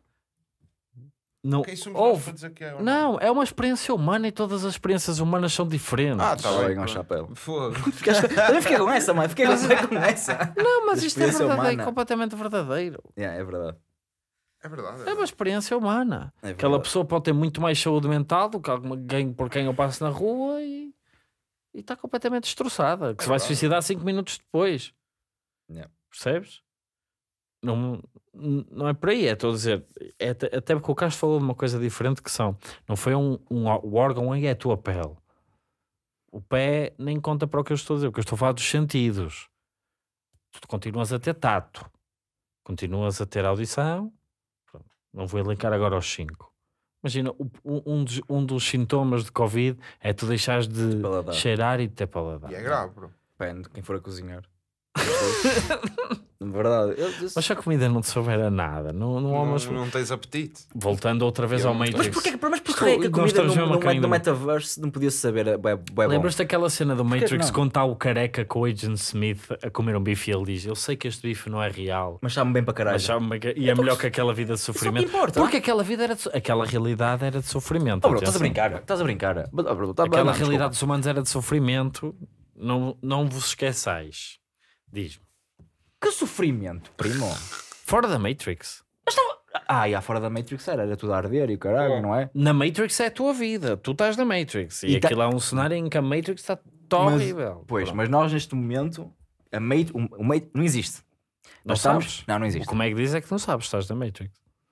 Nós houve. que é? ou Não, é uma experiência humana e todas as experiências humanas são diferentes. Ah, tá Está bem. ao pronto. chapéu. Ficaste- Também fiquei com essa, mãe. Fiquei com com essa. não, mas isto é verdadeiro, humana. completamente verdadeiro. Yeah, é verdade. É verdade. É uma experiência humana. É Aquela verdade. pessoa pode ter muito mais saúde mental do que alguém por quem eu passo na rua e está completamente destroçada. Que se vai verdade. suicidar cinco minutos depois. Yeah. Percebes? Não, não é por aí, é estou a dizer. É até, até porque o Castro falou de uma coisa diferente que são. Não foi um, um o órgão aí é a tua pele. O pé nem conta para o que eu estou a dizer. O que eu estou a falar dos sentidos. Tu continuas a ter tato. Continuas a ter audição. Não vou elencar agora os cinco. Imagina, um, um dos, um dos sintomas de Covid é tu deixares de Paladar. cheirar e de ter paladar. E é grave, bro. Depende de quem for a cozinhar. verdade. Eu, eu- Mas se a comida não te souber a nada, não, não há Não, umas... não tens apetite. Voltando outra vez Eu ao não. Matrix. Mas porquê, mas porquê Tu- é que a comida no, mesmo a no, no no- metaverse não podia saber? É? Lembras-te daquela cena do Matrix não? quando está o careca com o Agent Smith a comer um bife e ele diz: Eu sei que este bife não é real, Mas sabe bem para caralho. que- e é melhor que aquela vida de sofrimento. Então, importa. Porque aquela vida era de so- aquela realidade era de sofrimento. Oh, bro, estás a brincar? Estás a brincar? Oh, bro, tá- Aquela não, realidade desculpa. dos humanos era de sofrimento. Não, não vos esqueçais. Diz-me. Que sofrimento, primo. Fora da Matrix. Ah, e a fora da Matrix era, era tudo a arder e o caralho, não é? Na Matrix é a tua vida. Tu estás na Matrix. E, E tá- aquilo é um cenário em que a Matrix está horrível. Pois, Pronto. mas nós neste momento, a Mat o, o Mat- não existe. Não Nós estamos. sabes? Não, não O existe. como é que diz é que não sabes, estás na Matrix.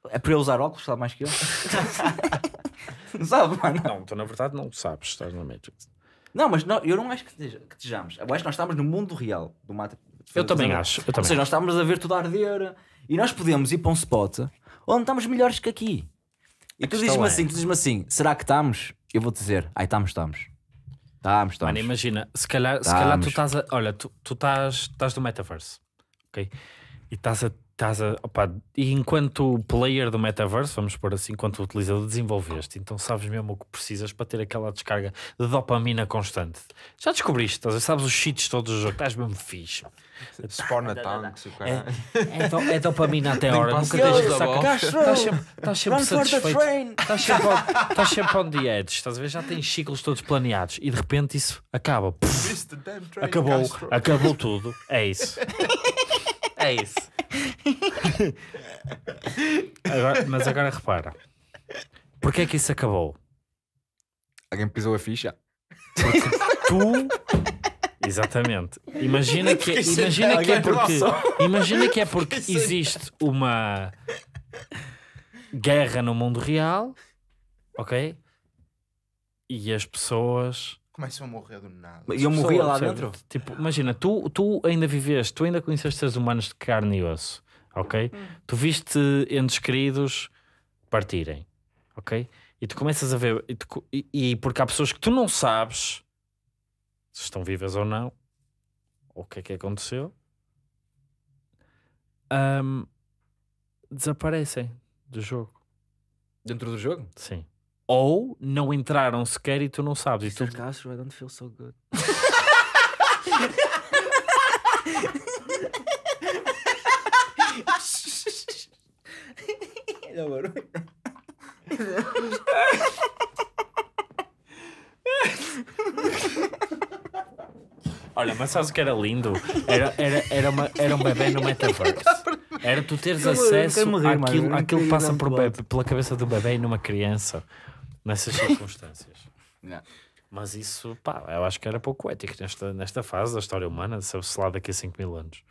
É para eu usar óculos, sabe mais que eu? não sabe, mano. Não, tu na verdade não sabes, estás na Matrix. Não, mas não, eu não acho que, que estejamos. Eu acho que nós estamos no mundo real do Matrix. Eu também acho. Eu Ou também seja, nós estamos a ver tudo a arder e nós podemos ir para um spot onde estamos melhores que aqui. E tu dizes-me é- assim, tu dizes-me assim, será que estamos? Eu vou-te dizer, ai, estamos, estamos. Estamos, estamos. Mano, imagina, se calhar, se calhar tu estás a, olha, tu, tu estás, estás no metaverse, ok? E estás a estás a. Opa, e enquanto player do metaverse, vamos pôr assim, enquanto utilizador, desenvolveste, então sabes mesmo o que precisas para ter aquela descarga de dopamina constante. Já descobriste, estás sabes os cheats todos os jogos, estás mesmo fixe. Spawn a tanks o cara. É, do- é dopamina até a hora, nunca tens que sacar. Estás sempre, estás sempre satisfeito. Estás sempre, estás sempre on the edge, estás a ver? Já tens ciclos todos planeados e de repente isso acaba. Pff, acabou, acabou tudo. É isso. É isso. Agora- mas agora repara. Porquê é que isso acabou? Alguém pisou a ficha? Tu. Exatamente. Imagina que, imagina que é Alguém porque. Imagina que é porque existe uma guerra no mundo real, ok? E as pessoas. Começam a morrer do nada. E eu morria lá dentro? Tipo, imagina, tu, tu ainda viveste, tu ainda conheceste seres humanos de carne e osso, ok? Tu viste entes queridos partirem, ok? E tu começas a ver, e, tu e- e porque há pessoas que tu não sabes se estão vivas ou não, ou o que é que aconteceu, ahm, desaparecem do jogo, Dentro do jogo? sim. Ou não entraram sequer e tu não sabes. E tu, Castro, I don't feel so good. Olha, mas sabes o que era lindo? Era, era, era, uma, era um bebê no metaverse. Era tu teres acesso àquilo, àquilo que passa por pela cabeça do bebê e numa criança nessas circunstâncias. Não. Mas isso, pá, eu acho que era pouco ético nesta, nesta fase da história humana, sabe-se lá daqui a 5 mil anos.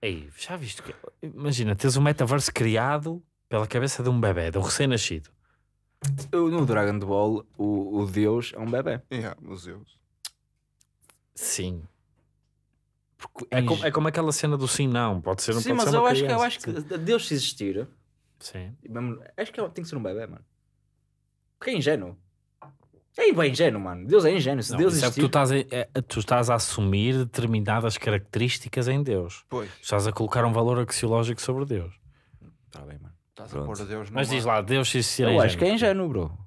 Ei, já viste que. Imagina, tens um metaverse criado pela cabeça de um bebê, de um recém-nascido. No Dragon Ball, o, o Deus é um bebê. Yeah, os Zeus. Sim. Porque É como, é como aquela cena do sim, não. Pode ser, não Sim, pode mas ser eu acho, que, eu acho que Deus se existir, Sim. mesmo- acho que é- tem que ser um bebê, mano. Porque é ingênuo. É bem ingênuo, mano. Deus é ingênuo. Se Não, Deus isso é existir... tu estás, a, é- tu estás a assumir determinadas características em Deus. Pois. Estás a colocar um valor axiológico sobre Deus. Tá bem, mano. Estás Pronto. a pôr Deus Mas diz lá, Deus se existir Eu acho que é ingênuo, bro.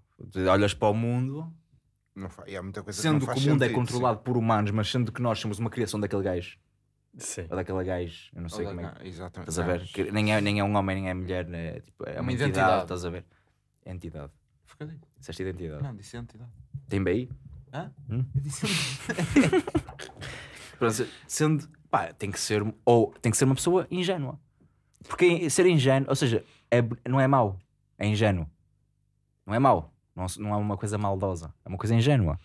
Olhas para o mundo, Não fa- e há muita coisa sendo que, que o faz mundo é sentido, controlado por humanos, mas sendo que nós somos uma criação daquele gajo, Sim. ou daquela gajo, eu não sim. sei como é que... Exatamente. Estás a ver? Que nem, é, nem é um homem, nem é mulher, né? tipo, é uma, Uma entidade, identidade. estás a ver? É entidade. Fica ali. Disseste identidade. Não, disse entidade. Tem BI? Hã? Hum? Eu disse. Pronto, se- sendo, pá, tem que ser, ou tem que ser uma pessoa ingênua. Porque ser ingênuo, ou seja, é, não é mau, é ingênuo. Não é mau, não, não é uma coisa maldosa, é uma coisa ingênua.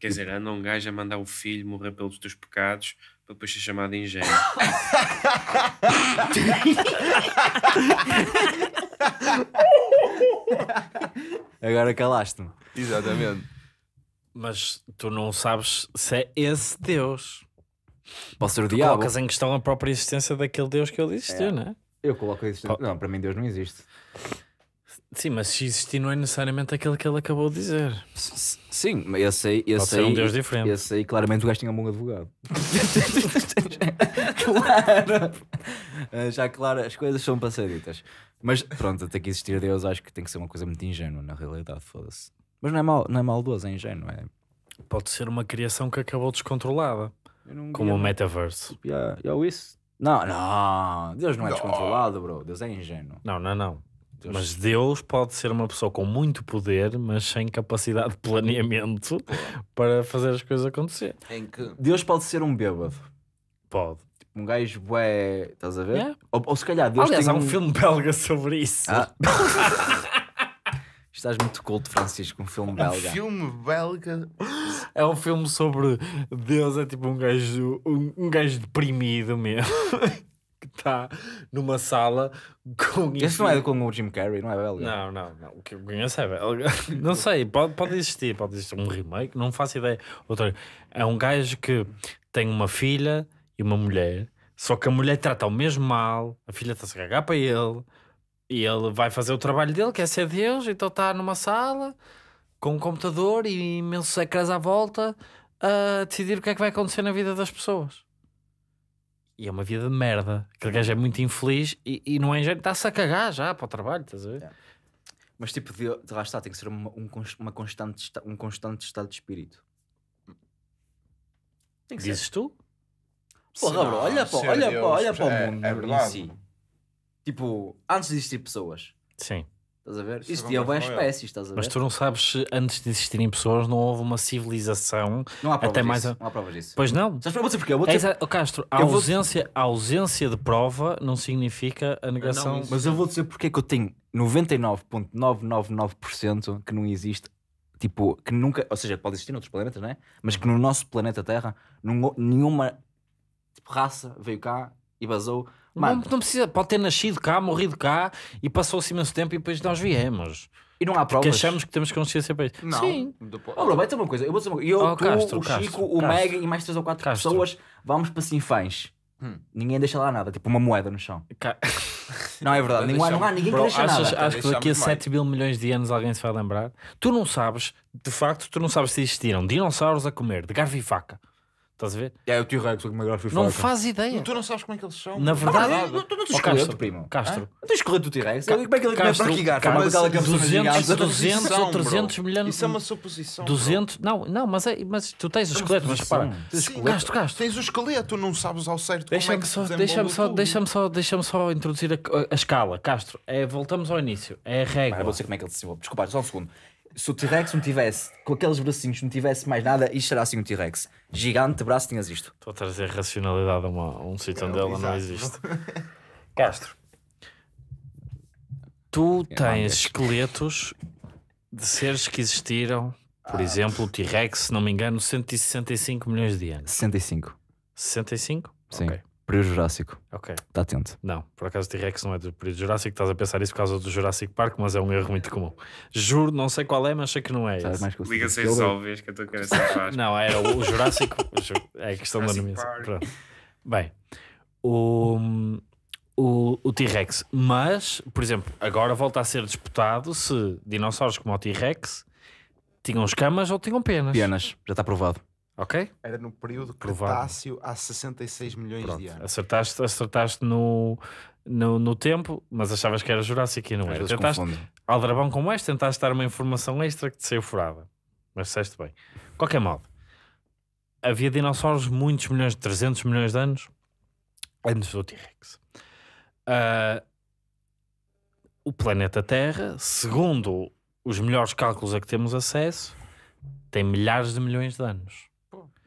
Quer dizer, anda um gajo a mandar o filho morrer pelos teus pecados para depois ser chamado ingênuo. Agora calaste-me. Exatamente. Mas tu não sabes se é esse Deus. Pode ser o diabo. Colocas em questão a própria existência daquele Deus que ele existiu, É. não é? Eu coloco isso. Po- Não, para mim Deus não existe. Sim, mas se existir não é necessariamente aquele que ele acabou de dizer. S- Sim, mas esse aí, esse Pode ser um aí- Deus diferente. Esse aí, claramente, o gajo tinha um bom advogado. claro. Ah, Já claro, as coisas são passaditas. Mas pronto, tem que existir Deus, acho que tem que ser uma coisa muito ingênua, na realidade, foda-se. Mas não é, mal, não é maldoso, é ingênuo. É... Pode ser uma criação que acabou descontrolada, como o via- metaverse. Yeah, yeah, isso. Não, não, Deus não é descontrolado, bro. Deus é ingênuo. Não, não, não. Deus- Mas Deus pode ser uma pessoa com muito poder, mas sem capacidade de planeamento para fazer as coisas acontecer. Em que. Deus pode ser um bêbado. Pode. Um gajo bué, estás a ver? Yeah. Ou, ou se calhar Deus Aliás, tem há um filme belga sobre isso. Ah. Estás muito culto, Francisco, um filme Um belga. filme belga. É um filme sobre Deus, é tipo um gajo, um, um gajo deprimido mesmo. está numa sala com Esse não é com o Jim Carrey, não é belga? Não, não, não. O que eu conheço é belga. Não sei, pode, pode existir, pode existir um remake, não faço ideia. Outra, é um gajo que tem uma filha e uma mulher, só que a mulher trata o mesmo mal, a filha está-se a cagar para ele, e ele vai fazer o trabalho dele, que é ser Deus, então está numa sala com um computador e imensos ecrãs à volta a decidir o que é que vai acontecer na vida das pessoas. E é uma vida de merda. Aquele gajo é muito infeliz e, e não é engenheiro, está-se a cagar já para o trabalho, estás a ver? Yeah. Mas tipo, de, de lá está, tem que ser uma, um, uma constante, um constante estado de espírito. Tem que ser. Dizes tu? Porra, bro, olha, para, olha, para, olha para o é, mundo é em verdade. si. Tipo, antes de existir pessoas, Sim. Estás a ver? Isso Existia é bem como eu. espécies, estás a ver? Mas tu não sabes se antes de existirem pessoas não houve uma civilização. não há provas até disso. mais a- Não há provas disso. Pois não. Sabes, eu vou dizer porquê? Eu vou É dizer, exa- oh, Castro, a Eu vou- ausência, a ausência de prova não significa a negação. isso- mas eu vou dizer porque é que eu tenho 99.999% que não existe, tipo, que nunca, ou seja, pode existir noutros planetas, não é? Mas que no nosso planeta Terra não- nenhuma tipo, raça veio cá e vazou. Mano, não, não precisa, pode ter nascido cá, morrido cá e passou-se imenso tempo e depois nós viemos. e não há Porque provas. achamos que temos consciência para isso. Não. Sim. Depois- Oh, vai ter uma coisa. Eu vou dizer uma coisa. Eu, Oh, tu, Castro, o Castro, Chico, o Castro. Meg e mais três ou quatro Castro. pessoas vamos para Sinfãs. Hum. Ninguém deixa lá nada, tipo uma moeda no chão. Ca- Não é verdade, Mas não há, não há deixamos- ninguém Bro, que deixa achas, nada. acho que daqui a Deixamos 7 mil milhões de anos alguém se vai lembrar? Tu não sabes, de facto, tu não sabes se existiram dinossauros a comer de garfo e faca. Estás a ver? É o T-Rex, o maior Não faz ideia. Tu não sabes como é que eles são. Na verdade- não, tu não tens Oh, esqueleto, Castro, primo. Castro. Não tens esqueleto do T-Rex? Como é que ele começa a Castro, Forma aquela cabeça 200, gigante. 200 ou 300 milhões- Isso é uma suposição. 200, não, não, mas, é, mas tu tens o esqueleto, mas repara. Sim. Castro, Castro. Tens o esqueleto, não sabes ao certo como é Deixa-me que se só, desenvolve deixa-me só, tudo. deixa-me só, deixa-me só introduzir a, a escala, Castro. É, voltamos ao início. É a Pá, régua. eu vou dizer como é que ele se desenvolve. Desculpa, só um segundo. Se o T-Rex não tivesse, com aqueles bracinhos, não tivesse mais nada, isto era assim um T-Rex. Gigante, braço, tinhas isto. Estou a trazer racionalidade a, uma- a um sítio onde ela não existe. Castro, tu É, tens esqueletos de seres que existiram, por Ah. exemplo, o T-Rex, se não me engano, 165 milhões de anos. 65. 65? Sim. Ok, Período Jurássico. ok. Está atento. Não, por acaso o T-Rex não é do período Jurássico, estás a pensar isso por causa do Jurassic Park, mas é um erro muito comum. Juro, não sei qual é, mas sei que não é Sabes esse. mais que eu sei. Liga-se as óbvias que a tua cabeça faz. Não, era o, o Jurássico. é questão da nomeação. Pronto. Bem, o, o, o T-Rex. Mas, por exemplo, agora volta a ser disputado se dinossauros como o T-Rex tinham escamas ou tinham penas. Penas, já está provado. Ok? Era no período Provável. Cretáceo há 66 milhões Pronto. de anos. Acertaste, acertaste no, no, no tempo, mas achavas que era Jurássico e não Às era. Tentaste, confundo. Aldrabão como este, tentaste dar uma informação extra que te saiu furada. Mas disseste bem. De qualquer modo, havia dinossauros muitos milhões, 300 milhões de anos antes do T-Rex. Ah, o planeta Terra, segundo os melhores cálculos a que temos acesso, tem milhares de milhões de anos.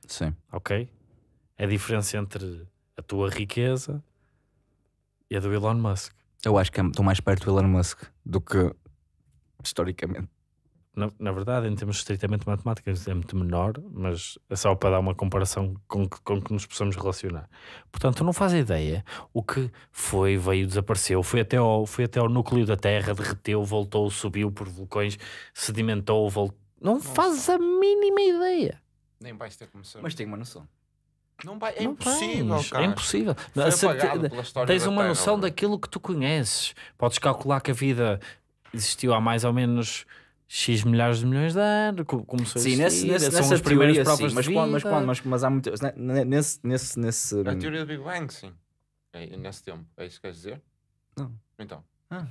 Sim. Ok? É a diferença entre a tua riqueza e a do Elon Musk. Eu acho que estou mais perto do Elon Musk do que historicamente. Na, na verdade, em termos estritamente matemáticos, é muito menor, mas é só para dar uma comparação com que, com que nos possamos relacionar. Portanto, tu não faz ideia o que foi, veio, desapareceu, foi até ao, foi até ao núcleo da Terra, derreteu, voltou, subiu por vulcões, sedimentou, voltou. Não fazes a mínima ideia. Nem vais ter. Mas tenho uma noção. não vai, é Não impossível, tens, cara. É impossível. A certe- Tens uma Terra, noção bro. daquilo que tu conheces. Podes calcular que a vida existiu há mais ou menos X milhares de milhões de anos, co- começou a Sim, nesse, existir, nesse, são nessa as primeiras teoria, provas sim. Mas de quando, mas vida. quando, mas, mas há muito. ne- Nesse. nesse, nesse A teoria do Big Bang, sim. É, nesse tempo. É isso que queres dizer? Não. Então. Ah,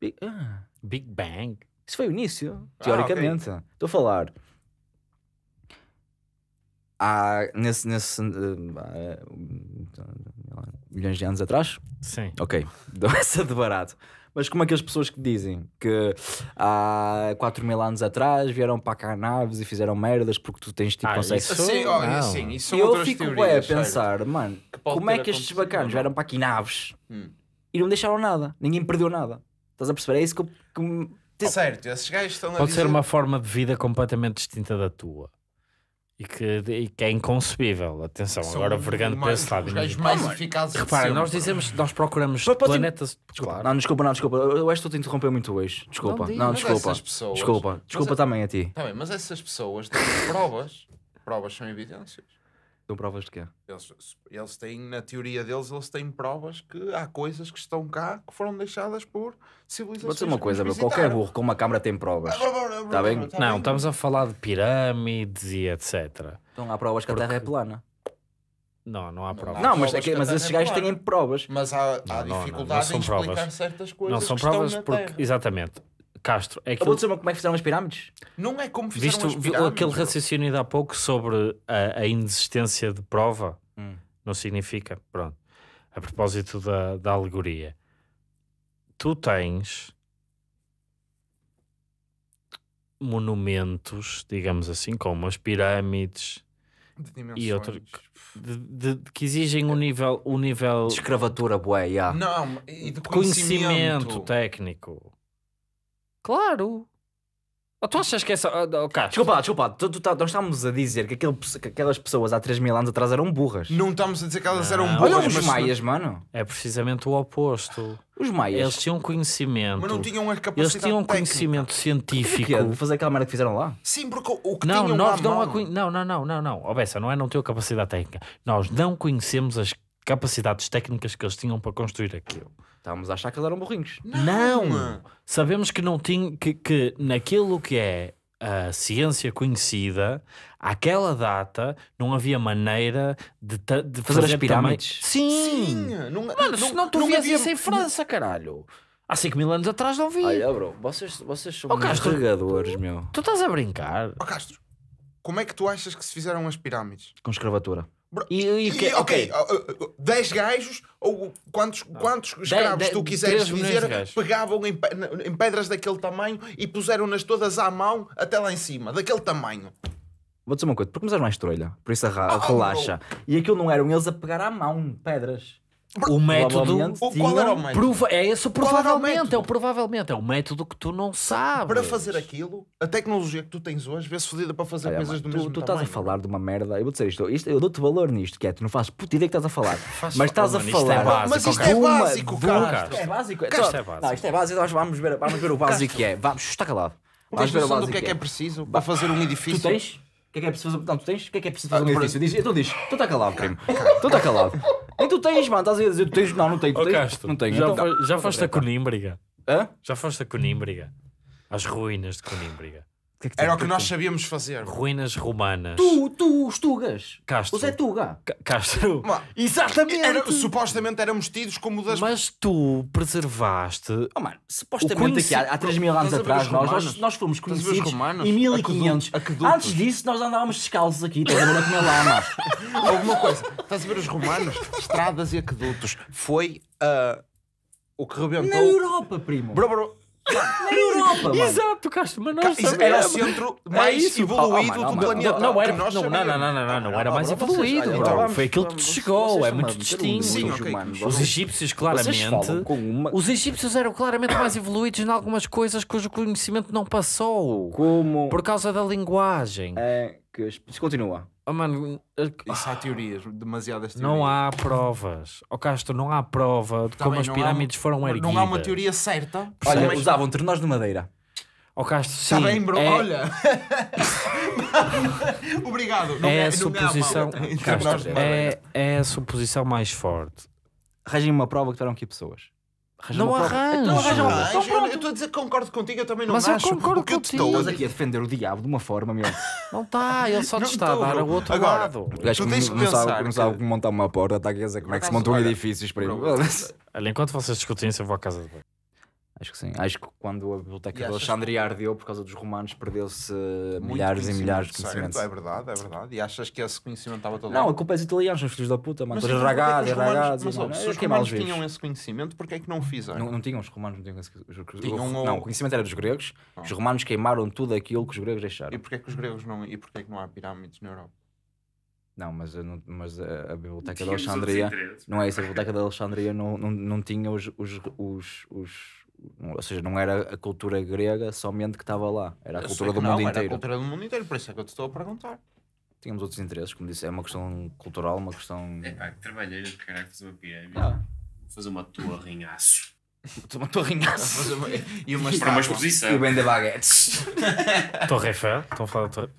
bi- ah, Big Bang. isso foi o início, Ah, teoricamente. Estou a falar. Há, nesse, nesse ah, milhões de anos atrás, Sim. Ok, dou essa de barato. Mas como aquelas pessoas que dizem que há 4 mil anos atrás vieram para cá naves e fizeram merdas porque tu tens tipo Ah, consegues. isso- Assim, ó, não. assim, isso E são eu fico teorias, bué a sério. pensar, mano, como é que estes bacanos vieram para aqui naves Hum. e não deixaram nada? Ninguém perdeu nada. Estás a perceber? É isso que eu. Que Certo, esses gajos estão a Pode dizer... ser uma forma de vida completamente distinta da tua. E que, e que é inconcebível. Atenção, são agora vergando para esse lado. Os gajos mais eficazes Repara, nós dizemos, nós procuramos pode- planetas. Desculpa, Claro. não, desculpa, não, desculpa. Eu acho que estou a te interromper muito hoje. Desculpa, Não não, Mas desculpa. essas pessoas- Desculpa, desculpa é- também a ti. Bem, mas essas pessoas têm provas. Provas são evidências. Dão provas de quê? Eles, eles têm, na teoria deles, eles têm provas que há coisas que estão cá que foram deixadas por civilizações. Vou dizer uma coisa, bro, qualquer burro com uma câmara tem provas. Tá bem? Não, estamos a falar de pirâmides e etc. Então há provas que a Terra é plana. Não, não há prova. Não, mas, provas é que- mas Terra esses é gajos têm provas. Mas há, há Não, não, não, dificuldade não são em explicar provas. certas coisas Não são que estão provas na porque. Terra. Exatamente. Castro, é Eu vou aquilo, dizer como é que fizeram as pirâmides. Não é como fizeram visto as pirâmides, aquele raciocínio de há pouco sobre a, a inexistência de prova, Hum. não significa. Pronto. A propósito da, da alegoria, tu tens monumentos, digamos assim, como as pirâmides, De E outro- de- de- de- que exigem um nível, um nível De escravatura, bué, já. Não, e de conhecimento conhecimento. técnico. Claro. Ou tu achas que essa. Oh, oh, Castro, Desculpa lá, desculpa lá. Tu, tu, tá- nós estamos a dizer que, aquele- que aquelas pessoas há 3 mil anos atrás eram burras. Não estamos a dizer que elas eram Não. boas, Olha os mas, maias, mano. É precisamente o oposto. Os maias. Eles tinham conhecimento. mas não tinham a capacidade Eles tinham técnica. conhecimento científico. quê? De fazer aquela merda que fizeram lá? Sim, porque o- o que Não, tinham nós à não, a mão- conhe- não, não, não, não, não. Ó, Bessa, não é não ter a capacidade técnica. Nós não conhecemos as capacidades técnicas que eles tinham para construir aquilo. Estávamos a achar que eles eram burrinhos. Não! Sabemos que não tinha que, que naquilo que é a ciência conhecida, àquela data não havia maneira de, ta- de Fazer as também- pirâmides? Sim! Sim! Não, Mano, se não tu vias havia- isso em França, caralho. Há 5 mil anos atrás não vi. Olha, bro, vocês, vocês são Oh, Castro. regadores, meu. Tu estás a brincar? Ó Castro, como é que tu achas que se fizeram as pirâmides? Com escravatura. Bro, E, e, E, ok, 10 gajos ou quantos, quantos escravos dez- tu quiseres de dizer pegavam em, em pedras daquele tamanho e puseram-nas todas à mão até lá em cima, daquele tamanho. Vou dizer uma coisa, porque começaram mais trolha, por isso arra- Oh, oh, relaxa. E aquilo não eram eles a pegar à mão pedras. O método. Provavelmente O, qual era o método? Prova é esse o provavelmente, é o provavelmente, é o método que tu não sabes. Para fazer aquilo, a tecnologia que tu tens hoje vê-se fodida para fazer Olha, coisas mano, do tu, mesmo tu estás a tamanho. falar de uma merda. Eu vou dizer isto, isto eu dou-te valor nisto, que é, tu não fazes puta ideia que estás a falar. mas estás a é falar. básico, Mas isto é básico, do- Castro. Isto é básico. Só- isto é básico. Não, isto é básico. Nós vamos ver, vamos ver o básico que é. Vamos, está calado. Vamos Tens ver o noção do básico que é que é preciso para fazer um edifício? Tu tens? O que é que é preciso fazer? Não, tu tens? O que é que é preciso fazer Ah, edifício? Diz, então diz. Tu está calado, primo. Tu está calado. Nem tu tens, mano. Estás a dizer, tu tens? Não, não tenho. Tu tens? Castro, Não tenho. já, então- já foste a Conímbriga? Hã? Já foste a Conímbriga? Às ruínas de Conímbriga. Que é que Era o que nós sabíamos fazer. Ruínas romanas. Tu, tu, os Tugas. Castro. O Zé Tuga. Ca- Castro. Mano, Exatamente. era- supostamente éramos tidos como das Mas tu preservaste. Oh, mano, supostamente aqui há, há 3 mil anos Estás a ver atrás os nós, nós, romanos? nós fomos a ver os conhecidos romanos? em 1500. Aquedutos. Antes disso nós andávamos descalços aqui, estás a ver a comer lama. Alguma coisa. Estás a ver os romanos? Estradas e aquedutos. Foi ah, o que Na rebentou. Europa, primo. Bro, bro. Na Europa, mano. Exato, Castro, mas nós Isso era o centro É mais isso. evoluído mano, oh, do planeta. Não, não era, não, não, não, não, era Ah, mais evoluído, bro. Foi aquilo que te chegou, é muito distinto. Sim. Os egípcios, claramente. Os egípcios eram claramente mais evoluídos em algumas coisas cujo conhecimento não passou. Como... Por causa da linguagem. É que... continua. Oh, mano, Isso há teorias, demasiadas teorias. não há provas. Ó Castro, não há prova de Tá como bem, as há pirâmides foram erguidas. Não há uma teoria certa. Olha, Mas- usavam trenós de madeira. Ó Castro, sim. Está bem, bro, é- olha. Obrigado. Não É a suposição. Castro, é, é a suposição mais forte. Arranjem uma prova que tiveram aqui pessoas. Arranjem Não arranjo. Então uma. Então eu- pronto. eu estou a dizer que concordo contigo, eu também não Mas eu acho. concordo o que eu te contigo. Estás aqui a defender o diabo de uma forma, meu. Não está, ele só te Não está a dar bro. o outro Agora, lado. O gajo Tu que tens não, que não sabe, pensar não sabe como montar uma porta, está a dizer como é que se montam edifícios, primo. bro, Olha, enquanto vocês discutem isso, eu vou à casa de banho. Acho que sim. Acho que quando a biblioteca de Alexandria ardeu por causa dos romanos, perdeu-se Muito milhares e milhares de conhecimento, conhecimentos. certo, É verdade, é verdade. E achas que esse conhecimento estava todo Não, lá? a culpa é dos italianos, são os filhos da puta, mano. Mas que romanos- ragados. mas, se é os romanos os tinham esse conhecimento, porque é que não o fizeram? Não, não tinham os romanos, não tinham esse. Tinham o- Não, o conhecimento era dos gregos. Os romanos queimaram tudo aquilo que os gregos deixaram. E porquê é que os gregos não... E porquê é que não há pirâmides na Europa? Não, mas, não- mas a, a biblioteca de Alexandria. Não é isso, a biblioteca de Alexandria não, não, não tinha os, os, os, os- Ou seja, não era a cultura grega somente que estava lá, era a Eu cultura do que mundo não, Era a inteiro. cultura do mundo inteiro, por isso é que eu te estou a perguntar. Tínhamos outros interesses, como disse, é uma questão cultural, uma questão. É pá, que trabalheira de caralho fazer uma pirâmide. Ah, Fazer uma torre em aço. uma torrinhaça. E uma Para uma exposição. E o de baguetes. Torre Eiffel, estão a falar de Torre...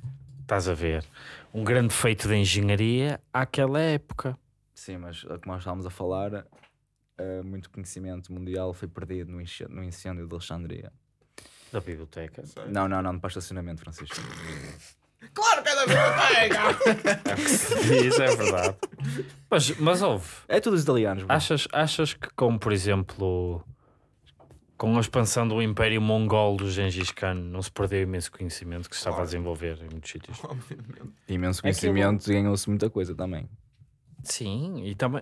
Estás a ver? Um grande feito de engenharia àquela época. Sim, mas é como nós estávamos a falar, eh, muito conhecimento mundial foi perdido no incêndio, no incêndio de Alexandria. Da biblioteca. Não, não, não, para estacionamento, Francisco. Claro que cada vez pega! Isso é verdade. Mas, mas houve. É tudo os italianos. bro. Achas, achas que, como por exemplo, com a expansão do Império Mongol do Gengis Khan, não se perdeu imenso conhecimento que se estava a Claro. desenvolver em muitos sítios? Obviamente. Imenso Aquilo- conhecimento, ganhou-se muita coisa também. Sim, e também.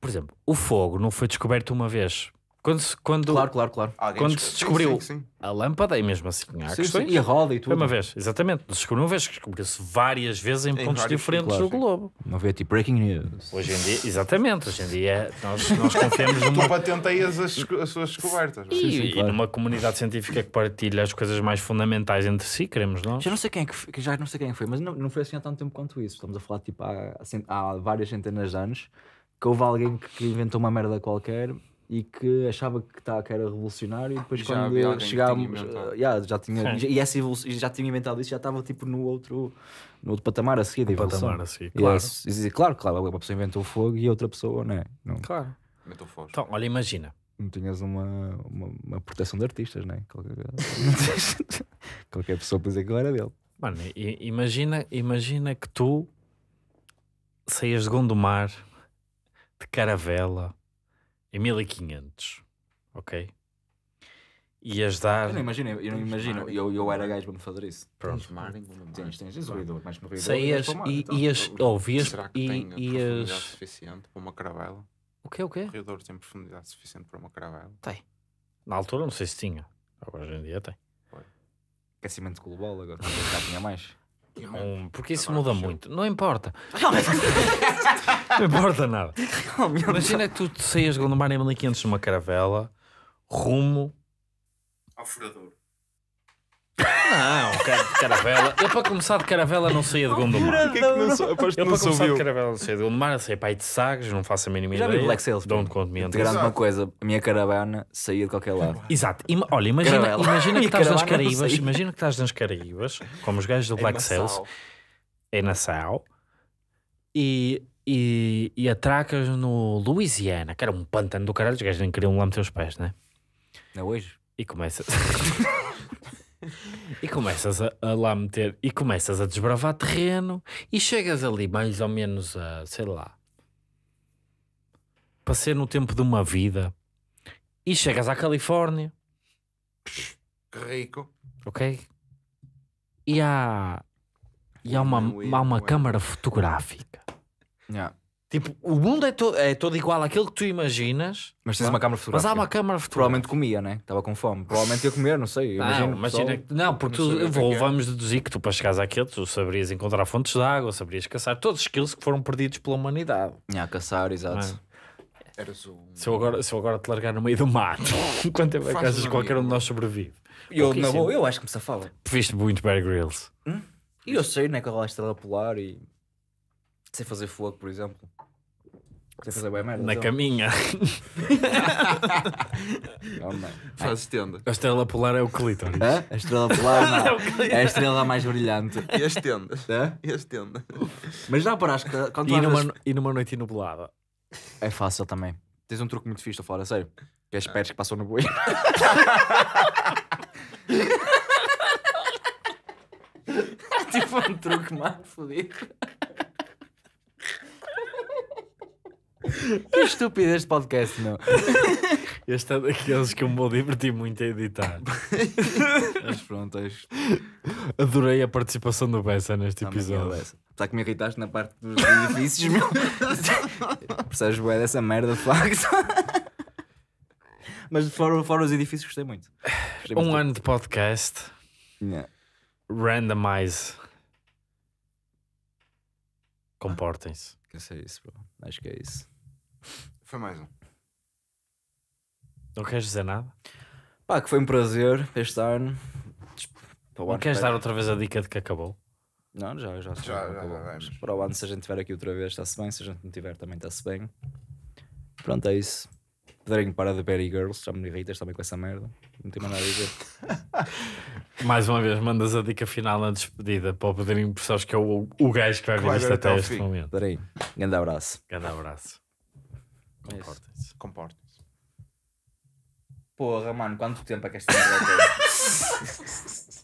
Por exemplo, o fogo não foi descoberto uma vez. Quando, se- quando Claro, claro, claro. Alguém Quando descobriu- se descobriu Sim, sim, sim. a lâmpada, e mesmo assim há Sim, questões. sim. E a roda e Foi tudo. uma vez, exatamente. Não se descobriu uma vez, descobriu-se várias vezes em, Em pontos vários diferentes do globo. Uma vez tipo breaking news. Hoje em dia, exatamente, hoje em dia nós, nós confiamos Tu numa patenteias as, as suas descobertas. não é? E, Sim, sim, e claro. numa comunidade científica que partilha as coisas mais fundamentais entre si, queremos nós. Já não sei quem é que foi, já não sei quem foi, mas não, não foi assim há tanto tempo quanto isso. Estamos a falar tipo há, cent- há várias centenas de anos que houve alguém que, inventou uma merda qualquer e que achava que, tá, que era revolucionário e depois já quando chegámos uh, yeah, já tinha Sim. e essa já tinha inventado isso já estava tipo no outro no outro patamar a seguir de evolução. patamar a seguir, E claro. esse- e dizer, claro, claro, uma pessoa inventou o fogo e outra pessoa não é? Não, Claro. Meto fogo. Então, olha, imagina. não tinhas uma, uma, uma proteção de artistas, não é? Qualquer, qualquer pessoa podia dizer que era dele. Mano, imagina, imagina que tu saias de Gondomar de caravela em 1500, ok? Ias dar. Eu não imagino, eu não imagino, eu, eu era gajo para me fazer isso. Pronto. Tens, tens, tens ouvido, mais que vez. Saías e ias. Ouvias. Será que E tem a profundidade ias. suficiente para uma caravela? O quê? O quê? O corredor tem profundidade suficiente para uma caravela? Tem. Na altura não sei se tinha. Agora hoje em dia tem. Aquecimento global agora, já tinha mais. Porque isso Agora muda muito. Não importa. não importa nada. Imagina que tu te saías de Gondomar em 1500 numa caravela, rumo. Ao furador. Não, ca- caravela. Eu para começar de caravela não saía de Gondomar. Porquê que não sou? Aposto que Eu não para começar de caravela não saía de Gondomar, eu saía para aí de Sagres, não faço a mínima Já vi ideia. Black Sails. De onde conto me Te garanto uma coisa, a minha caravana saía de qualquer lado. Exato. Ima- olha, imagina, Caravela. imagina que estás nas caravana não Caraíbas, imagina que estás nas Caraíbas, como os gajos do Em Black Sails, em Nassau, e, e, e atracas no Louisiana, que era um pântano do caralho, os gajos nem queriam lá meter os pés, né? Não é hoje? E começas. e começas a, a lá meter. E começas a desbravar terreno. E chegas ali mais ou menos a, sei lá. Para ser no tempo de uma vida. E chegas à Califórnia, Que rico. ok? E há. E há uma, Win-win, há uma win-win. câmara fotográfica. Yeah. Tipo, o mundo é, to é todo igual àquilo que tu imaginas. Mas tens Não. uma câmara Mas fotográfica. há uma câmara Provavelmente fotográfica. comia, né? Estava com fome. Provavelmente ia comer, não sei. Não, Imagino, imagina pessoal. que- não, porque Não tu, que vou, é que vamos deduzir que tu para chegares àquilo tu saberias encontrar fontes de água, saberias caçar todos os skills que foram perdidos pela humanidade. Yeah, caçar, exato. Não um... Se eu agora, se eu agora te largar no meio do mato, quanto tempo é que achas que qualquer um de nós sobrevive? Eu, na boa, eu acho que me safava. Viste muito Bear Grylls. E eu sei, né? Com a estrela polar e. Sei fazer fogo, por exemplo. Sei fazer bem merda. Na então. caminha. Não, não. Fazes tenda. A estrela polar é o clítoris. Hã? A estrela polar não. É a estrela mais brilhante. E as tendas? Hã? E as tendas? Mas já paraste que quando tu E numa, vezes- e numa noite inublada. É fácil também. Tens um truque muito fixe a falar, a sério. Que é as pés que passam no boi. tipo um truque mais fodido. Que estupidez este podcast, meu. Este é daqueles que eu me vou divertir muito a editar. Mas pronto, é isto. Adorei a participação do Bessa neste Também é episódio. dessa. Apesar que me irritaste na parte dos edifícios, meu. Percebes bué dessa merda, de facto. Mas fora, fora os edifícios gostei muito. Gostei Um muito. ano de podcast, Yeah. randomize. Comportem-se. É isso, bro. Acho que é isso. Foi mais um. Não queres dizer nada? Pá, que foi um prazer este ano. Para o Não ano queres espero- dar outra vez a dica de que acabou? Não, já, já, Já, já, já, acabou. já Mas vamos. Para o ano, se a gente estiver aqui outra vez, está-se bem. Se a gente não tiver, também está-se bem. Pronto, é isso. Pedrinho, para de Berry Girls. Já me irritas também com essa merda. Não tenho mais nada a dizer. Mais uma vez, mandas a dica final na despedida para o Pedrinho, porque sabes que é o, o gajo que vai ver isto ver até até ao este fim. momento. Pedrinho, grande abraço. Grande abraço. Comportem-se. Comportem-se. Porra, mano, quanto tempo é que esta merda tem?